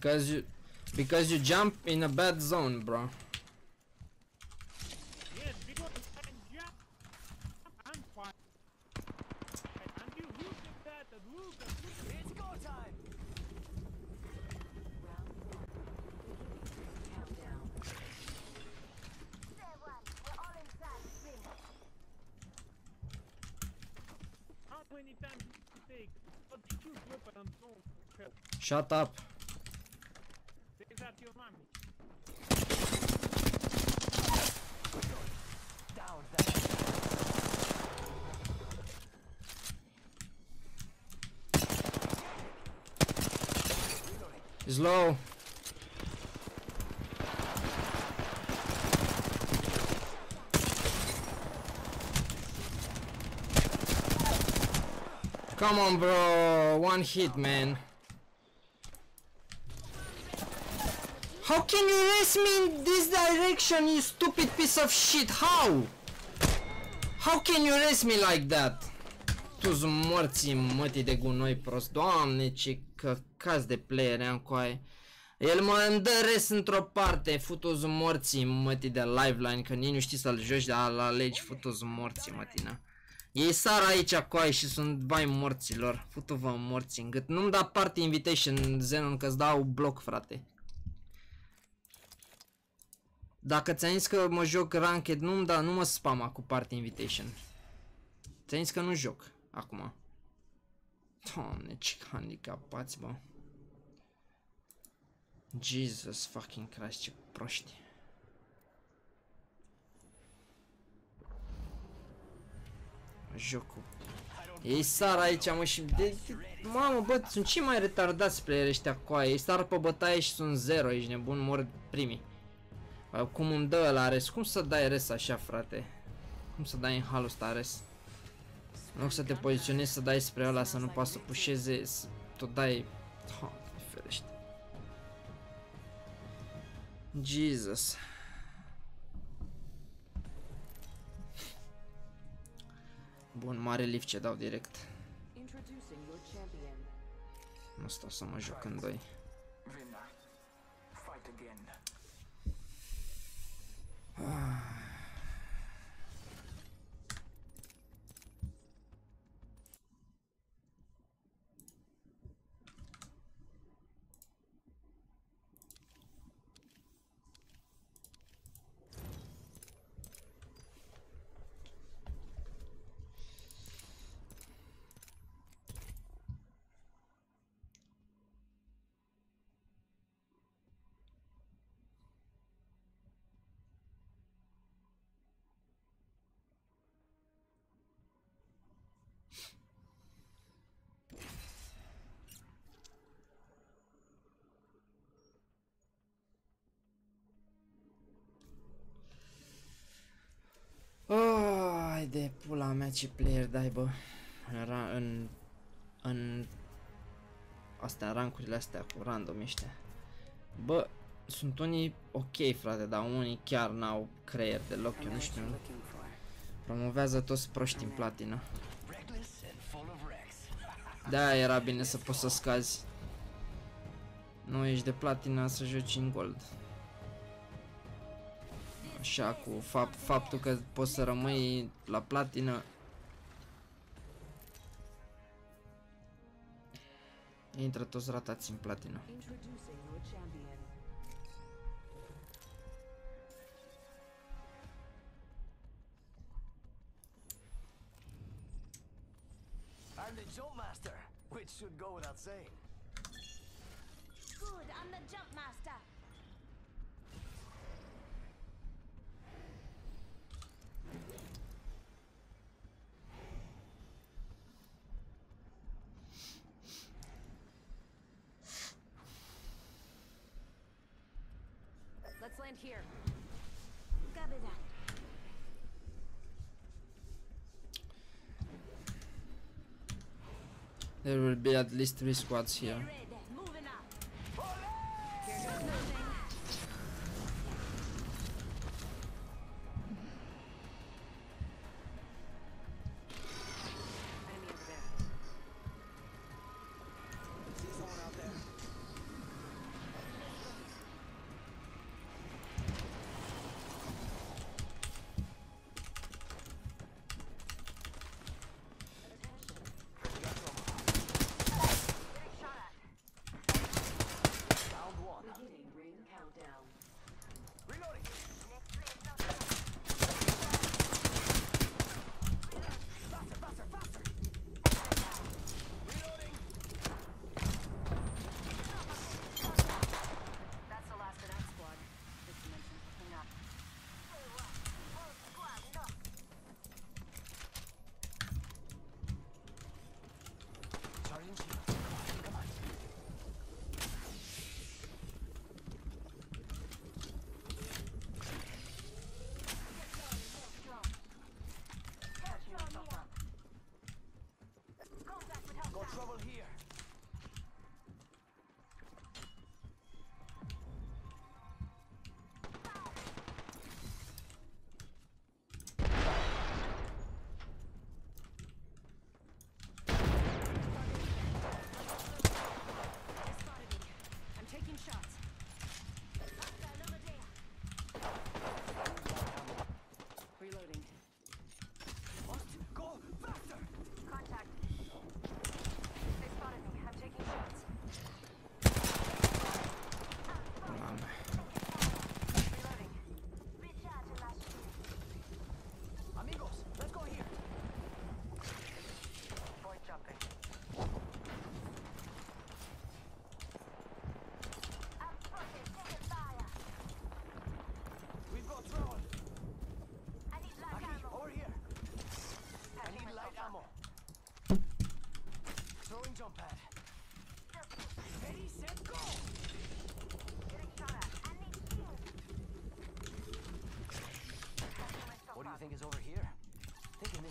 Because you... Because you jump in a bad zone, bro. Shut because I jump. I'm fine. And you look at that and look at look at It's go time! Round one. Beginning countdown. Stay one. We're all inside the ring. how many times did it take? What did you drop it on zone? Help. Shut up. Say that to your mommy. Down that. Slow. Come on, bro. One hit, man. How can you race me in this direction, you stupid piece of shit? How? How can you race me like that? Tu-s morții mătii de gunoi prost. Doamne, ce căcați de player am cu aia. El mă îmi dă res într-o parte, futu morții mătii de liveline, că nici nu știi să-l joci, dar la legi futu morții mătina. Ei sar aici coai și sunt bai morților, futu-vă morți în gât. Nu-mi da party invitation Zenon că-ți dau bloc frate. Dacă ți-am zis că mă joc ranked, nu-mi da, nu mă spama cu party invitation. Ți-am zis că nu joc, acum. Doamne, ce handicapați, bă. Jesus fucking Christ, ce proști. Jocul. Ei sar aici, mă, și de, de, Mamă, bă, sunt cei mai retardați player ăștia cu Ei sar pe bătaie și sunt zero, ești nebun, mor primii. Bă, cum îmi dă la res? Cum să dai res așa, frate? Cum să dai în halul ăsta res? În loc să te poziționezi, să dai spre ăla, să nu poată să pușeze, să tot dai... Ha, Jesus. Bun, mare lift ce dau direct. Introducing your champion. Nu stau să mă joc în doi. Winner. Fight again. Ai de pula mea ce player dai bă. Era în în astea rancurile astea cu random ăștia. Bă, sunt unii ok frate, dar unii chiar n-au creier deloc, eu nu știu. Promovează toți proști în platină. Da, era bine să poți să scazi. Nu ești de platină să joci în gold Așa, cu fapt, faptul că poți să rămâi la platină Intră toți ratați în platină Introducing your champion. I'm the jump master, which should go without saying. Good, I'm the jump master. There will be at least three squads here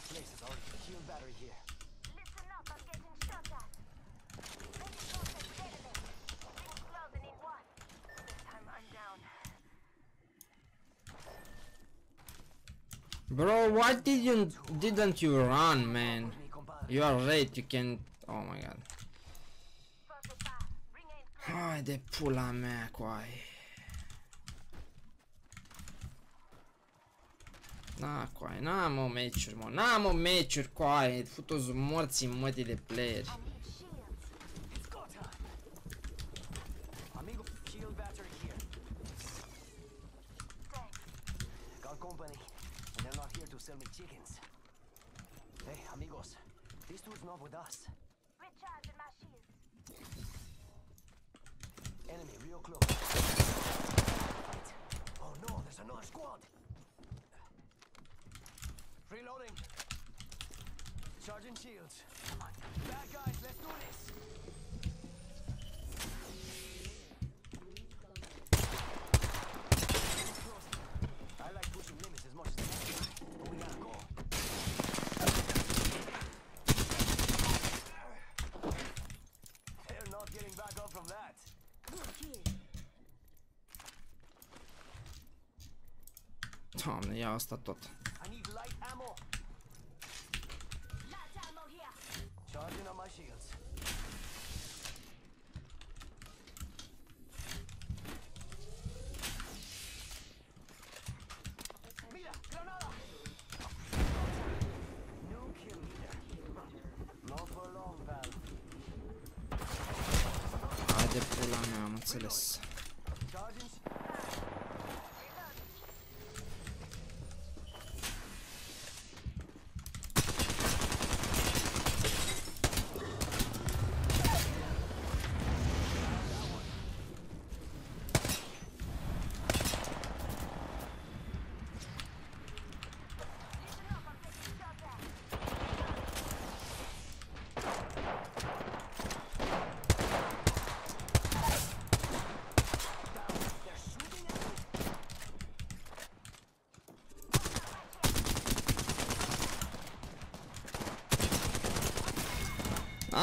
place is already battery here. Listen up, I'm getting shot at. Bro, why didn't didn't you run, man? You are late. You can. Oh my god. Haide pula mea cu aia. Meciuri, mă, n-am o meciuri, coaie, futu-ți morții mătii de playeri. Amigo, shield battery here. Got company, and they're not here to sell me chickens. Hey, amigos, this dude's not with us. Recharging my shields. Enemy real close. Fight. Oh no, there's another squad. Reloading. Charging shields. Bad guys, let's do this. I like pushing limits as much as possible, but we gotta go. They're not getting back up from that. Doamne, ia asta tot. I need light ammo. Light ammo here. Charging on my shields. Mira, granada. No kill leader. Not for long, pal. Hai de pula mea, am înțeles. Charging.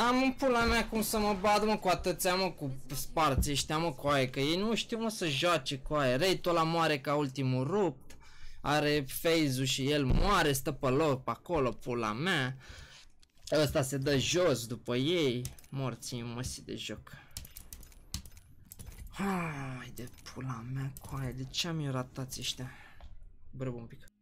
Am în pula mea cum să mă bat, mă, cu atâția, mă, cu sparți ăștia, mă, cu aia, că ei nu știu, mă, să joace cu aia. Rate-ul ăla moare ca ultimul rupt, are phase și el moare, stă pe loc, pe acolo, pula mea. Ăsta se dă jos după ei, morții măsii de joc. Hai de pula mea, cu aia, de ce am eu ratați ăștia? Brăb un pic.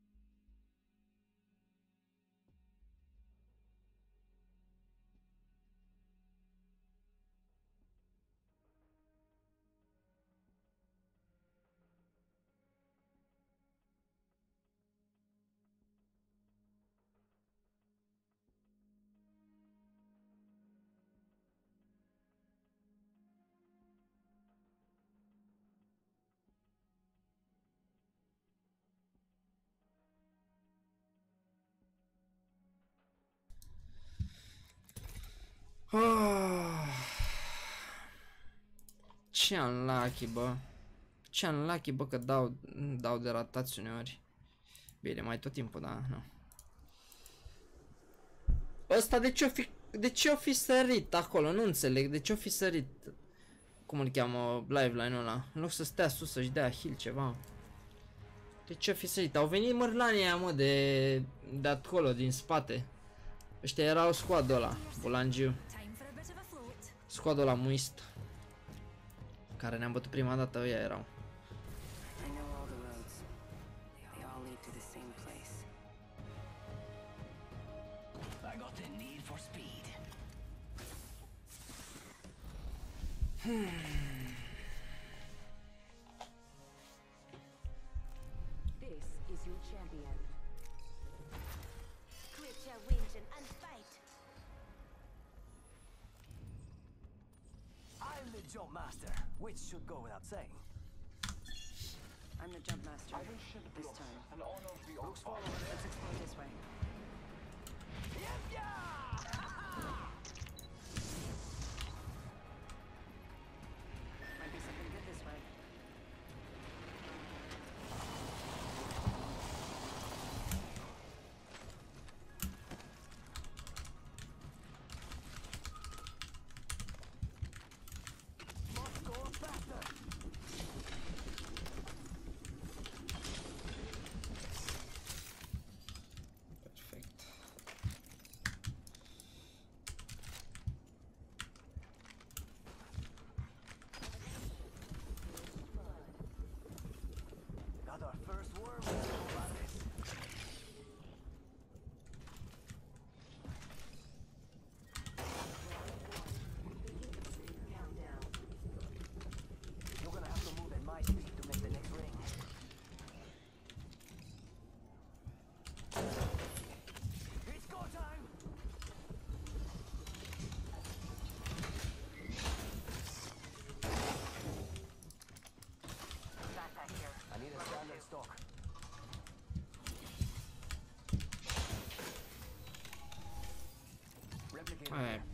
Ce unlucky, bă. Ce unlucky, bă, că dau, dau de ratați uneori. Bine, mai tot timpul, da, nu. Ăsta de ce o fi, de ce o fi sărit acolo? Nu înțeleg, de ce o fi sărit? Cum îl cheamă liveline-ul ăla? În loc să stea sus să-și dea heal ceva. De ce o fi sărit? Au venit mărlanii aia, mă, de, de acolo, din spate. Ăștia erau squad-ul ăla, Bolangiu. Time for a bit of a float. Squadul ăla muist. Care ne-am bătut prima dată, ăia erau. I which should go without saying. I'm the jump master. This time. and honor the Looks forward. Let's explore this way. Might time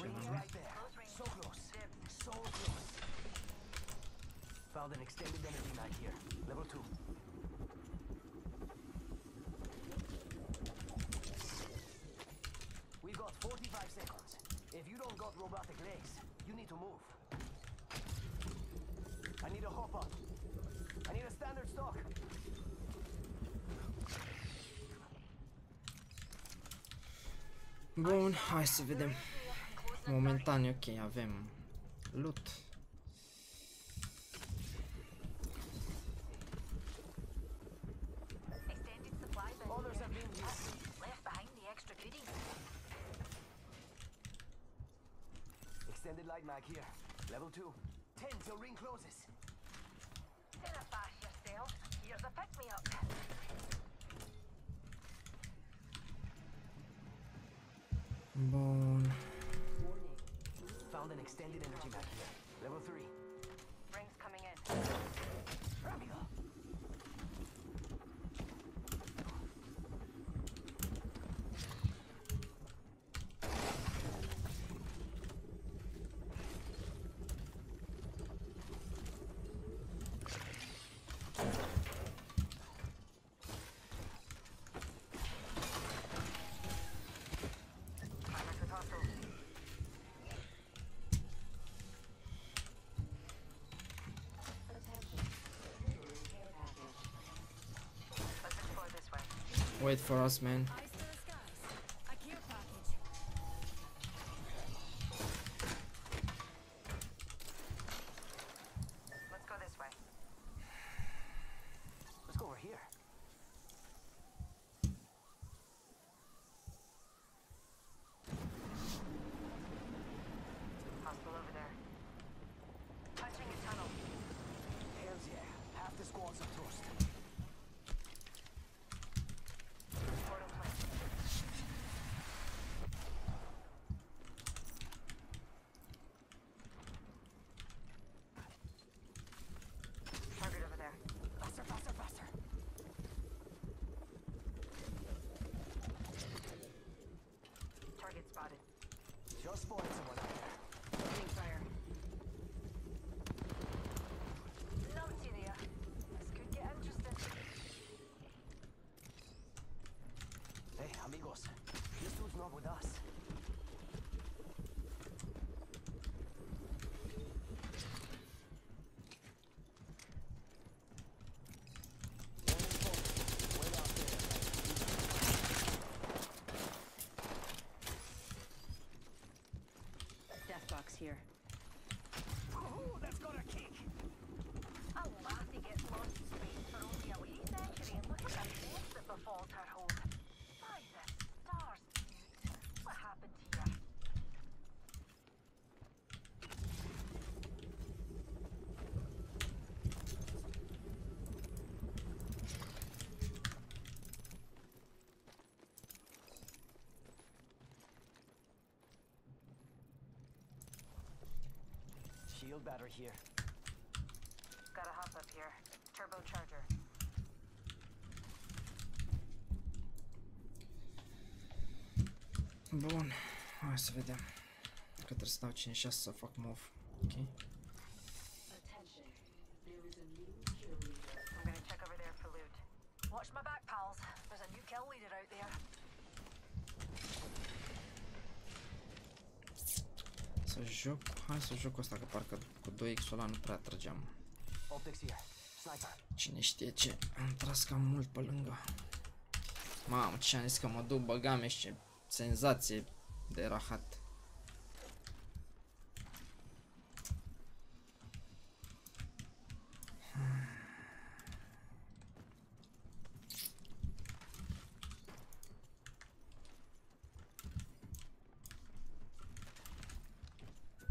Right there. So close. So close. Found an extended energy mag here. Level 2. We've got 45 seconds. If you don't got robotic legs, you need to move. I need a hop up. I need a standard stock. Bun, hai să vedem. Momentan e ok, avem loot. Extended supply bin. Others have been here. Left behind the extra goodies. Extended light mag here. Level 2. 10 till ring closes. Dinner bash yourself. Here's a pick me up. Bun. An extended energy mag here. Level 3. Rings coming in. Amigo. Contact with hostiles. Let's explore this way. Wait for us, man. Eyes to the skies. A care package. Let's go this way. Let's go over here. Hostile over there. Punching a tunnel. Hells yeah. Half the squads are toast. Portal plane. Target over there. Faster, faster, faster. Target spotted. Just spotted someone out there. Opening fire. Numpty there. This could get interesting. Hey, amigos. This dude's not with us. Enemy spotted. Way out there. Death box here. Ooh, that's got a kick. A lassie gets lost in space for only a wee century and look at the mess that befalls her home. By the stars, Newt. What happened here? Shield battery here. Gotta hop up here. Turbocharger. Bun, hai să vedem. Că trebuie să dau 5 să fac move. Ok. Să joc cu ăsta, că parcă cu 2x-ul ăla nu prea trăgeam. Optics here. Sniper. Cine știe ce, am tras cam mult pe lângă. Mamă, ce am zis că mă duc băgame și ce senzație de rahat.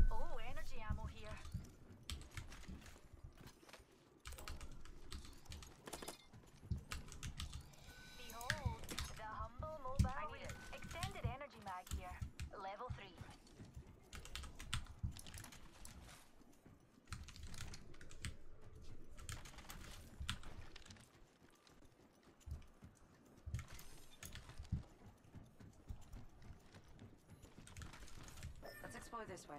Oh, energy ammo here. Behold, the humble mobile with extended energy mag here. Level 3. Let's explore this way.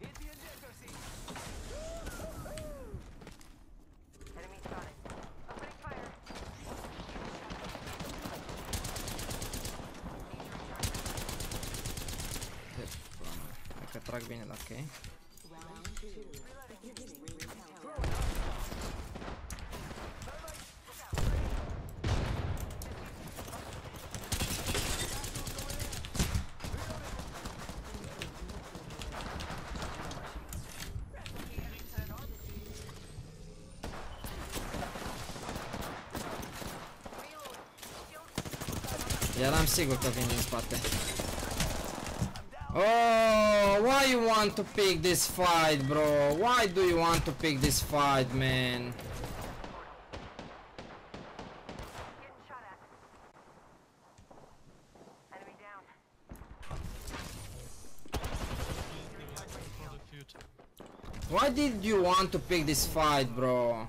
Hit the ejector seat. Enemy spotted. Opening fire. De pula mea. Hai că trag bine dacă e. Eram sigur că vine în spate. Oh, why you want to pick this fight, bro? Why do you want to pick this fight, man? Why did you want to pick this fight, bro?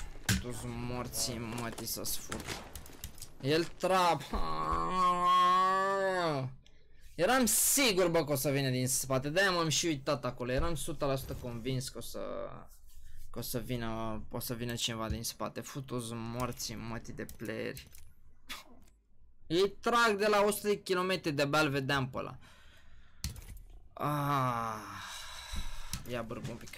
Trap. Eram sigur, bă, că o să vină din spate. De-aia m-am și uitat acolo. Eram 100% convins că o să... Că o să vină, o să vină cineva din spate. Futu-s morții mătii de playeri. Ei trag de la 100 de km de abia îl vedeam pe ăla. Ah. Ia bârb un pic.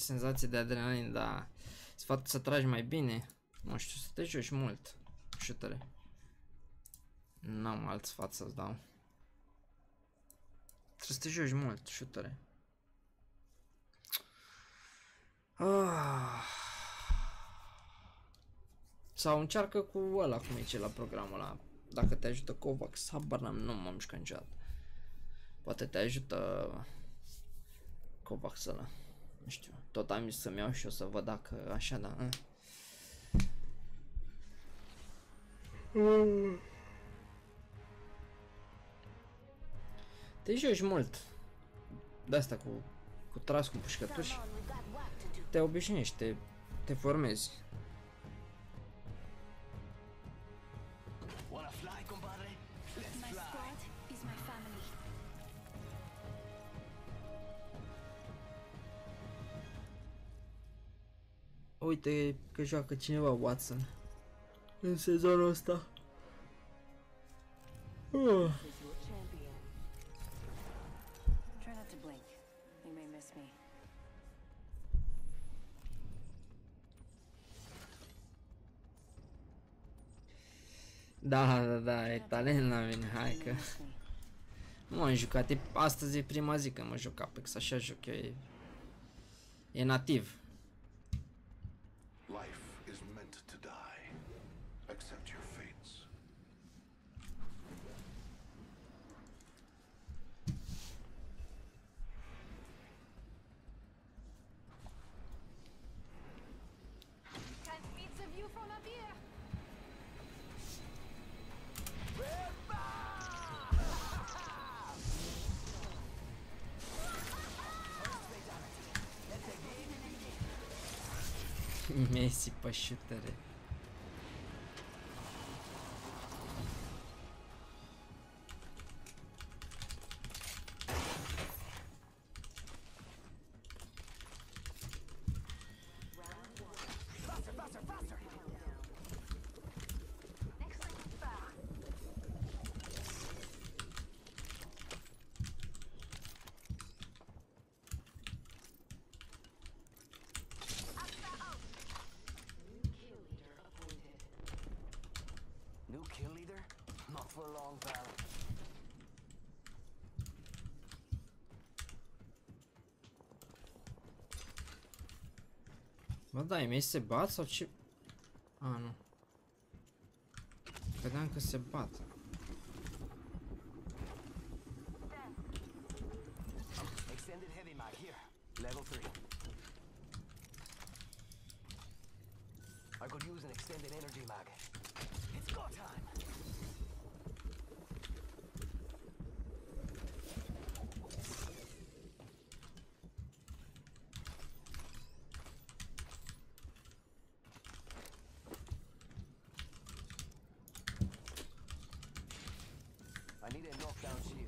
Ce senzație de adrenalin, dar sfatul să tragi mai bine. Nu știu, să te joci mult. Șutere. N-am alt sfat să-ți dau. Trebuie să te joci mult, șutere. Ah. Sau încearcă cu ăla, cum e ce la programul ăla. Dacă te ajută Kovacs, habar n-am, nu m-am mișcat niciodată. Poate te ajută Kovacs ăla. Nu știu, tot am zis să-mi iau și o să văd dacă așa, da. eh. Te joci mult. De asta cu, cu tras cu pușcătuși. Te obișnuiești, te, te formezi. Uite că joacă cineva Watson în sezonul ăsta. Uh. This is your champion. Try not to blink. You may miss me. Da, da, da, e talent la mine, hai că... Nu m-am jucat, e, astăzi e prima zi că mă joc Apex, așa joc eu, e... E nativ. Messi pe șutere. Faster, faster, faster! New kill leader? Not for long, pal. Bă, da, ei mei se bat sau ce? A, nu. Credeam că se bat. Extended heavy mag here. Level 3. I could use an extended energy mag. It's go time! I need a knockdown shield.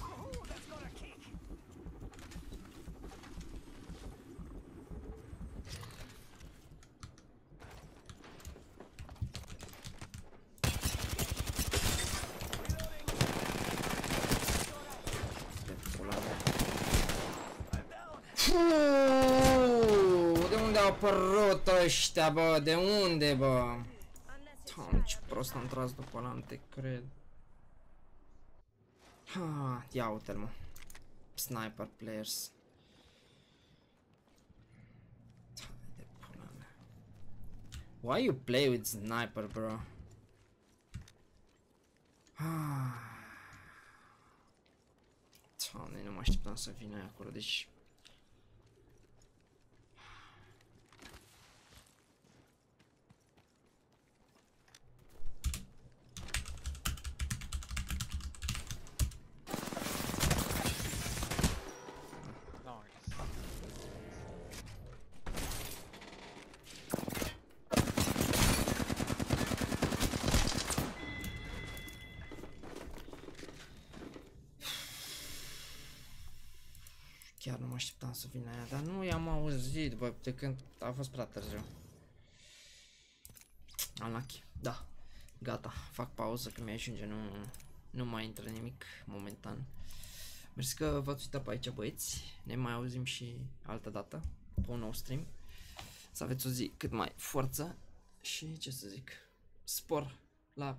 Ooh, that's got a kick! Fuuu, de unde au apărut ăștia, bă? De unde, bă? Doamne, ce prost am tras după ăla, nu te cred. Ha, ia uite-l, mă. Sniper players. Doamne, de pula mea. Why you play with sniper, bro? Ah. Doamne, nu mă așteptam să vină aia acolo, deci... Nice. Chiar nu mă așteptam să vină aia, dar nu i-am auzit, bă, de când a fost prea târziu. Unlucky, da. Gata, fac pauză că mi-ajunge, nu, nu mai intră nimic momentan. Mersi că v-ați uitat pe aici, băieți. Ne mai auzim și altă dată, pe un nou stream. Să aveți o zi cât mai forță și, ce să zic, spor la